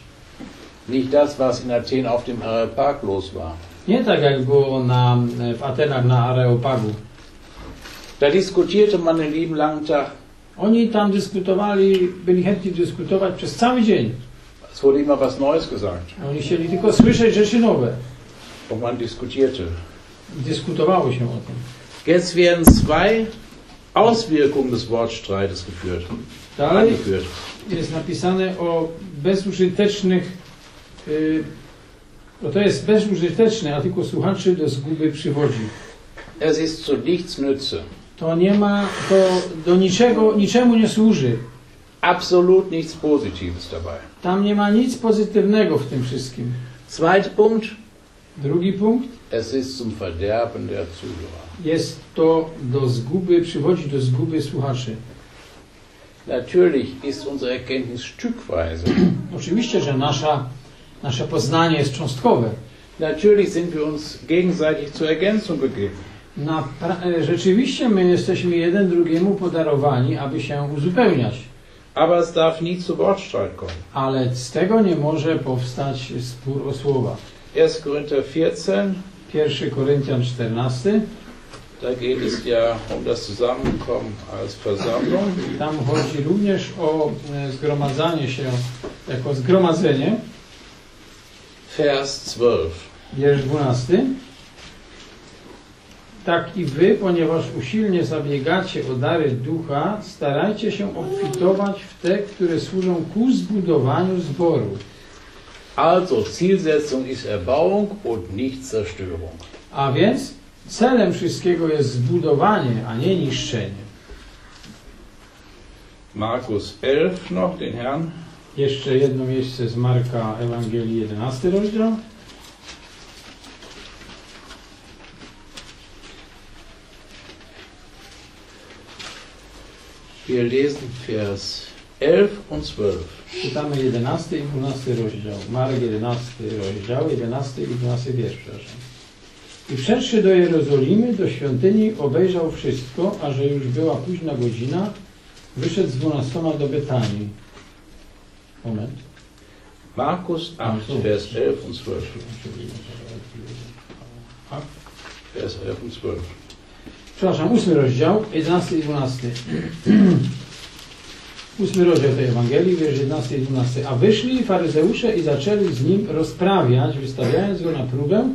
Nicht das, was in Athen auf dem Areopag los war. Nie tak jak było na, w Atenach na Areopagu. Da diskutierte man den lieben langen Tag. Oni tam dyskutowali, byli chętni dyskutować przez cały dzień. Es wurde immer was Neues gesagt. Oni chcieli tylko słyszeć rzeczy nowe. Und man diskutierte. Dyskutowało się o tym. Jetzt werden zwei Auswirkungen des Wortstreites geführt, Dalej angeführt. jest napisane o bezużytecznych, bo to jest bezużyteczne, a tylko słuchaczy do zguby przywodzi. Es ist zu nichts nütze. To nie ma, to do niczego, niczemu nie służy. Absolut nichts Positives dabei. Tam nie ma nic pozytywnego w tym wszystkim. Zweiter Punkt. Drugi punkt Es ist zum Verderben der Zuhörer. jest to do zguby, przywodzi do zguby słuchaczy. Natürlich ist unsere Erkenntnis stückweise. Oczywiście, że nasza, nasze poznanie jest cząstkowe. Natürlich sind wir uns gegenseitig zur Ergänzung gegeben. Na, e, rzeczywiście my jesteśmy jeden drugiemu podarowani, aby się uzupełniać. Aber es darf nie zu Wortstreit kommen. Ale z tego nie może powstać spór o słowa. 1. Korinther 14, 1 Koryntian 14, da geht es ja um das Zusammenkommen als Versammlung. tam chodzi również o e, zgromadzanie się jako zgromadzenie. Vers 12. Wiersz 12. Tak i wy, ponieważ usilnie zabiegacie o dary ducha, starajcie się obfitować w te, które służą ku zbudowaniu zboru. Also, Zielsetzung ist Erbauung und nicht Zerstörung. A więc celem wszystkiego jest zbudowanie, a nie niszczenie. Markus 11 noch, den Herrn. Jeszcze jedno miejsce z Marka Ewangelii, 11 rozdział. Wir lesen Vers 11 und 12. Czytamy 11 i 12 rozdział. Marek 11 rozdział, 11 i 12 wiersz, przepraszam. I wszedłszy do Jerozolimy, do świątyni, obejrzał wszystko, a że już była późna godzina, wyszedł z dwunastoma do Betanii. Moment. Markus 8, Vers 11 und 12. Vers 11 und 12. Przepraszam, ósmy rozdział, 11 i 12. Ósmy rozdział tej Ewangelii, wiersz 11 i 12. A wyszli faryzeusze i zaczęli z nim rozprawiać, wystawiając go na próbę,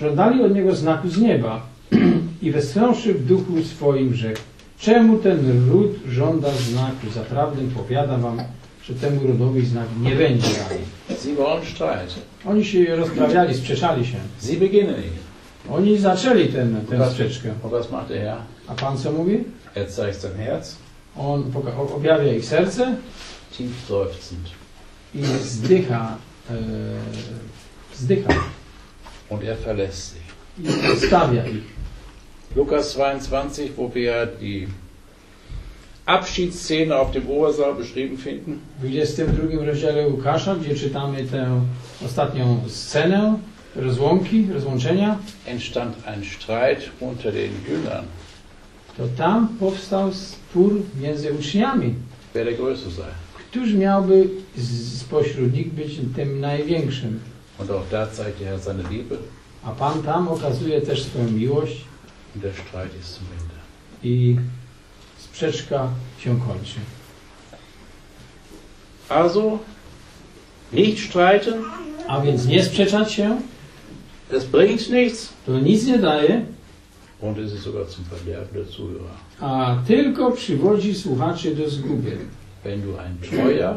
żądali od niego znaku z nieba. I westchnąwszy w duchu swoim rzekł, czemu ten ród żąda znaku? Zaprawdę powiadam wam, że temu rodowi znak nie będzie dany. Sie wollen Streit. Oni się rozprawiali, sprzeczali się. Sie beginnen. Oni zaczęli tę tę sprzeczkę. Und was macht der Herr? A Pan co mówi? Er zeigt sein Herz, On objawia ich serce tief seufzend. i zdycha, e, zdycha Und er verlässt sie. i zostawia ich. Lukas 22, wo wir die Abschiedsszene auf dem Obersaal beschrieben finden. W 22 rozdziale Łukasza, gdzie czytamy tę ostatnią scenę rozłąki, rozłączenia, entstand ein Streit unter den Jüngern, to tam powstał spór między uczniami. wer der Größte sei. Któż miałby z- spośród nich być tym największym? Und auch da zeigt der Herr seine Liebe A Pan tam okazuje też swoją miłość und der Streit ist zum Ende. i sprzeczka się kończy. Also, nicht streiten, A więc nie sprzeczać się, Es bringt nichts to nic nie daje, und es ist sogar zum Verderben der Zuhörer. a tylko przywodzi słuchaczy do zguby. Wenn du ein treuer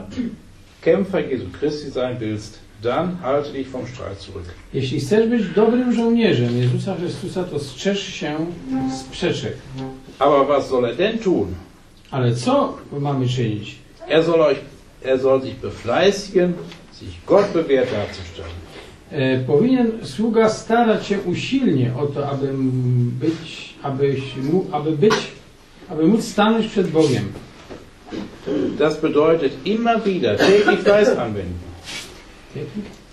Kämpfer Jesu Christi sein willst, dann halte dich vom Streit zurück. Jeśli chcesz być dobrym żołnierzem Jezusa Chrystusa, to strzeż się sprzeczek. Aber was soll er denn tun? Ale co mamy czynić? Er soll euch, er soll sich befleißigen, sich Gott bewährt darzustellen. E, powinien sługa starać się usilnie o to, aby być, abyś, mu- aby być, aby móc stanąć przed Bogiem. Das bedeutet immer wieder täglich Fleiß anwenden.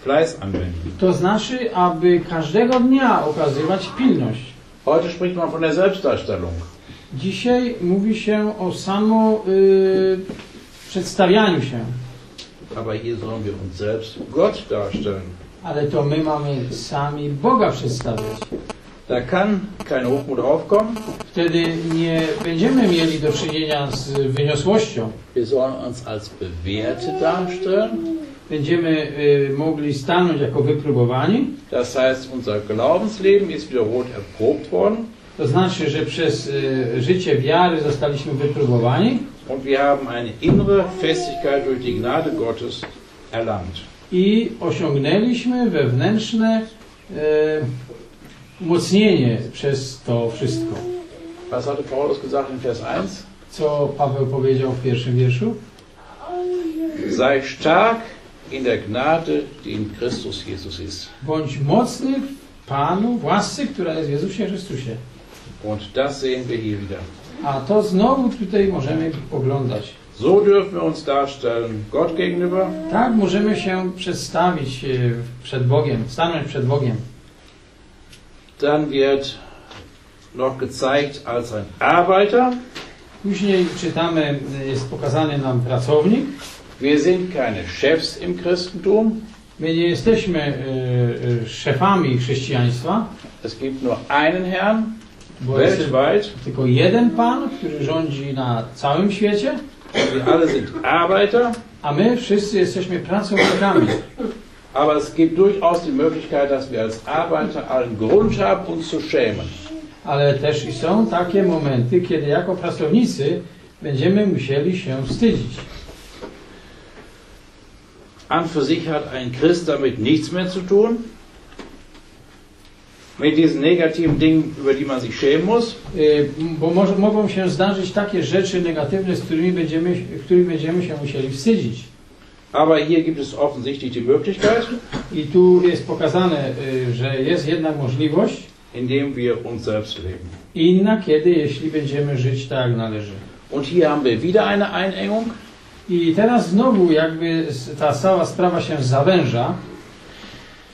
Fleiß anwenden. To znaczy, aby każdego dnia okazywać pilność. Heute spricht man von der Selbstdarstellung. Dzisiaj mówi się o samo y, przedstawianiu się, Aber hier sollen wir uns selbst Gott darstellen. ale to my mamy sami Boga przedstawiać. Da kann kein Hochmut aufkommen. Wtedy nie będziemy mieli do czynienia z wyniosłością. Wir sollen uns als Bewährte darstellen. Będziemy y, mogli stanąć jako wypróbowani. Das heißt, unser Glaubensleben ist wiederholt erprobt worden To znaczy, że przez y, życie wiary zostaliśmy wypróbowani und wir haben eine innere Festigkeit durch die Gnade Gottes erlangt. i osiągnęliśmy wewnętrzne y, umocnienie przez to wszystko. Was hatte Paulus gesagt in Vers 1? Co Paweł powiedział w pierwszym wierszu? Sei stark in der Gnade, die in Christus Jesus ist. Bądź mocny w Panu, w łasce, która jest w Jezusie Chrystusie. Und das sehen wir hier wieder. A to znowu tutaj możemy oglądać. So dürfen wir uns darstellen Gott gegenüber, Tak możemy się przedstawić y, przed Bogiem, stanąć przed Bogiem. dann wird noch gezeigt als ein Arbeiter. Później czytamy, y, jest pokazany nam pracownik. Wir sind keine Chefs im Christentum. My nie jesteśmy y, y, szefami chrześcijaństwa, Es gibt nur einen Herrn, bo jest weltweit. tylko jeden Pan, który rządzi na całym świecie, Wir alle sind Arbeiter. a my wszyscy jesteśmy pracownikami. Aber es gibt durchaus die Möglichkeit, dass wir als Arbeiter allen Grund haben, uns zu schämen. Ale też i są takie momenty, kiedy jako pracownicy będziemy musieli się wstydzić. An für sich hat ein Christ damit nichts mehr zu tun. Mit diesen negativen Dingen, über die man sich schämen muss. Y, Bo może, mogą się zdarzyć takie rzeczy negatywne, z którymi będziemy, których będziemy się musieli wstydzić. Aber hier gibt es offensichtlich die Möglichkeit, I tu jest pokazane, y, że jest jednak możliwość indem wir uns selbst leben. inna, kiedy jeśli będziemy żyć tak jak należy. Und hier haben wir wieder eine Einengung. I teraz znowu jakby ta cała sprawa się zawęża.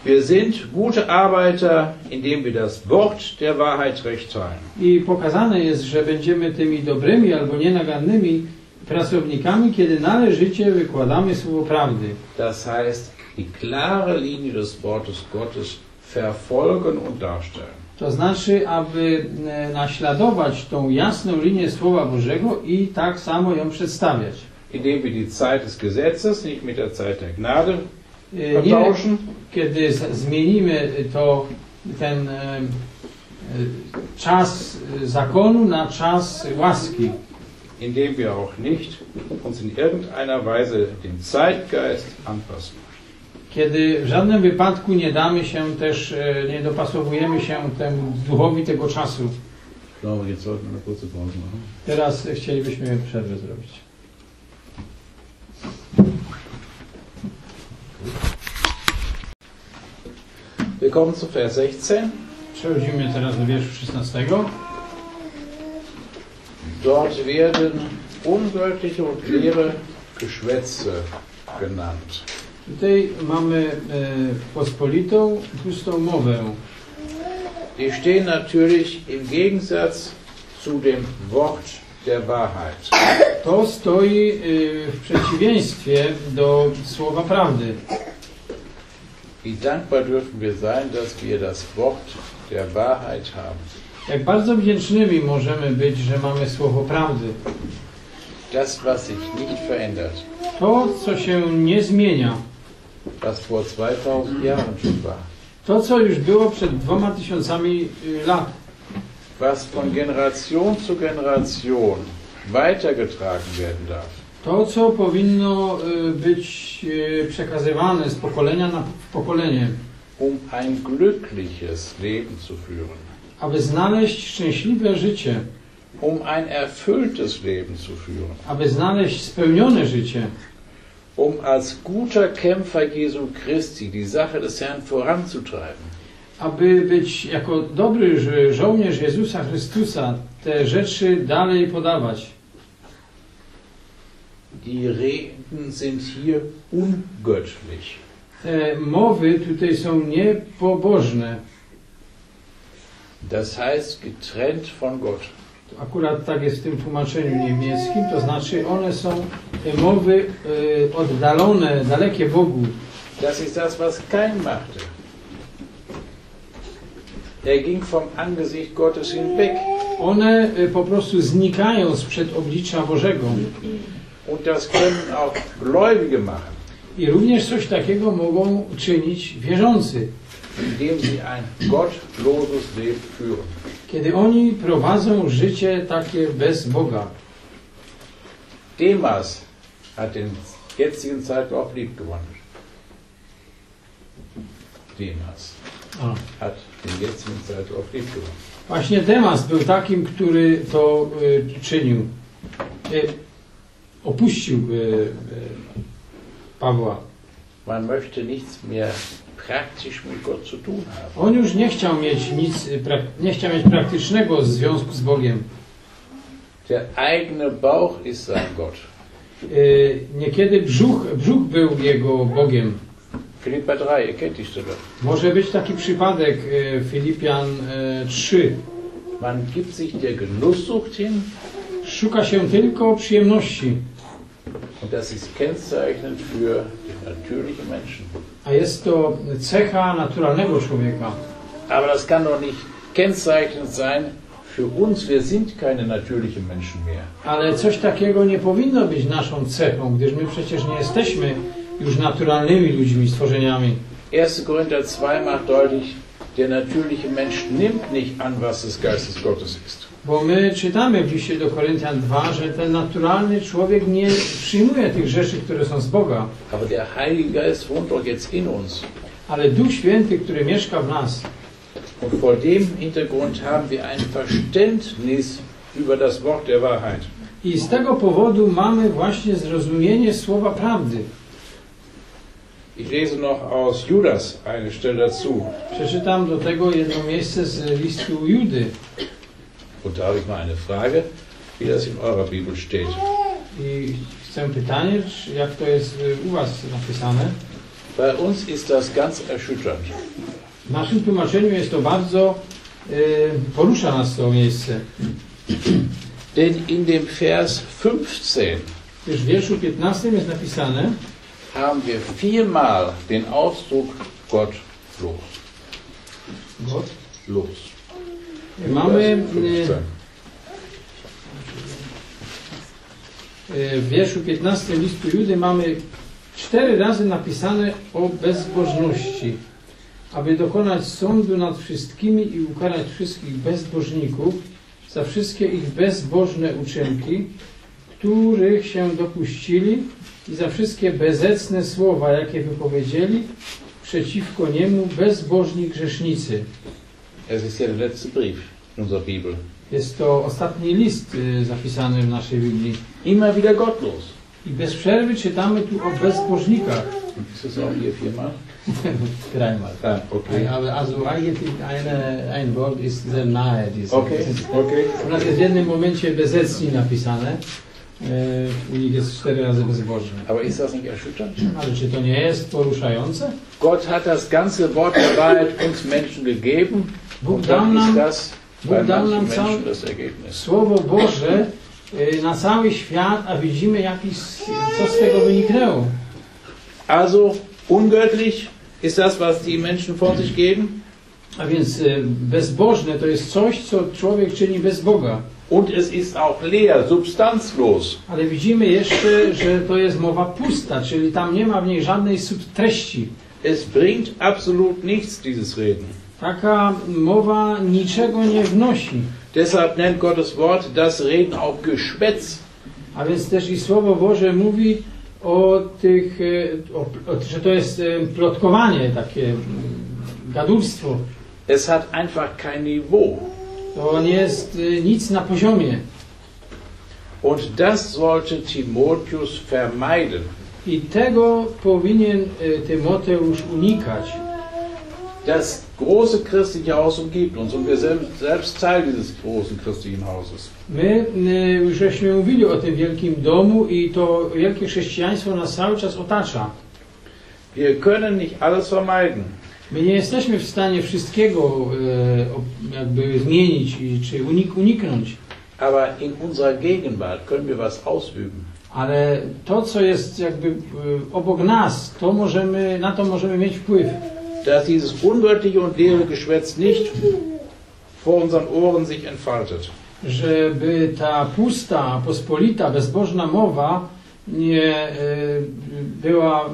Wir sind gute Arbeiter, indem wir das Wort der Wahrheit recht teilen. I pokazane jest, że będziemy tymi dobrymi albo nienagannymi pracownikami, kiedy należycie wykładamy słowo prawdy. Das heißt, die klare Linie des Wortes Gottes verfolgen und darstellen. To znaczy, aby e, naśladować tą jasną linię Słowa Bożego i tak samo ją przedstawiać. Indem wir die Zeit des Gesetzes nicht mit der Zeit der Gnade Nie, vertauschen, kiedy zmienimy to, ten e, czas zakonu na czas łaski. indem wir auch nicht uns in irgendeiner Weise dem Zeitgeist anpassen. Kiedy w żadnym wypadku nie damy się też, e, nie dopasowujemy się temu duchowi tego czasu. Teraz chcielibyśmy przerwę zrobić. Wir kommen zu Vers 16. Przechodzimy teraz do wierszu 16. Dort werden ungültige und leere Geschwätze genannt. Tutaj mamy e, pospolitą, pustą mowę. Die stehen natürlich im Gegensatz zu dem Wort der Wahrheit. To stoi e, w przeciwieństwie do słowa prawdy. Wie dankbar dürfen wir sein, dass wir das Wort der Wahrheit haben. Jak bardzo wdzięcznymi możemy być, że mamy słowo prawdy. Das, was sich nicht verändert, To, co się nie zmienia, was vor 2000 Jahren schon war. To, co już było przed dwoma tysiącami y, lat, was von Generation zu Generation weitergetragen werden darf, to, co powinno y, być y, przekazywane z pokolenia na pokolenie, um ein glückliches Leben zu führen, aby znaleźć szczęśliwe życie, um ein erfülltes Leben zu führen, aby znaleźć spełnione życie, um als guter Kämpfer Jesu Christi die Sache des Herrn voranzutreiben. aby być jako dobry żo- żołnierz Jezusa Chrystusa te rzeczy dalej podawać. Die Reden sind hier ungöttlich. Te mowy tutaj są niepobożne. Das heißt getrennt von Gott. Akurat tak jest w tym tłumaczeniu niemieckim, to znaczy one są mowy e, oddalone, dalekie Bogu. Das ist das, was Kain machte. Er ging vom Angesicht Gottes hinweg. One e, po prostu znikają sprzed oblicza Bożego. Und das können auch Gläubige machen, I również coś takiego mogą czynić wierzący, indem sie ein gottloses Leben führen. kiedy oni prowadzą życie takie bez Boga. Demas hat den jetzigen Zeitlauf lieb gewonnen. Demas A. hat den jetzigen Zeitlauf lieb gewonnen. Właśnie Demas był takim, który to y, czynił. Y, opuścił y, y, Pawła. Man möchte nichts mehr praktisch mit Gott zu tun haben. On już nie chciał mieć nic, prak- nie chciał mieć praktycznego związku z Bogiem. Der eigene Bauch ist sein Gott. Y, niekiedy brzuch, brzuch był jego Bogiem. Philippa 3, ihr kennt die Stelle. Może być taki przypadek Filipian y, 3. Man gibt sich der Genusssucht hin Szuka się tylko przyjemności, und das ist kennzeichnend für den natürlichen Menschen. a jest to cecha naturalnego człowieka. Aber das kann doch nicht kennzeichnend sein für uns. Wir sind keine natürlichen Menschen mehr. Ale coś takiego nie powinno być naszą cechą, gdyż my przecież nie jesteśmy już naturalnymi ludźmi, stworzeniami. 1. Korinther 2 macht deutlich, der natürliche Mensch nimmt nicht an, was des Geistes Gottes ist. Bo my czytamy w liście do Koryntian 2, że ten naturalny człowiek nie przyjmuje tych rzeczy, które są z Boga. Aber der Heilige Geist wohnt doch jetzt in uns. Ale Duch Święty, który mieszka w nas, Und vor dem Hintergrund haben wir ein Verständnis über das Wort der Wahrheit. i z tego powodu mamy właśnie zrozumienie słowa prawdy. Ich lese noch aus Judas eine Stelle dazu. Przeczytam do tego jedno miejsce z listu Judy. Und da habe ich mal eine Frage, wie das in eurer Bibel steht. I chcę pytanie, jak to jest u Was napisane. Bei uns ist das ganz erschütternd. W naszym tłumaczeniu jest to bardzo, y, porusza nas to miejsce. Denn in dem Vers 15 Już w wierszu 15 jest napisane, haben wir viermal den Ausdruck Gott los. Gott, Los. Mamy 15. y, w wierszu 15 listu Judy mamy cztery razy napisane o bezbożności, aby dokonać sądu nad wszystkimi i ukarać wszystkich bezbożników za wszystkie ich bezbożne uczynki, których się dopuścili i za wszystkie bezecne słowa, jakie wypowiedzieli przeciwko niemu bezbożni grzesznicy. Es ist ja der letzte Brief unserer Bibel. Jest to ostatni list y, zapisany w naszej Biblii. Immer wieder gottlos. I bez przerwy czytamy tu o bezbożnikach. Ist das auch hier viermal? Dreimal. Ah, okay. Aber also eigentlich eine, ein Wort ist sehr nahe diesem. Okay, okay. U nas jest w jednym momencie bezecni napisane. E, U nich jest cztery razy bezbożny. Aber ist das nicht erschütternd? Ale czy to nie jest poruszające? Gott hat das ganze Wort der Wahrheit uns Menschen gegeben. Bóg Und dał nam das Bóg dał nam Ergebnis. Słowo Boże e, na cały świat, a widzimy jakiś, co z tego wyniknęło. Also, ungöttlich ist das, was die Menschen von sich geben. A więc e, bezbożne to jest coś, co człowiek czyni bez Boga. Und es ist auch leer, substanzlos. Ale widzimy jeszcze, że to jest mowa pusta, czyli tam nie ma w niej żadnej subtreści. Es bringt absolut nichts, dieses Reden. Taka mowa niczego nie wnosi. Deshalb nennt Gottes Wort das Reden auch Geschwätz. A więc też i Słowo Boże mówi o tych, e, o, o, że to jest e, plotkowanie, takie mm, gadulstwo. Es hat einfach kein Niveau. To nie jest e, nic na poziomie. Und das sollte Timotheus vermeiden. I tego powinien Tymoteusz unikać. Das große christliche Haus umgibt uns und wir selbst, selbst Teil dieses großen christlichen Hauses. My e, już żeśmy mówili o tym wielkim domu i to wielkie chrześcijaństwo nas cały czas otacza. Wir können nicht alles vermeiden. My nie jesteśmy w stanie wszystkiego e, jakby zmienić i- czy unik uniknąć. Aber in unserer Gegenwart können wir was ausüben. Ale to, co jest jakby e, obok nas, to możemy, na to możemy mieć wpływ. Dass dieses ungöttliche und leere Geschwätz nicht vor unseren Ohren sich entfaltet. Żeby ta pusta, pospolita, bezbożna mowa nie e, była e,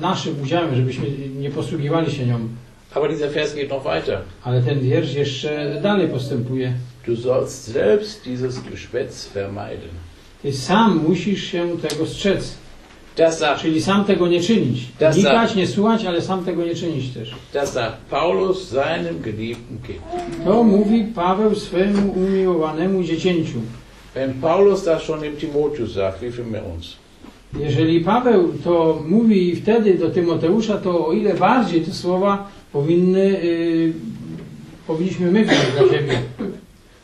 naszym udziałem, żebyśmy nie posługiwali się nią. Aber dieser Vers geht noch weiter. Ale ten wiersz jeszcze dalej postępuje. Du sollst selbst dieses Geschwätz vermeiden. Ty sam musisz się tego strzec. Das sagt, Czyli sam tego nie czynić. Das Wnikać, nie słuchać, ale sam tego nie czynić też. das sagt Paulus seinem geliebten Kind. To mówi Paweł swemu umiłowanemu dziecięciu. Wenn Paulus das schon dem Timotheus sagt, wie viel mehr uns? Jeżeli Paweł to mówi wtedy do Tymoteusza, to o ile bardziej te słowa powinny, y, powinniśmy my wziąć dla siebie.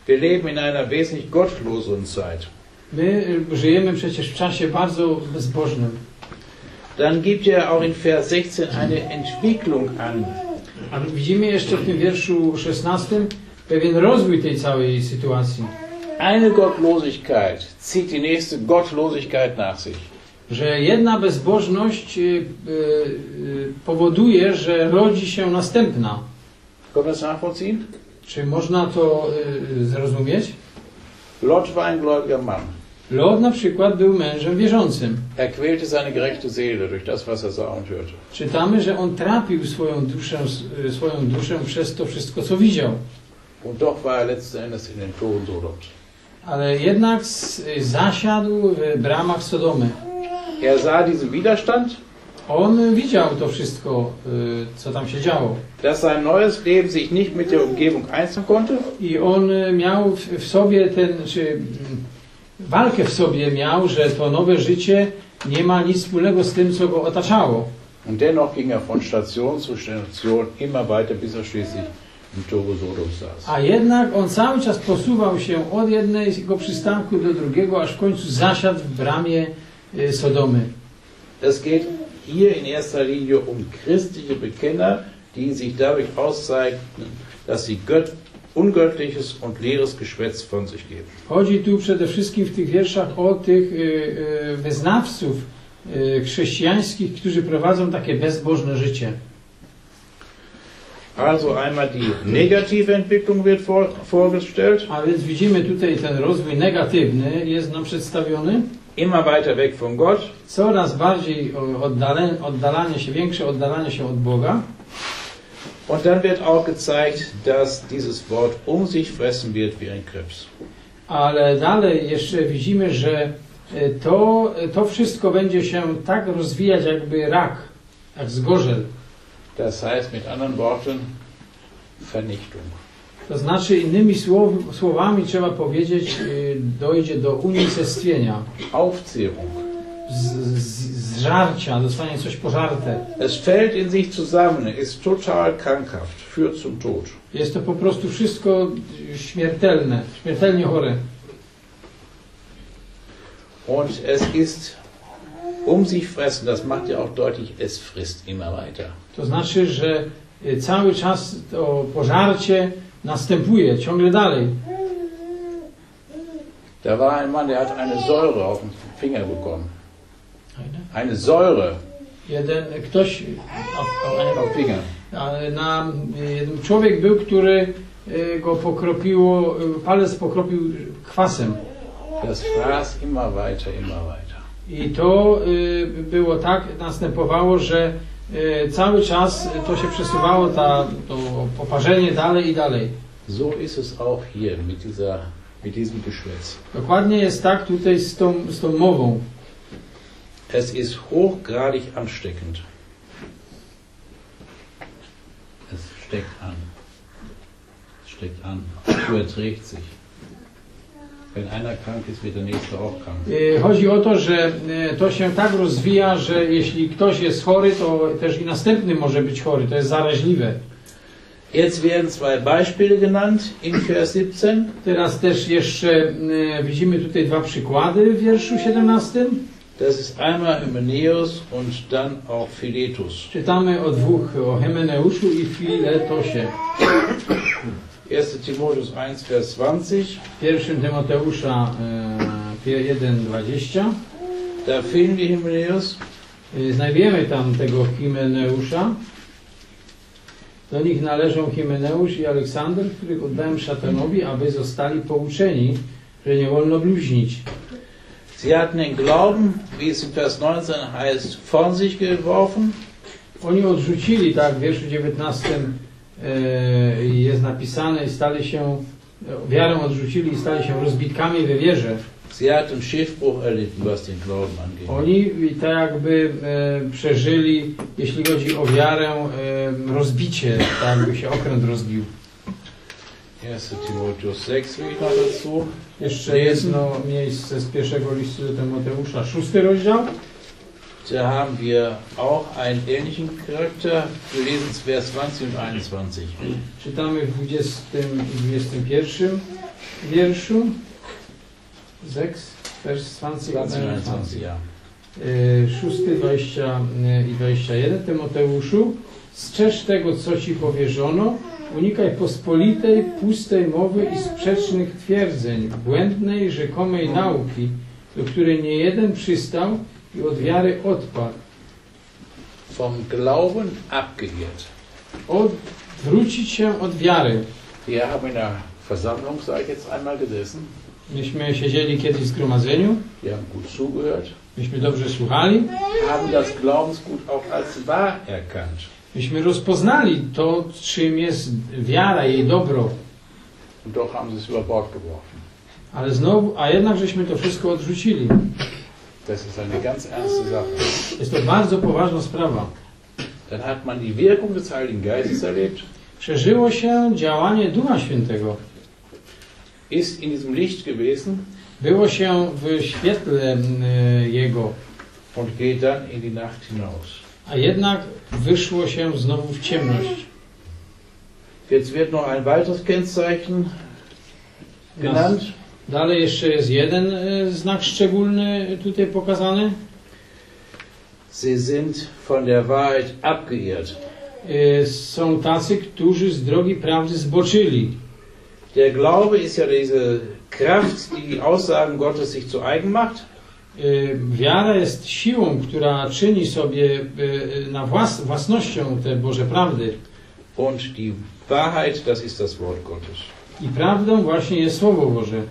Wir leben in einer wesentlich gottloseren Zeit. My y, żyjemy przecież w czasie bardzo bezbożnym. Dann gibt er auch in Vers 16 eine Entwicklung an. A widzimy jeszcze w tym wierszu 16 pewien rozwój tej całej sytuacji. Eine Gottlosigkeit zieht die nächste Gottlosigkeit nach sich. Że jedna bezbożność y, y, powoduje, że rodzi się następna. Können das nachvollziehen? Czy można to zrozumieć? Lot war ein gläubiger Mann. Lot na przykład był mężem wierzącym. Er quälte seine gerechte Seele durch das, was er sah und hörte. Czytamy, że on trapił swoją duszę, y, swoją duszę przez to wszystko, co widział. Und doch war er letzten Endes in den Toren Sodoms. Ale jednak s- zasiadł w bramach Sodomy. Er sah diesen Widerstand, On widział to wszystko, y, co tam się działo. dass sein neues Leben sich nicht mit der Umgebung einzeln konnte I on miał w, sobie ten, czy walkę w sobie miał, że to nowe życie nie ma nic wspólnego z tym, co go otaczało. Und dennoch ging er von Station zu Station immer weiter, bis er schließlich im Sodoms saß. A jednak on cały czas posuwał się od jednego przystanku do drugiego, aż w końcu zasiadł w bramie y, Sodomy. Es geht hier in erster Linie um christliche Bekenner, die sich dadurch auszeichnen, dass sie Gött ungöttliches und leeres Geschwätz von sich geben. Chodzi tu przede wszystkim w tych wierszach o tych y, y, wyznawców y, chrześcijańskich, którzy prowadzą takie bezbożne życie. Also einmal die negative Entwicklung wird vor, vorgestellt, A więc widzimy tutaj ten rozwój negatywny jest nam przedstawiony. immer weiter weg von Gott, Coraz bardziej oddalanie się, większe oddalanie się od Boga. Und dann wird auch gezeigt, dass dieses Wort um sich fressen wird wie ein Krebs. Ale dalej jeszcze widzimy, że y, to, to wszystko będzie się tak rozwijać jakby rak, jak zgorzel. Das heißt mit anderen Worten Vernichtung. To znaczy innymi słow, słowami trzeba powiedzieć, y, dojdzie do unicestwienia, Aufzehrung. z, z, zżarcia, zostanie coś pożarte. Es fällt in sich zusammen, ist total krankhaft, führt zum Tod. Jest to po prostu wszystko śmiertelne, śmiertelnie chore. Und es ist um sich fressen, das macht ja auch deutlich, es frisst immer weiter. To znaczy, że y, cały czas to pożarcie następuje ciągle dalej. Da war ein Mann, der hat eine Säure auf den Finger bekommen. Eine Säure Jeden ktoś, auf Finger. na, jeden człowiek był, który y, go pokropiło, y, palec pokropił kwasem. Das fraß immer weiter, immer weiter. I to y, było tak, następowało, że e, cały czas to się przesuwało, ta, to oparzenie dalej i dalej. So ist es auch hier mit, dieser, mit diesem Geschwätz. Dokładnie jest tak tutaj z tą, z tą mową. Es ist hochgradig ansteckend. Es steckt an. Es steckt an. Es überträgt sich. Wenn einer krank ist, wird der nächste auch krank. E, Chodzi o to, że e, to się tak rozwija, że jeśli ktoś jest chory, to też i następny może być chory. To jest zaraźliwe. Jetzt werden zwei Beispiele genannt in Vers 17. Teraz też jeszcze e, widzimy tutaj dwa przykłady w wierszu 17. Das ist einmal Hymenäus und dann auch Philetus. Czytamy o dwóch, o Hemeneuszu i Filetosie. 1. Timotheus 1, Vers 20. Pierwszym Tymoteusza e, 1,20. Da finden wir Hymenäus. E, Znajdujemy tam tego Himeneusza. Do nich należą Himeneusz i Aleksander, których oddałem szatanowi, aby zostali pouczeni, że nie wolno bluźnić. Sie hatten den Glauben, wie es in Vers 19 heißt, von sich geworfen Oni odrzucili, tak, w wierszu 19 e, jest napisane i stali się, e, wiarę odrzucili i stali się rozbitkami we wierze. Sie hatten Schiffbruch erlitten, was den Glauben angeht. Oni tak jakby e, przeżyli, jeśli chodzi o wiarę, e, rozbicie, tak jakby się okręt rozbił. 1. Timotheus 6 will ich noch dazu. Jeszcze jedno miejsce z pierwszego listu do Tymoteusza, szósty rozdział. Da haben wir auch einen ähnlichen Charakter. Wir lesen es Vers 20 und 21. Czytamy w 20 i 21 wierszu. 6, vers 20 20 und und 21, ja. Y, 6, 20 i 21 Tymoteuszu strzeż tego, co Ci powierzono, unikaj pospolitej, pustej mowy i sprzecznych twierdzeń, błędnej, rzekomej nauki, do której nie jeden przystał i od wiary odpadł. Vom Glauben abgeirrt. Odwrócić się od wiary. Wir haben in der Versammlung, sage ich jetzt einmal, gesessen. Myśmy siedzieli kiedyś w zgromadzeniu, Wir haben gut zugehört, myśmy dobrze słuchali, haben das Glaubensgut auch als wahr erkannt. Myśmy rozpoznali to, czym jest wiara, jej dobro, doch haben sie es über Bord geworfen. ale znowu, a jednak żeśmy to wszystko odrzucili. Das ist eine ganz ernste Sache. Jest to bardzo poważna sprawa. Dann hat man die Wirkung des Heiligen Geistes erlebt, Przeżyło się działanie Ducha Świętego. ist in diesem Licht gewesen Było się w świetle mm, Jego, und geht dann in die Nacht hinaus. a jednak wyszło się znowu w ciemność. Jetzt wird noch ein weiteres Kennzeichen genannt. Dalej jeszcze jest jeden e, znak szczególny tutaj pokazany. Sie sind von der Wahrheit abgeirrt. E, Są tacy, którzy z drogi prawdy zboczyli. Der Glaube ist ja diese Kraft, die die Aussagen Gottes sich zu eigen macht. E, Wiara jest siłą, która czyni sobie e, na włas własnością te Boże prawdy. Und die Wahrheit, das ist das Wort Gottes. I prawdą właśnie jest Słowo Boże.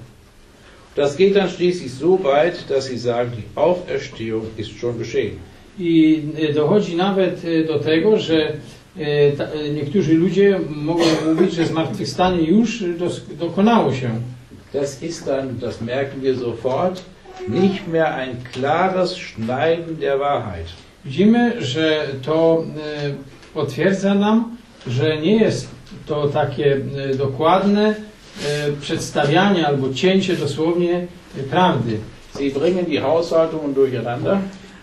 Das geht dann schließlich so weit, dass sie sagen, die Auferstehung ist schon geschehen. I dochodzi nawet do tego, że niektórzy ludzie mogą mówić, że zmartwychwstanie już dokonało się. Das ist dann, das merken wir sofort, nicht mehr ein klares Schneiden der Wahrheit. Widzimy, że to e, potwierdza nam, że nie jest to takie e, dokładne e, przedstawianie albo cięcie dosłownie prawdy. Sie bringen die Haushaltungen durcheinander.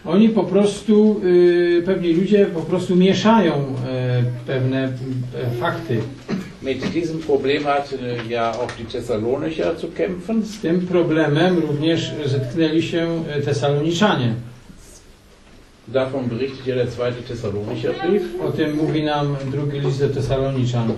Oni po prostu, pewni ludzie po prostu mieszają pewne fakty. Mit diesem Problem hatten ja auch die Thessalonicher zu kämpfen. Z tym problemem również zetknęli się e, Tesaloniczanie. Davon berichtet ja der zweite Thessalonicher Brief. O tym mówi nam drugi list do Tesaloniczan.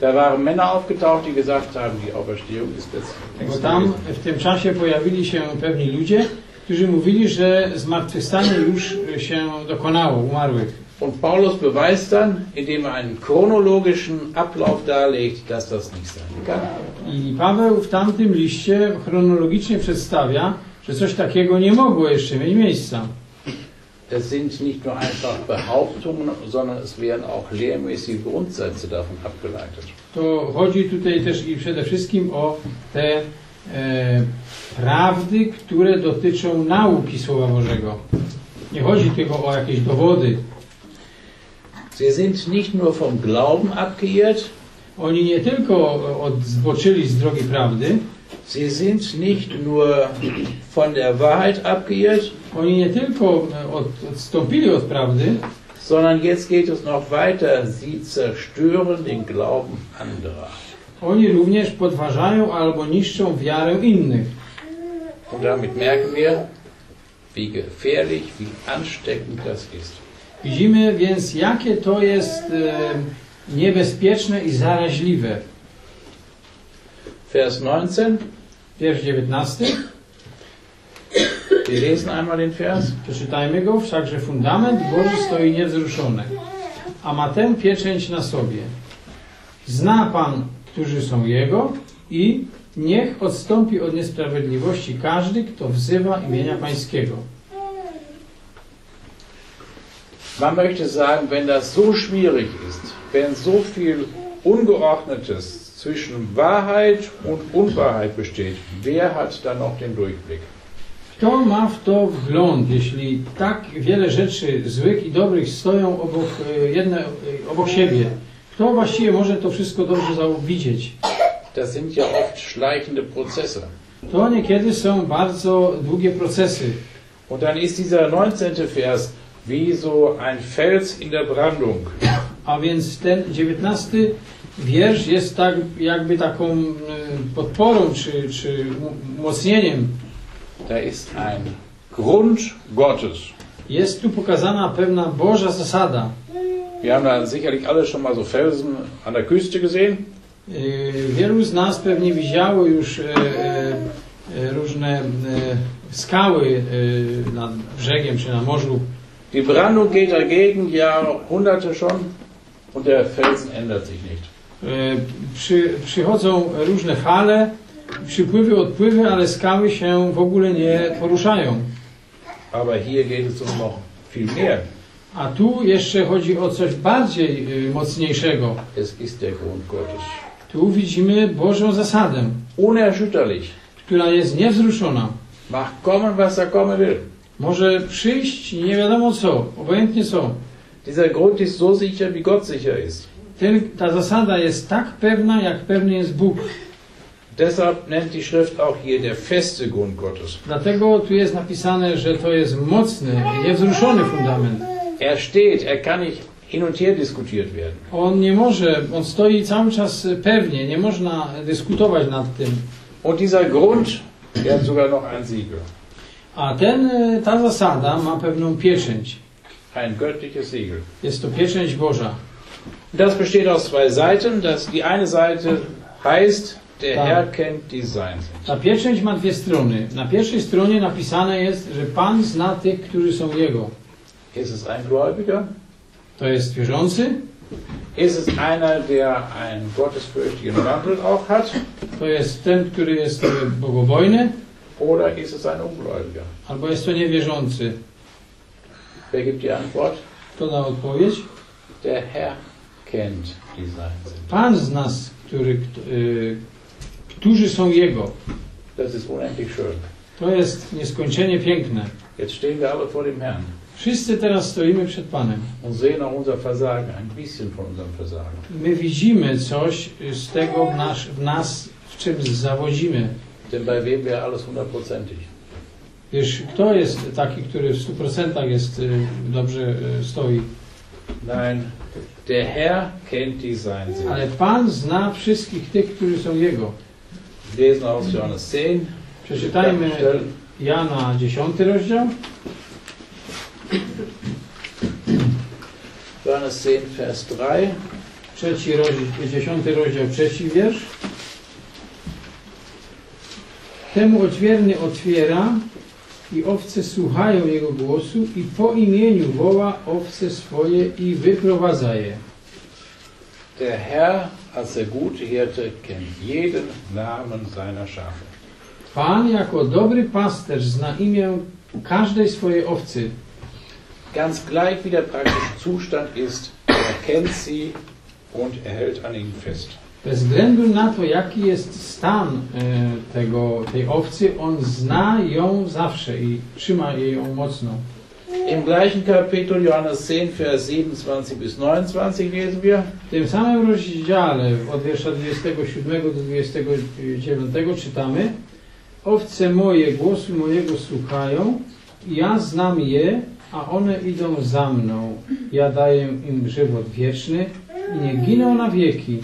Da waren Männer aufgetaucht, die gesagt haben, die Auferstehung ist jetzt Bo tam w tym czasie pojawili się pewni ludzie, którzy mówili, że zmartwychwstanie już się dokonało, umarłych. Und Paulus beweist dann, indem er einen chronologischen Ablauf darlegt, dass das nicht sein kann. I Paweł w tamtym liście chronologicznie przedstawia, że coś takiego nie mogło jeszcze mieć miejsca. es sind nicht nur einfach Behauptungen, sondern es werden auch lehrmäßige Grundsätze davon abgeleitet. To chodzi tutaj też i przede wszystkim o te e, prawdy, które dotyczą nauki Słowa Bożego. Nie chodzi tylko o jakieś dowody. Sie sind nicht nur vom Glauben abgeirrt, Oni nie tylko zboczyli z drogi prawdy, sie sind nicht nur von der Wahrheit abgeirrt, oni nie tylko e, od, odstąpili od prawdy, sondern jetzt geht es noch weiter. Sie zerstören den Glauben anderer. oni również podważają albo niszczą wiarę innych. Und damit merken wir, wie gefährlich, wie ansteckend das ist. Widzimy więc, jakie to jest e, niebezpieczne i zaraźliwe. Vers 19, Wiersz 19. wir lesen einmal den Vers. Przeczytajmy go, wszakże fundament Boży stoi niewzruszony, a ma tę pieczęć na sobie. Zna Pan, którzy są Jego i niech odstąpi od niesprawiedliwości każdy, kto wzywa imienia Pańskiego. Man möchte sagen, wenn das so schwierig ist, wenn so viel Ungeordnetes zwischen Wahrheit und Unwahrheit besteht, wer hat dann noch den Durchblick? Kto ma w to wgląd, jeśli tak wiele rzeczy złych i dobrych stoją obok, e, jedne, e, obok siebie? Kto właściwie może to wszystko dobrze widzieć? Das sind ja oft schleichende Prozesse. To niekiedy są bardzo długie procesy. Und dann ist dieser 19. Vers wie so ein Fels in der Brandung. A więc ten dziewiętnasty wiersz jest tak jakby taką e, podporą czy, czy umocnieniem. Da ist ein Grund Gottes. Jest tu pokazana pewna Boża zasada. Wir haben da sicherlich alle schon mal so Felsen an der Küste gesehen. E, Wielu z nas pewnie widziało już e, różne skały nad brzegiem czy na morzu. Die Brandung geht dagegen Jahrhunderte schon und der Felsen ändert sich nicht. E, Przy, przychodzą różne fale, przypływy, odpływy, ale skały się w ogóle nie poruszają. Aber hier geht es um noch viel mehr. A tu jeszcze chodzi o coś bardziej y, mocniejszego. Es ist der Grund Gottes. Tu widzimy Bożą zasadę, Unerschütterlich. która jest niewzruszona. Mag kommen, was da kommen will. Może przyjść nie wiadomo co, obojętnie co. Dieser Grund ist so sicher, wie Gott sicher ist. Ten, ta zasada jest tak pewna, jak pewny jest Bóg. Deshalb nennt die Schrift auch hier der feste Grund Gottes. Dlatego tu jest napisane, że to jest mocny, niewzruszony fundament. Er steht, er kann nicht hin und her diskutiert werden. On nie może, on stoi cały czas pewnie, nie można dyskutować nad tym. Und dieser Grund, der hat sogar noch ein Siegel. A ten, y, ta zasada ma pewną pieczęć. Ein göttliches Siegel. Jest to pieczęć Boża. Das besteht aus zwei Seiten. Das, die eine Seite heißt, der Ja. Herr kennt die Seinen. Ta pieczęć ma dwie strony. Na pierwszej stronie napisane jest, że Pan zna tych, którzy są Jego. Ist es ein Gläubiger? To jest wierzący, Ist es einer, der einen gottesfürchtigen Wandel auch hat? to jest ten, który jest e, bogobojny, Oder ist es ein Ungläubiger? albo jest to niewierzący. Wer gibt die Antwort? Kto da odpowiedź? Der Herr kennt die Seinen. Pan z nas, który, kt- y, którzy są Jego. Das ist unendlich schön. To jest nieskończenie piękne. Jetzt stehen wir alle vor dem Herrn Wszyscy teraz stoimy przed Panem. und sehen auch unser Versagen, ein bisschen von unserem Versagen. My widzimy coś z tego w nas, w czym zawodzimy. Denn bei wem wäre alles hundertprozentig? Wiesz, kto jest taki, który w 100% jest y, dobrze y, stoi? Nein, der Herr kennt die Seinen. Ale Pan zna wszystkich tych, którzy są Jego. Lesen aus Johannes 10. Przeczytajmy. Jana 10 rozdział. Johannes 10, Vers 3. Trzeci rozdział, 10 rozdział, trzeci wiersz. Temu odźwierny otwiera i owce słuchają jego głosu i po imieniu woła owce swoje i wyprowadza je. Der Herr als der gute Hirte kennt jeden Namen seiner Schafe. Pan jako dobry pasterz zna imię każdej swojej owcy. Ganz gleich wie der praktische Zustand ist, er kennt sie und er hält an ihnen fest. Bez względu na to, jaki jest stan e, tego, tej owcy, on zna ją zawsze i trzyma jej ją mocno. Im gleichen Kapitel, Johannes 10, Vers 27 bis 29, lesen wir, W tym samym rozdziale, od wiersza 27 do 29 czytamy Owce moje głosu mojego słuchają, ja znam je, a one idą za mną. Ja daję im żywot wieczny i nie giną na wieki.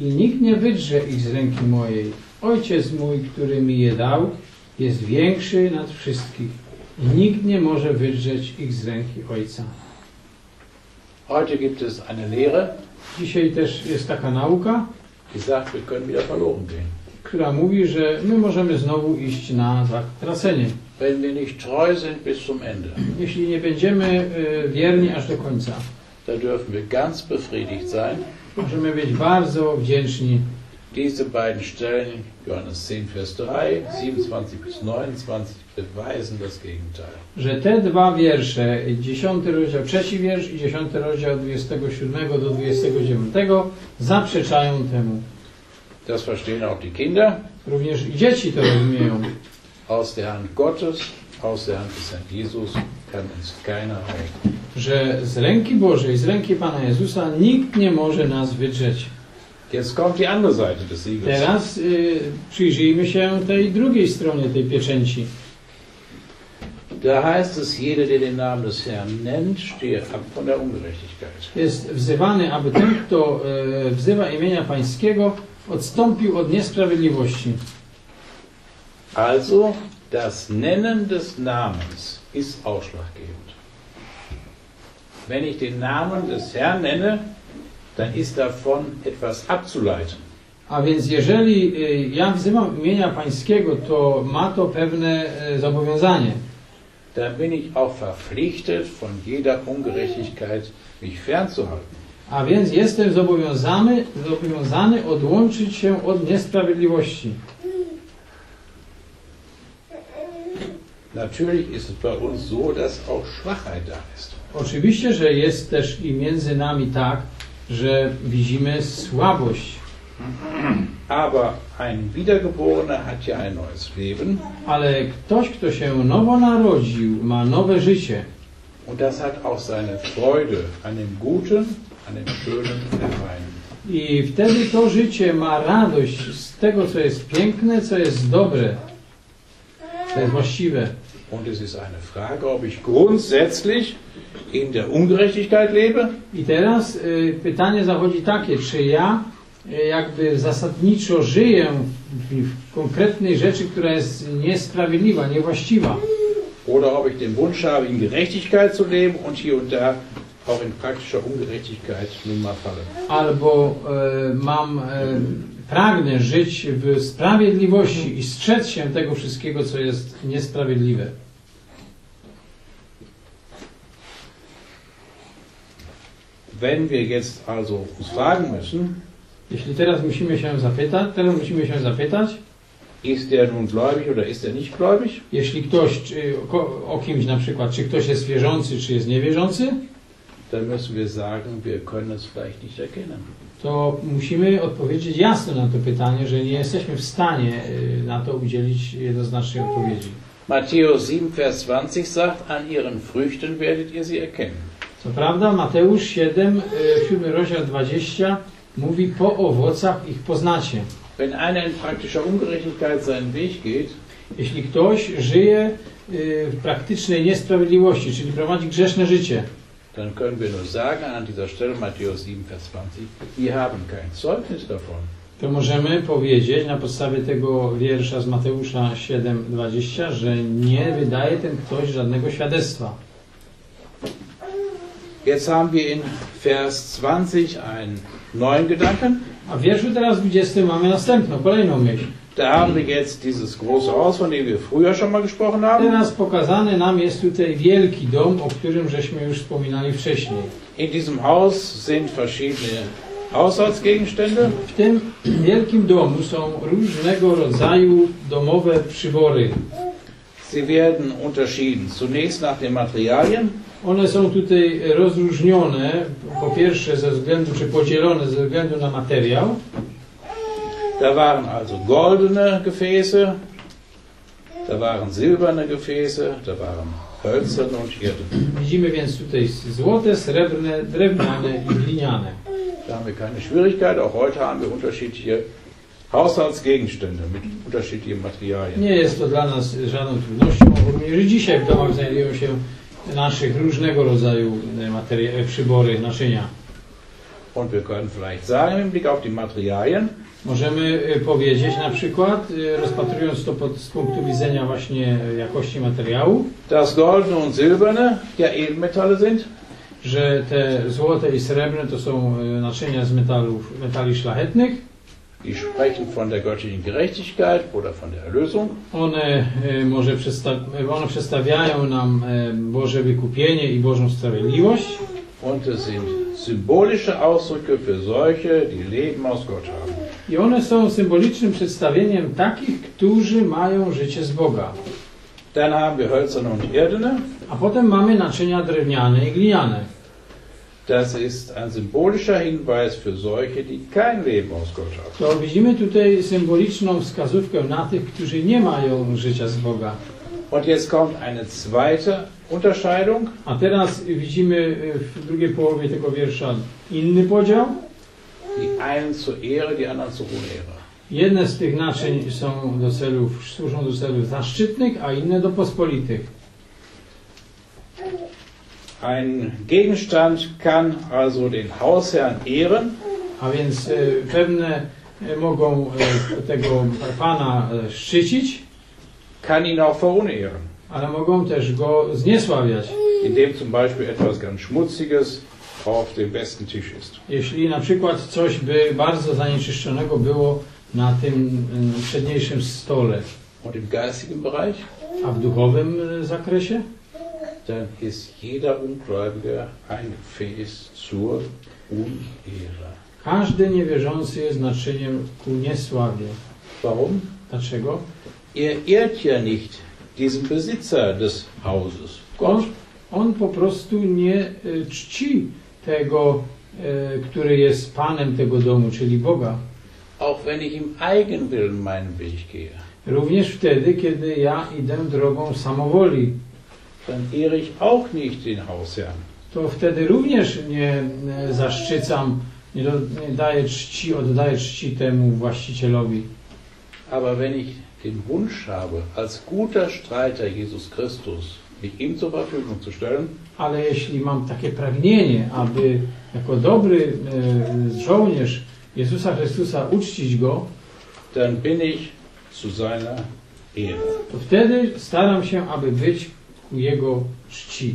I nikt nie wydrze ich z ręki mojej. Ojciec mój, który mi je dał, jest większy nad wszystkich. I nikt nie może wydrzeć ich z ręki Ojca. heute gibt es eine Lehre, Dzisiaj też jest taka nauka, die sagt, wir können wieder verloren gehen. która mówi, że my możemy znowu iść na zatracenie, Wenn wir nicht treu sind bis zum Ende, jeśli nie będziemy y, wierni aż do końca. da dürfen wir ganz befriedigt sein. Możemy być bardzo wdzięczni. Diese beiden Stellen, Johannes 10, Vers 3, 27 bis 29, beweisen das Gegenteil. że te dwa wiersze, 10 rozdział, trzeci wiersz i 10 rozdział 27 do 29 zaprzeczają temu. Das verstehen auch die Kinder. Również i dzieci to rozumieją. Aus der Hand Gottes, Hand des Herrn Jesus kann uns keiner. Że z ręki Bożej, z ręki Pana Jezusa nikt nie może nas wydrzeć. Jetzt kommt die andere Seite des Siegels. Teraz y, przyjrzyjmy się tej drugiej stronie tej pieczęci. Da heißt es, jeder, der den Namen des Herrn nennt, stehe ab von der Ungerechtigkeit. Jest wzywany, aby ten, kto y, wzywa imienia Pańskiego, odstąpił od niesprawiedliwości. Also, das Nennen des Namens ist ausschlaggebend. Wenn ich den Namen des Herrn nenne, dann ist davon etwas abzuleiten. A więc jeżeli y, ja wzywam imienia Pańskiego, to ma to pewne y, zobowiązanie. Dann bin ich auch verpflichtet, von jeder Ungerechtigkeit mich fernzuhalten. A więc jestem zobowiązany, zobowiązany odłączyć się od niesprawiedliwości. Natürlich ist es bei uns so, dass auch Schwachheit da ist. Oczywiście, że jest też i między nami tak, że widzimy słabość, Aber ein Wiedergeborener hat ja ein neues Leben ale ktoś, kto się nowo narodził, ma nowe życie. und das hat auch seine Freude an dem Guten, an dem Schönen. I wtedy to życie ma radość z tego, co jest piękne, co jest dobre, jest właściwe. Und es ist eine Frage, ob ich grundsätzlich in der Ungerechtigkeit lebe I teraz y, pytanie zachodzi takie, czy ja y, jakby zasadniczo żyję w, w konkretnej rzeczy, która jest niesprawiedliwa, niewłaściwa, oder ob ich den Wunsch habe, in Gerechtigkeit zu leben und hier und da auch in praktischer Ungerechtigkeit nun mal falle. albo e, mam, e, pragnę żyć w sprawiedliwości i strzec się tego wszystkiego, co jest niesprawiedliwe. Wenn wir jetzt also fragen müssen, Jeśli teraz musimy się zapytać, teraz musimy się zapytać, ist der nun gläubig oder ist er nicht gläubig, jeśli ktoś, czy, o, o kimś na przykład, czy ktoś jest wierzący, czy jest niewierzący, dann müssen wir sagen, wir können es vielleicht nicht erkennen. To musimy odpowiedzieć jasno na to pytanie, że nie jesteśmy w stanie y, na to udzielić jednoznacznej odpowiedzi. Matthäus 7, Vers 20 sagt, an ihren Früchten werdet ihr sie erkennen. Co prawda Mateusz 7, y, 7 rozdział 20 mówi po owocach ich poznacie. Wenn einer in praktischer Ungerechtigkeit seinen Weg geht, Jeśli ktoś żyje y, w praktycznej niesprawiedliwości, czyli prowadzi grzeszne życie, dann können wir nur sagen, an dieser Stelle Matthäus 7, Vers 20, wir haben kein Zeugnis davon. to możemy powiedzieć na podstawie tego wiersza z Mateusza 7:20, że nie wydaje ten ktoś żadnego świadectwa. Jetzt haben wir in Vers 20 einen neuen Gedanken. A w wierszu teraz 20 mamy następną, kolejną myśl. Da haben wir jetzt dieses große Haus, von dem wir früher schon mal gesprochen haben. Teraz pokazany nam jest tutaj wielki dom, o którym żeśmy już wspominali wcześniej. In diesem Haus sind verschiedene Haushaltsgegenstände. W tym wielkim domu są różnego rodzaju domowe przybory. Sie werden unterschieden. Zunächst nach den Materialien. One są tutaj rozróżnione, po pierwsze ze względu, czy podzielone ze względu na materiał. Da waren also goldene Gefäße, da waren silberne Gefäße, da waren hölzerne und irdene. Widzimy więc tutaj złote, srebrne, drewniane i gliniane. Da haben wir keine Schwierigkeit. Auch heute haben wir unterschiedliche Haushaltsgegenstände mit unterschiedlichen Materialien. Nie jest to dla nas żadną trudnością, również dzisiaj w domach znajdują się naszych różnego rodzaju materia- przybory, naczynia. Und wir können vielleicht sagen, im Blick auf die Materialien, Możemy y, powiedzieć na przykład, y, rozpatrując to pod, z punktu widzenia właśnie jakości materiału, dass goldene und silberne ja Edelmetalle sind, że te złote i srebrne to są naczynia z metalów, metali szlachetnych. die sprechen von der göttlichen Gerechtigkeit oder von der Erlösung. One, może przedsta- one przedstawiają nam Boże wykupienie i Bożą sprawiedliwość. Und es sind symbolische Ausdrücke für solche, die Leben aus Gott haben. I one są symbolicznym przedstawieniem takich, którzy mają życie z Boga. Dann haben wir hölzerne und irdene. A potem mamy naczynia drewniane i gliniane. Das ist ein symbolischer Hinweis für solche, die kein Leben aus Gott haben. To widzimy tutaj symboliczną wskazówkę na tych, którzy nie mają życia z Boga. Und jetzt kommt eine zweite Unterscheidung. A teraz widzimy w drugiej połowie tego wiersza inny podział. Die einen zur Ehre, die anderen zur Unehre. Jedne z tych naczyń są do celów, służą do celów zaszczytnych, a inne do pospolitych. Ein Gegenstand kann also den Hausherrn ehren, A więc y, pewne y, mogą y, tego pana szczycić, kann ihn auch verunehren, ale mogą też go zniesławiać. indem zum Beispiel etwas ganz Schmutziges auf dem besten Tisch ist. Jeśli na przykład coś by bardzo zanieczyszczonego było na tym y, przedniejszym stole, Und im geistigen Bereich, a w duchowym y, zakresie, dann ist jeder Ungläubige ein Gefäß zur Unehre. każdy niewierzący jest naczyniem ku niesławie. Warum? Dlaczego? Er ehrt ja nicht diesen Besitzer des Hauses, On, Gott. on po prostu nie y, czci tego, y, który jest panem tego domu, czyli Boga. Auch wenn ich im Eigenwillen meinen Weg gehe, Również wtedy, kiedy ja idę drogą samowoli, dann ehre ich auch nicht den Hausherrn. to wtedy również nie e, zaszczycam, nie, do, nie daję czci, oddaję czci temu właścicielowi. Aber wenn ich den Wunsch habe, als guter Streiter Jesus Christus ihm zur Verfügung zu stellen, Ale jeśli mam takie pragnienie, aby jako dobry e, żołnierz Jezusa Chrystusa uczcić Go, dann bin ich zu seiner Ehre. to wtedy staram się, aby być ku Jego czci.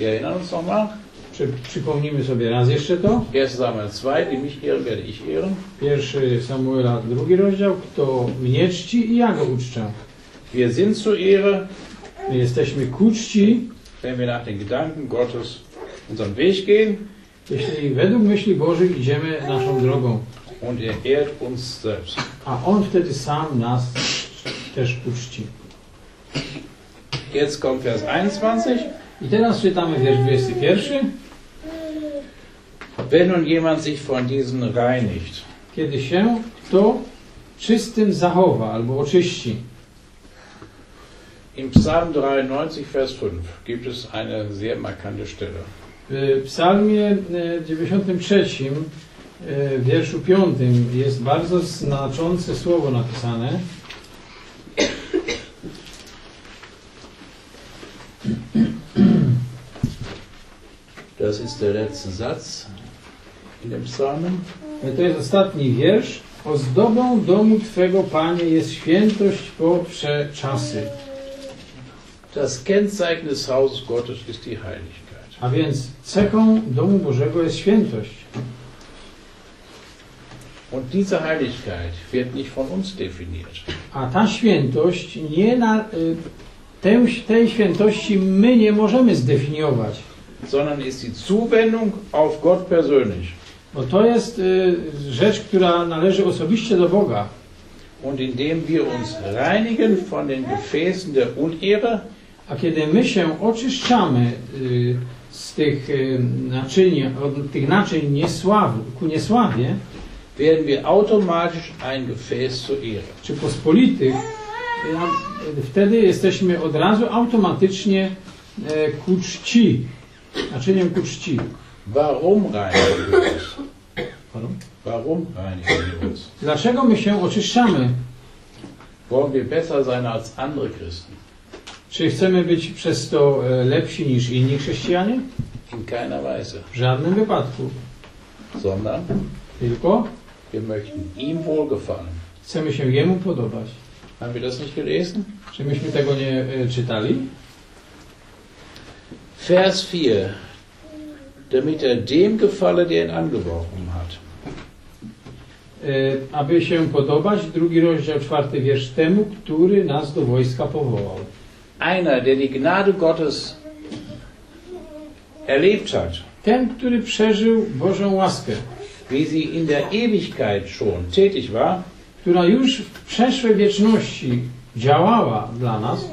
Erinnern uns nochmal, Przy, przypomnijmy sobie raz jeszcze to. 1 Samuel 2, die mich ehren, werde ich ehren. Pierwszy Samuela, drugi rozdział, kto mnie czci i ja go uczczę. Wir sind zur Ehre, My jesteśmy ku czci, wenn wir nach den Gedanken Gottes unseren Weg gehen jeśli według myśli Bożych idziemy naszą drogą. und er ehrt uns selbst. A On wtedy sam nas też uczci. Jetzt kommt Vers 21. I teraz czytamy wiersz 21. Wenn nun jemand sich von diesen reinigt, Kiedy się kto czystym zachowa albo oczyści. Im Psalm 93, Vers 5 gibt es eine sehr markante Stelle. W psalmie e, 93, e, w wierszu 5 jest bardzo znaczące słowo napisane. Das ist der letzte Satz in dem Psalmen. E, To jest ostatni wiersz. Ozdobą domu Twego, Panie, jest świętość po wsze czasy. Das Kennzeichen des Hauses Gottes ist die Heiligkeit. A więc cechą domu Bożego jest świętość. Und diese Heiligkeit wird nicht von uns definiert, A ta świętość nie na, y, tę, tej świętości my nie możemy zdefiniować. sondern ist die Zuwendung auf Gott persönlich. Bo to jest y, rzecz, która należy osobiście do Boga. Und indem wir uns reinigen von den Gefäßen der Unehre, A kiedy my się oczyszczamy y, z tych y, naczyń, od tych naczyń niesław, ku niesławie, werden wir automatisch ein Gefäß zur Ehre. czy pospolitych, wtedy jesteśmy od razu automatycznie e, ku czci, naczyniem ku czci. Warum reinigen wir uns? Pardon? Warum reinigen wir uns? Dlaczego my się oczyszczamy? Wollen wir besser sein als andere Christen? Czy chcemy być przez to e, lepsi niż inni chrześcijanie? In keiner Weise. W żadnym wypadku. Sondern Tylko wir möchten ihm wohlgefallen. chcemy się Jemu podobać. Haben wir das nicht gelesen? Czy myśmy tego nie e, czytali? Vers 4. Damit er dem gefalle, der ihn angeworfen hat. E, Aby się podobać, drugi rozdział, czwarty wiersz temu, który nas do wojska powołał. Einer, der die Gnade Gottes erlebt hat, Ten, który przeżył Bożą łaskę, wie sie in der Ewigkeit schon tätig war, która już w przeszłej wieczności działała dla nas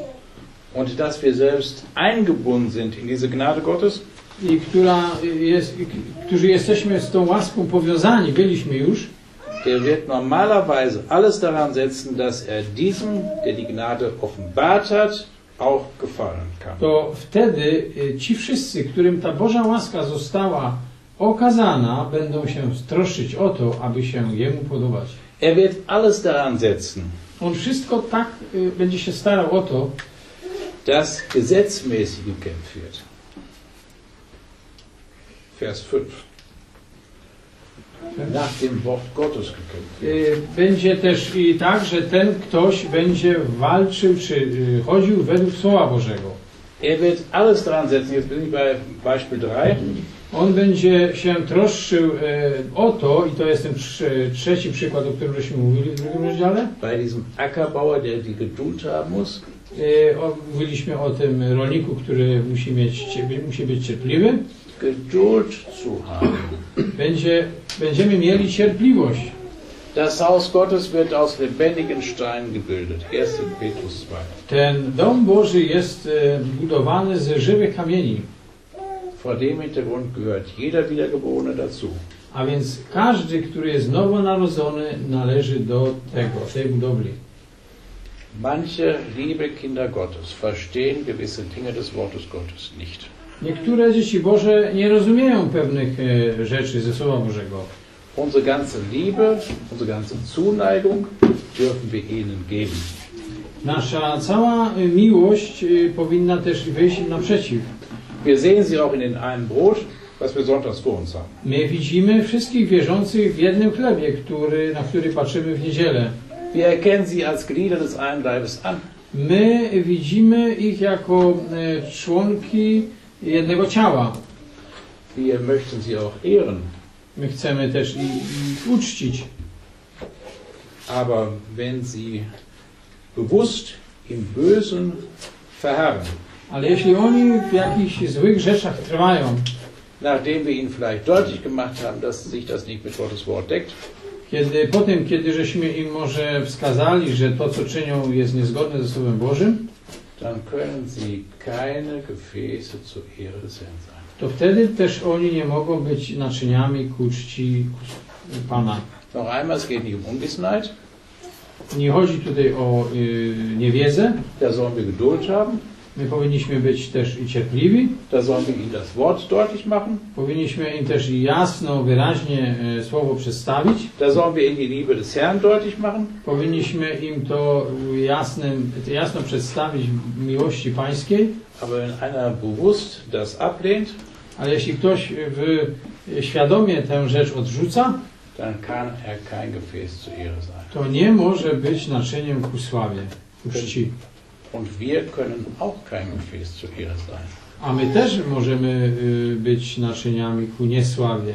und dass wir selbst eingebunden sind in diese Gnade Gottes, i która jest, którzy jesteśmy z tą łaską powiązani, byliśmy już, der wird normalerweise alles daran setzen, dass er diesem, der die Gnade offenbart hat. To wtedy y, ci wszyscy, którym ta Boża łaska została okazana, będą się troszczyć o to, aby się Jemu podobać. Er wird alles daran setzen, On wszystko tak y, będzie się starał o to, dass gesetzmäßig gekämpft wird. Vers 5. Nach dem Wort Gottes gekämpft y, będzie też i tak, że ten ktoś będzie walczył czy y, chodził według Słowa Bożego. Er wird alles daran setzen. Jetzt bin ich bei Beispiel 3. On będzie się troszczył y, o to, i to jest ten trze- trzeci przykład, o którym żeśmy mówili w drugim rozdziale. Bei diesem Ackerbauer, der die Geduld haben muss. Y, o- Mówiliśmy o tym rolniku, który musi, mieć, musi być cierpliwy. Geduld zu haben. Będzie, będziemy mieli cierpliwość. Das Haus Gottes wird aus lebendigen Steinen gebildet. 1. Petrus 2. Ten dom Boży jest e, budowany ze żywych kamieni, Vor dem Hintergrund gehört jeder Wiedergeborene dazu. a więc każdy, który jest nowonarodzony, należy do tego, tej budowli. Manche liebe Kinder Gottes verstehen gewisse Dinge des Wortes Gottes nicht. Niektóre dzieci Boże nie rozumieją pewnych e, rzeczy ze Słowa Bożego. Unsere ganze Liebe, unsere ganze Zuneigung dürfen wir ihnen geben. Nasza cała e, miłość e, powinna też wyjść im naprzeciw. Wir sehen sie auch in den einen Brot, was wir sonntags vor uns haben. My widzimy wszystkich wierzących w jednym chlebie, który, na który patrzymy w niedzielę. Wir erkennen sie als Glieder des einen Leibes an. My widzimy ich jako członki jednego ciała. Wir möchten sie auch ehren. My chcemy też ich, ich uczcić. Aber wenn sie bewusst im Bösen verharren, Ale jeśli oni w jakichś złych rzeczach trwają, nachdem wir ihnen vielleicht deutlich gemacht haben, dass sich das nicht mit Gottes Wort deckt, kiedy po tym, kiedy żeśmy im może wskazali, że to, co czynią, jest niezgodne ze Słowem Bożym, dann können sie keine Gefäße zur Ehre sein. to wtedy też oni nie mogą być naczyniami ku czci Pana. Noch einmal, es geht nicht um Unwissenheit, Nie chodzi tutaj o y, niewiedzę. da sollen wir Geduld haben, My powinniśmy być też i cierpliwi. da sollen wir ihnen das Wort deutlich machen, Powinniśmy im też jasno, wyraźnie e, słowo przedstawić. da sollen wir ihnen die Liebe des Herrn deutlich machen, Powinniśmy im to jasnym, jasno przedstawić miłości pańskiej. aber wenn einer bewusst das ablehnt, Ale jeśli ktoś w, świadomie tę rzecz odrzuca, dann kann er kein Gefäß zur Ehre sein. to nie może być naczyniem ku sławie, ku czci. Und wir können auch kein Gefäß zur Ehre sein. A my też możemy y, być naczyniami ku niesławie.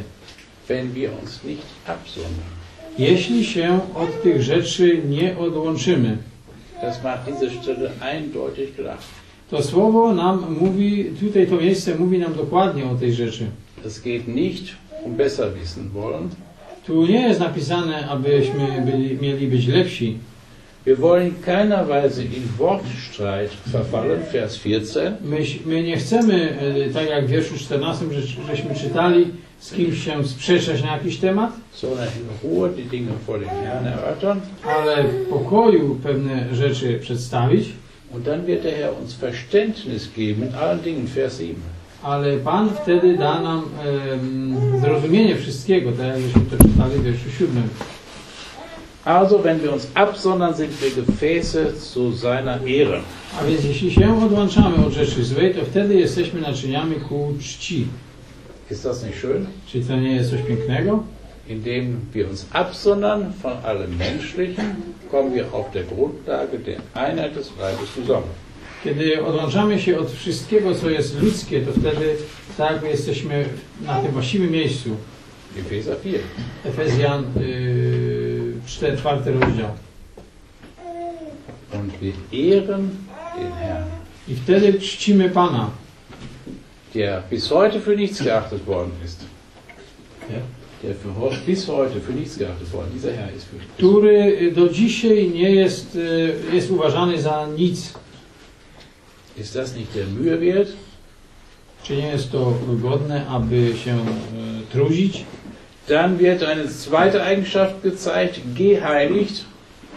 wenn wir uns nicht absondern. Jeśli się od tych rzeczy nie odłączymy. Das macht diese Stelle eindeutig klar. To słowo nam mówi, tutaj to miejsce mówi nam dokładnie o tej rzeczy. Es geht nicht um besser wissen wollen, Tu nie jest napisane, abyśmy byli, mieli być lepsi, Wir wollen in keiner Weise in Wortstreit verfallen, Vers 14. My, my nie chcemy, e, tak jak w wierszu 14, że, żeśmy czytali, z kimś się sprzeczać na jakiś temat, sondern in Ruhe die Dinge vor dem Herrn erörtern. ale w pokoju pewne rzeczy przedstawić. Und dann wird der Herr uns Verständnis geben in allen Dingen, Vers 7. Ale Pan wtedy da nam em, zrozumienie wszystkiego, tak jakbyśmy to czytali w wierszu 7. Also, wenn wir uns absondern, sind wir Gefäße zu seiner Ehre. A więc jeśli się odłączamy od rzeczy złej, to wtedy jesteśmy naczyniami ku czci. Ist das nicht schön? Czy to nie jest coś pięknego? Indem wir uns absondern von allem Menschlichen, kommen wir auf der Grundlage der Einheit des Leibes zusammen. Kiedy odłączamy się od wszystkiego, co jest ludzkie, to wtedy tak jesteśmy na tym właściwym miejscu. Epheser 4. Efezjan 4, czwarty rozdział. Und wir ehren den Herrn, I wtedy czcimy Pana, der bis heute für nichts geachtet worden ist. Der für, bis heute für nichts geachtet worden. Dieser Herr ist für który do dzisiaj nie jest, yy, jest uważany za nic. Ist das nicht der Mühe wert? Czy nie jest to godne, aby się yy, trudzić? Dann wird eine zweite Eigenschaft gezeigt, geheiligt.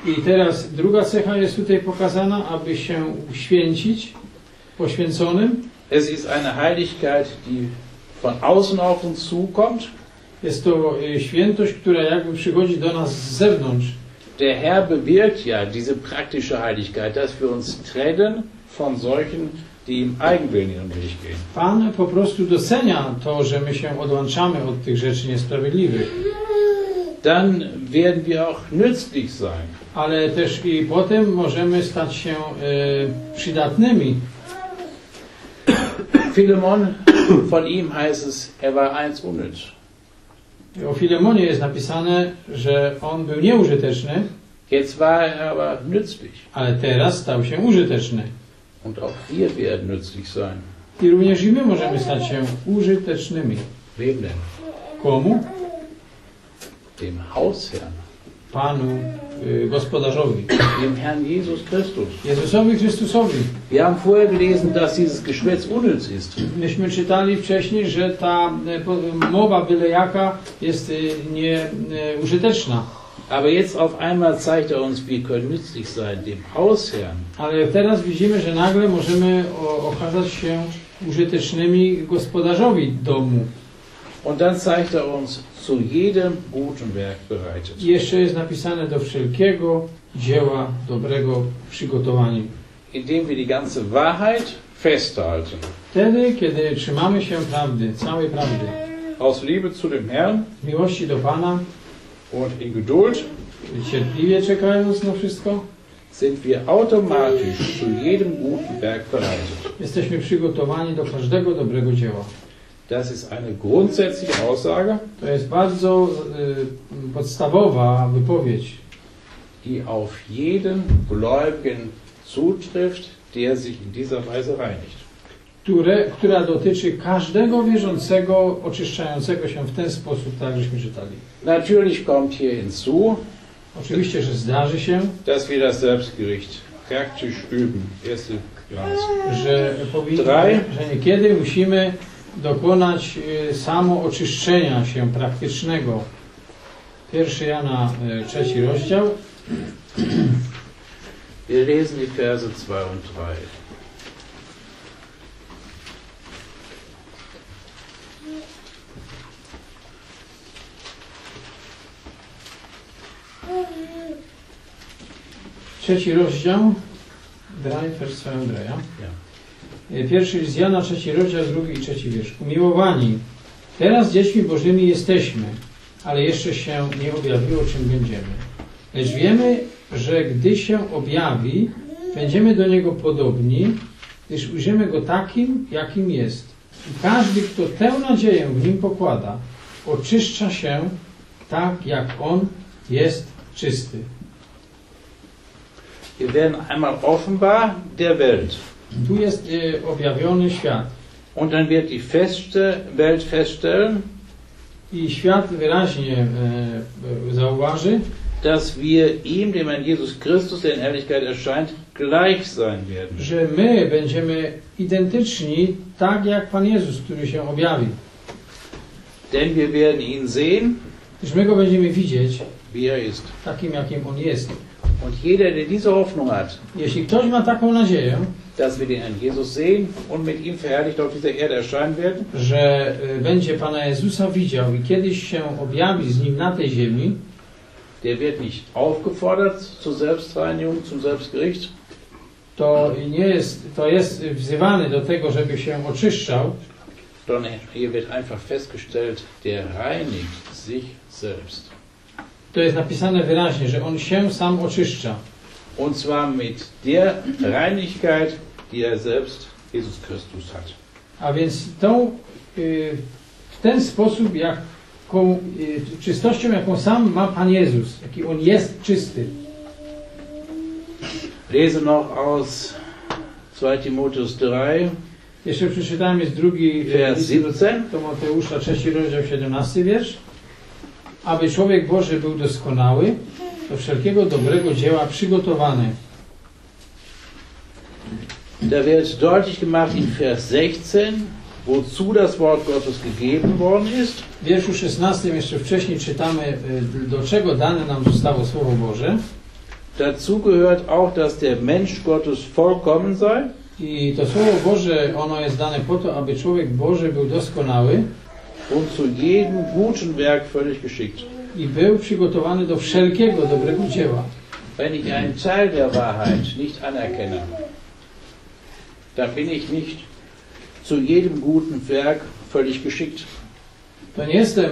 I teraz druga cecha jest tutaj pokazana, aby się uświęcić, poświęconym. Es ist eine Heiligkeit, die von außen auf uns zukommt. Jest to świętość, która jakby przychodzi do nas z zewnątrz. Der Herr bewirkt ja diese praktische Heiligkeit, dass wir uns trennen von solchen, die im Eigenwillen ihren Weg gehen. Pan po prostu docenia to, że my się odłączamy od tych rzeczy niesprawiedliwych, Dann werden wir auch nützlich sein. ale też i potem możemy stać się y, przydatnymi. Philemon, von ihm heißt es, er war eins unnütz. O Filemonie jest napisane, że on był nieużyteczny, Jetzt war er aber nützlich. ale teraz stał się użyteczny. Und auch wir werden nützlich sein. I również i my możemy stać się użytecznymi. Wem denn? Komu? Dem Hausherrn, Panu, y, gospodarzowi, dem Herrn Jesus Christus. Jezusowi Chrystusowi. Wir haben vorher gelesen, dass dieses Geschwätz unnütz ist. Myśmy czytali wcześniej, że ta e, po- mowa byle jaka jest e, nieużyteczna. Aber jetzt auf einmal zeigt er uns, wir können nützlich sein, dem Hausherrn. Ale teraz widzimy, że nagle możemy okazać się użytecznymi gospodarzowi domu. Und dann zeigt er uns, zu jedem guten Werk bereitet. I jeszcze jest napisane do wszelkiego dzieła dobrego przygotowani. Indem wir die ganze Wahrheit festhalten. Wtedy, kiedy trzymamy się prawdy, całej prawdy, Aus Liebe zu dem Herrn z miłości do Pana, und in Geduld sind wir automatisch zu jedem guten Werk bereitet. jesteśmy przygotowani do każdego dobrego dzieła. Das ist eine grundsätzliche Aussage, To jest bardzo y, podstawowa wypowiedź, die auf jeden Gläubigen zutrifft, der sich in dieser Weise reinigt. Które, która dotyczy każdego wierzącego, oczyszczającego się w ten sposób, tak żeśmy czytali. Natürlich kommt hier hinzu, Oczywiście, że zdarzy się, dass wir das Selbstgericht praktisch üben. Erste Glas. że, powinni, Drei. że niekiedy musimy dokonać y, samo oczyszczenia się praktycznego. Pierwszy Jana, y, trzeci rozdział. Wir lesen die Verse 2 und 3. Trzeci rozdział. Draj, vers 2 Andrzeja. Pierwszy list Jana, trzeci rozdział, drugi i trzeci wiersz. Umiłowani, teraz dziećmi Bożymi jesteśmy, ale jeszcze się nie objawiło, czym będziemy. Lecz wiemy, że gdy się objawi, będziemy do Niego podobni, gdyż ujrzymy Go takim, jakim jest. I każdy, kto tę nadzieję w Nim pokłada, oczyszcza się tak, jak On jest czysty. Wir werden einmal offenbar der Welt. Tu jest y, objawiony świat. Und dann wird die feste Welt feststellen, I świat wyraźnie e, zauważy, dass wir ihm, dem Herrn Jesus Christus, der in Herrlichkeit erscheint, gleich sein werden. że my będziemy identyczni tak jak Pan Jezus, który się objawi. Denn wir werden ihn sehen, Gdyż my go będziemy widzieć wie er ist. takim, jakim on jest. Und jeder, der diese Hoffnung hat, Jeśli ktoś ma taką nadzieję, dass wir den Herrn Jesus sehen und mit ihm verherrlicht auf dieser Erde erscheinen werden, że y, będzie Pana Jezusa widział i kiedyś się objawi z nim na tej ziemi, der wird nicht aufgefordert zur Selbstreinigung, zum Selbstgericht, to nie jest, to jest wzywany do tego, żeby się oczyszczał, sondern hier wird einfach festgestellt, der reinigt sich selbst. To jest napisane wyraźnie, że on się sam oczyszcza. Und zwar mit der Reinigkeit, die er selbst, Jesus Christus, hat. A więc tą, y, w ten sposób, jaką y, czystością, jaką sam ma Pan Jezus, jaki on jest czysty. Lese noch aus 2 Timotheus 3, Jeszcze przeczytałem jest drugi y, Vers list 17. do Mateusza, trzeci rozdział, 17 wiersz. Aby człowiek Boży był doskonały, do wszelkiego dobrego dzieła przygotowany. Da wird deutlich gemacht in Vers 16, wozu das Wort Gottes gegeben worden ist. W wierszu 16 jeszcze wcześniej czytamy, y, do czego dane nam zostało Słowo Boże. Dazu gehört auch, dass der Mensch Gottes vollkommen sei, I to Słowo Boże, ono jest dane po to, aby człowiek Boży był doskonały und zu jedem guten Werk völlig geschickt. i był przygotowany do wszelkiego dobrego dzieła. Wenn ich einen Teil der Wahrheit nicht anerkenne, dann bin ich nicht zu jedem guten Werk völlig geschickt. To nie jestem, e,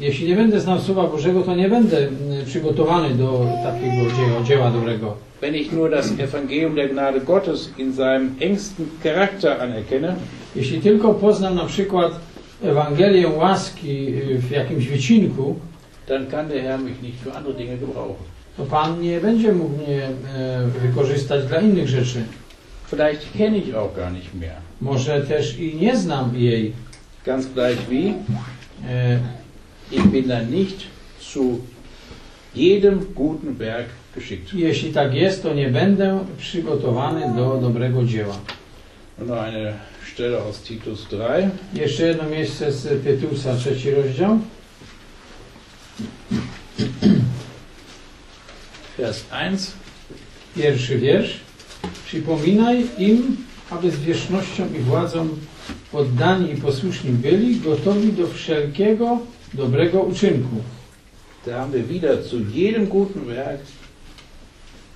jeśli nie będę znał Słowa Bożego, to nie będę przygotowany do takiego dzieła, dzieła dobrego. Wenn ich nur das Evangelium der Gnade Gottes in seinem engsten Charakter anerkenne, Jeśli tylko poznam na przykład Ewangelię łaski y, w jakimś wycinku, dann kann der Herr mich nicht für andere Dinge gebrauchen. to Pan nie będzie mógł mnie e, wykorzystać dla innych rzeczy. Vielleicht kenne ich auch gar nicht mehr. Może też i nie znam jej. Ganz gleich wie, E, ich bin dann nicht zu jedem guten Werk geschickt. Jeśli tak jest, to nie będę przygotowany do dobrego dzieła. Und eine Stelle aus Titus 3. Jeszcze jedno miejsce z Tytusa, trzeci rozdział. Vers 1. Pierwszy wiersz. Przypominaj im, aby z wierzchnością i władzą poddani i posłuszni byli, gotowi do wszelkiego dobrego uczynku. Da haben wir wieder zu jedem guten Werk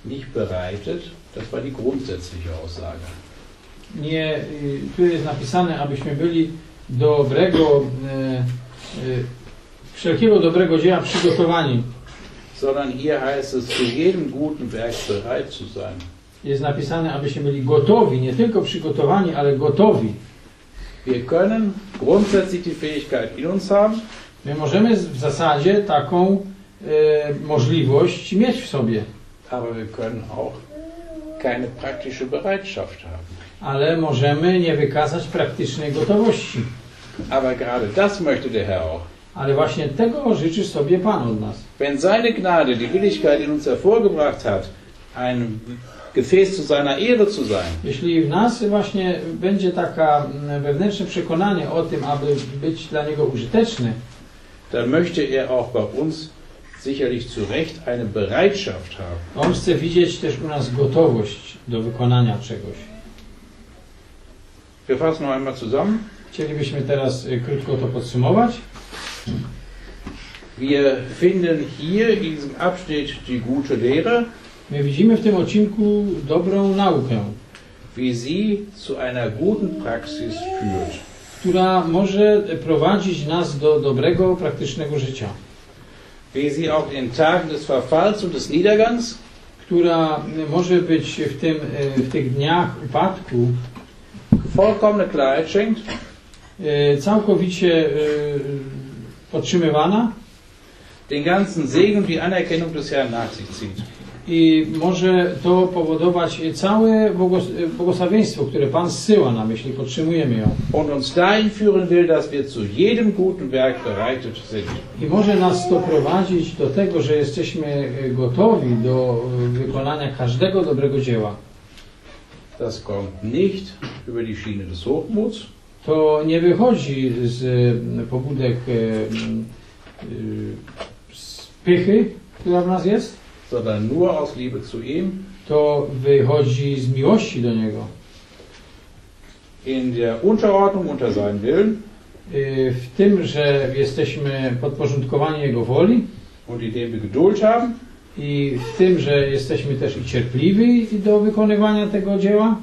nicht bereitet. Das war die grundsätzliche Aussage. Nie, y, tu jest napisane, abyśmy byli dobrego, e, e, wszelkiego dobrego dzieła przygotowani. Sondern hier heißt es, zu jedem guten Werk bereit zu sein. Jest napisane, abyśmy byli gotowi, nie tylko przygotowani, ale gotowi. Wir können grundsätzlich die Fähigkeit in uns haben, My możemy w zasadzie taką e, możliwość mieć w sobie, aber wir können auch keine praktische Bereitschaft haben. Ale możemy nie wykazać praktycznej gotowości. Aber gerade das möchte der Herr auch. Ale właśnie tego życzy sobie Pan od nas. Wenn seine Gnade die Willigkeit in uns hervorgebracht hat, ein Gefäß zu seiner Ehre zu sein, Jeśli w nas właśnie będzie taka mm, wewnętrzne przekonanie o tym, aby być dla Niego użyteczny, dann möchte er auch bei uns sicherlich zu Recht eine Bereitschaft haben. On chce widzieć też u nas gotowość do wykonania czegoś. Wir fassen noch einmal zusammen. Chcielibyśmy teraz y, krótko to podsumować. Wir finden hier in diesem Abschnitt die gute Lehre, My widzimy w tym odcinku dobrą naukę, wie sie zu einer guten Praxis führt. która może prowadzić nas do dobrego, praktycznego życia. Wie sie auch in Tagen des Verfalls und des Niedergangs Która może być w, tym, y, w tych dniach upadku vollkommene Klarheit schenkt, y, całkowicie y, podtrzymywana den ganzen Segen und die Anerkennung des Herrn nach sich zieht. I może to powodować całe błogos- błogosławieństwo, które Pan zsyła nam, jeśli podtrzymujemy ją. und uns dahin führen will, dass wir zu jedem guten Werk bereitet sind. I może nas to prowadzić do tego, że jesteśmy e, gotowi do e, wykonania każdego dobrego dzieła. Das kommt nicht über die Schiene des Hochmuts, To nie wychodzi z e, pobudek e, e, z pychy, która w nas jest, sondern nur aus Liebe zu ihm, to wychodzi z miłości do Niego. in der Unterordnung unter seinen Willen. W tym, że jesteśmy podporządkowani Jego woli und indem wir Geduld haben i w tym, że jesteśmy też i cierpliwi do wykonywania tego dzieła.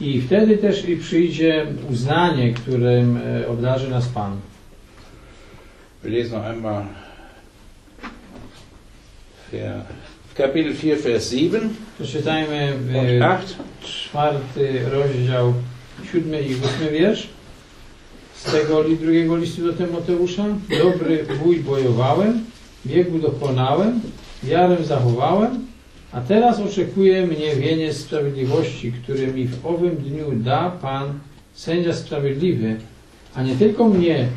I wtedy też i przyjdzie uznanie, którym e, obdarzy nas Pan. Kapitel 4, Vers 7 Przeczytajmy und 8. czwarty rozdział, siódmy i ósmy wiersz z tego drugiego listu do Tymoteusza. Dobry bój bojowałem, biegu dokonałem, wiarę zachowałem, a teraz oczekuje mnie wieniec sprawiedliwości, który mi w owym dniu da Pan, sędzia sprawiedliwy, a nie tylko mnie,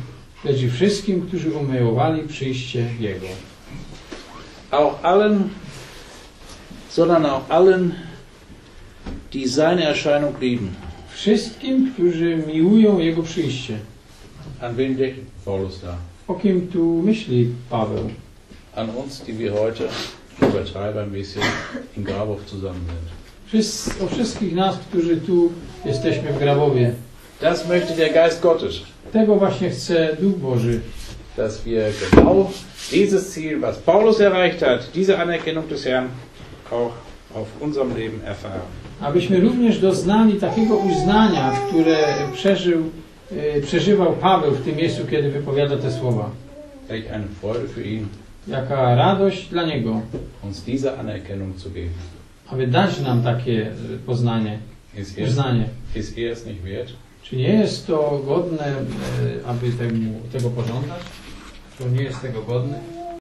lecz i wszystkim, którzy umiłowali przyjście Jego. Auch allen, sondern auch allen, die seine Erscheinung lieben. Wszystkim, którzy miłują Jego przyjście. An wen denkt Paulus da? O kim tu myśli Paweł? An uns, die wir heute, ich übertreibe ein bisschen, in Grabow zusammen sind. O wszystkich nas, którzy tu jesteśmy w Grabowie. Das möchte der Geist Gottes, Tego właśnie chce Duch Boży, dass wir genau dieses Ziel, was Paulus erreicht hat, diese Anerkennung des Herrn auch auf unserem Leben erfahren. abyśmy również doznali takiego uznania, które przeżył, przeżywał Paweł w tym miejscu, kiedy wypowiada te słowa. Welch eine Freude für ihn, Jaka radość dla Niego, uns diese Anerkennung zu geben. aby dać nam takie e, poznanie, Ist er, uznanie. ist er es nicht wert? Czy nie jest to godne, e, aby temu, tego pożądać? To nie jest tego godne?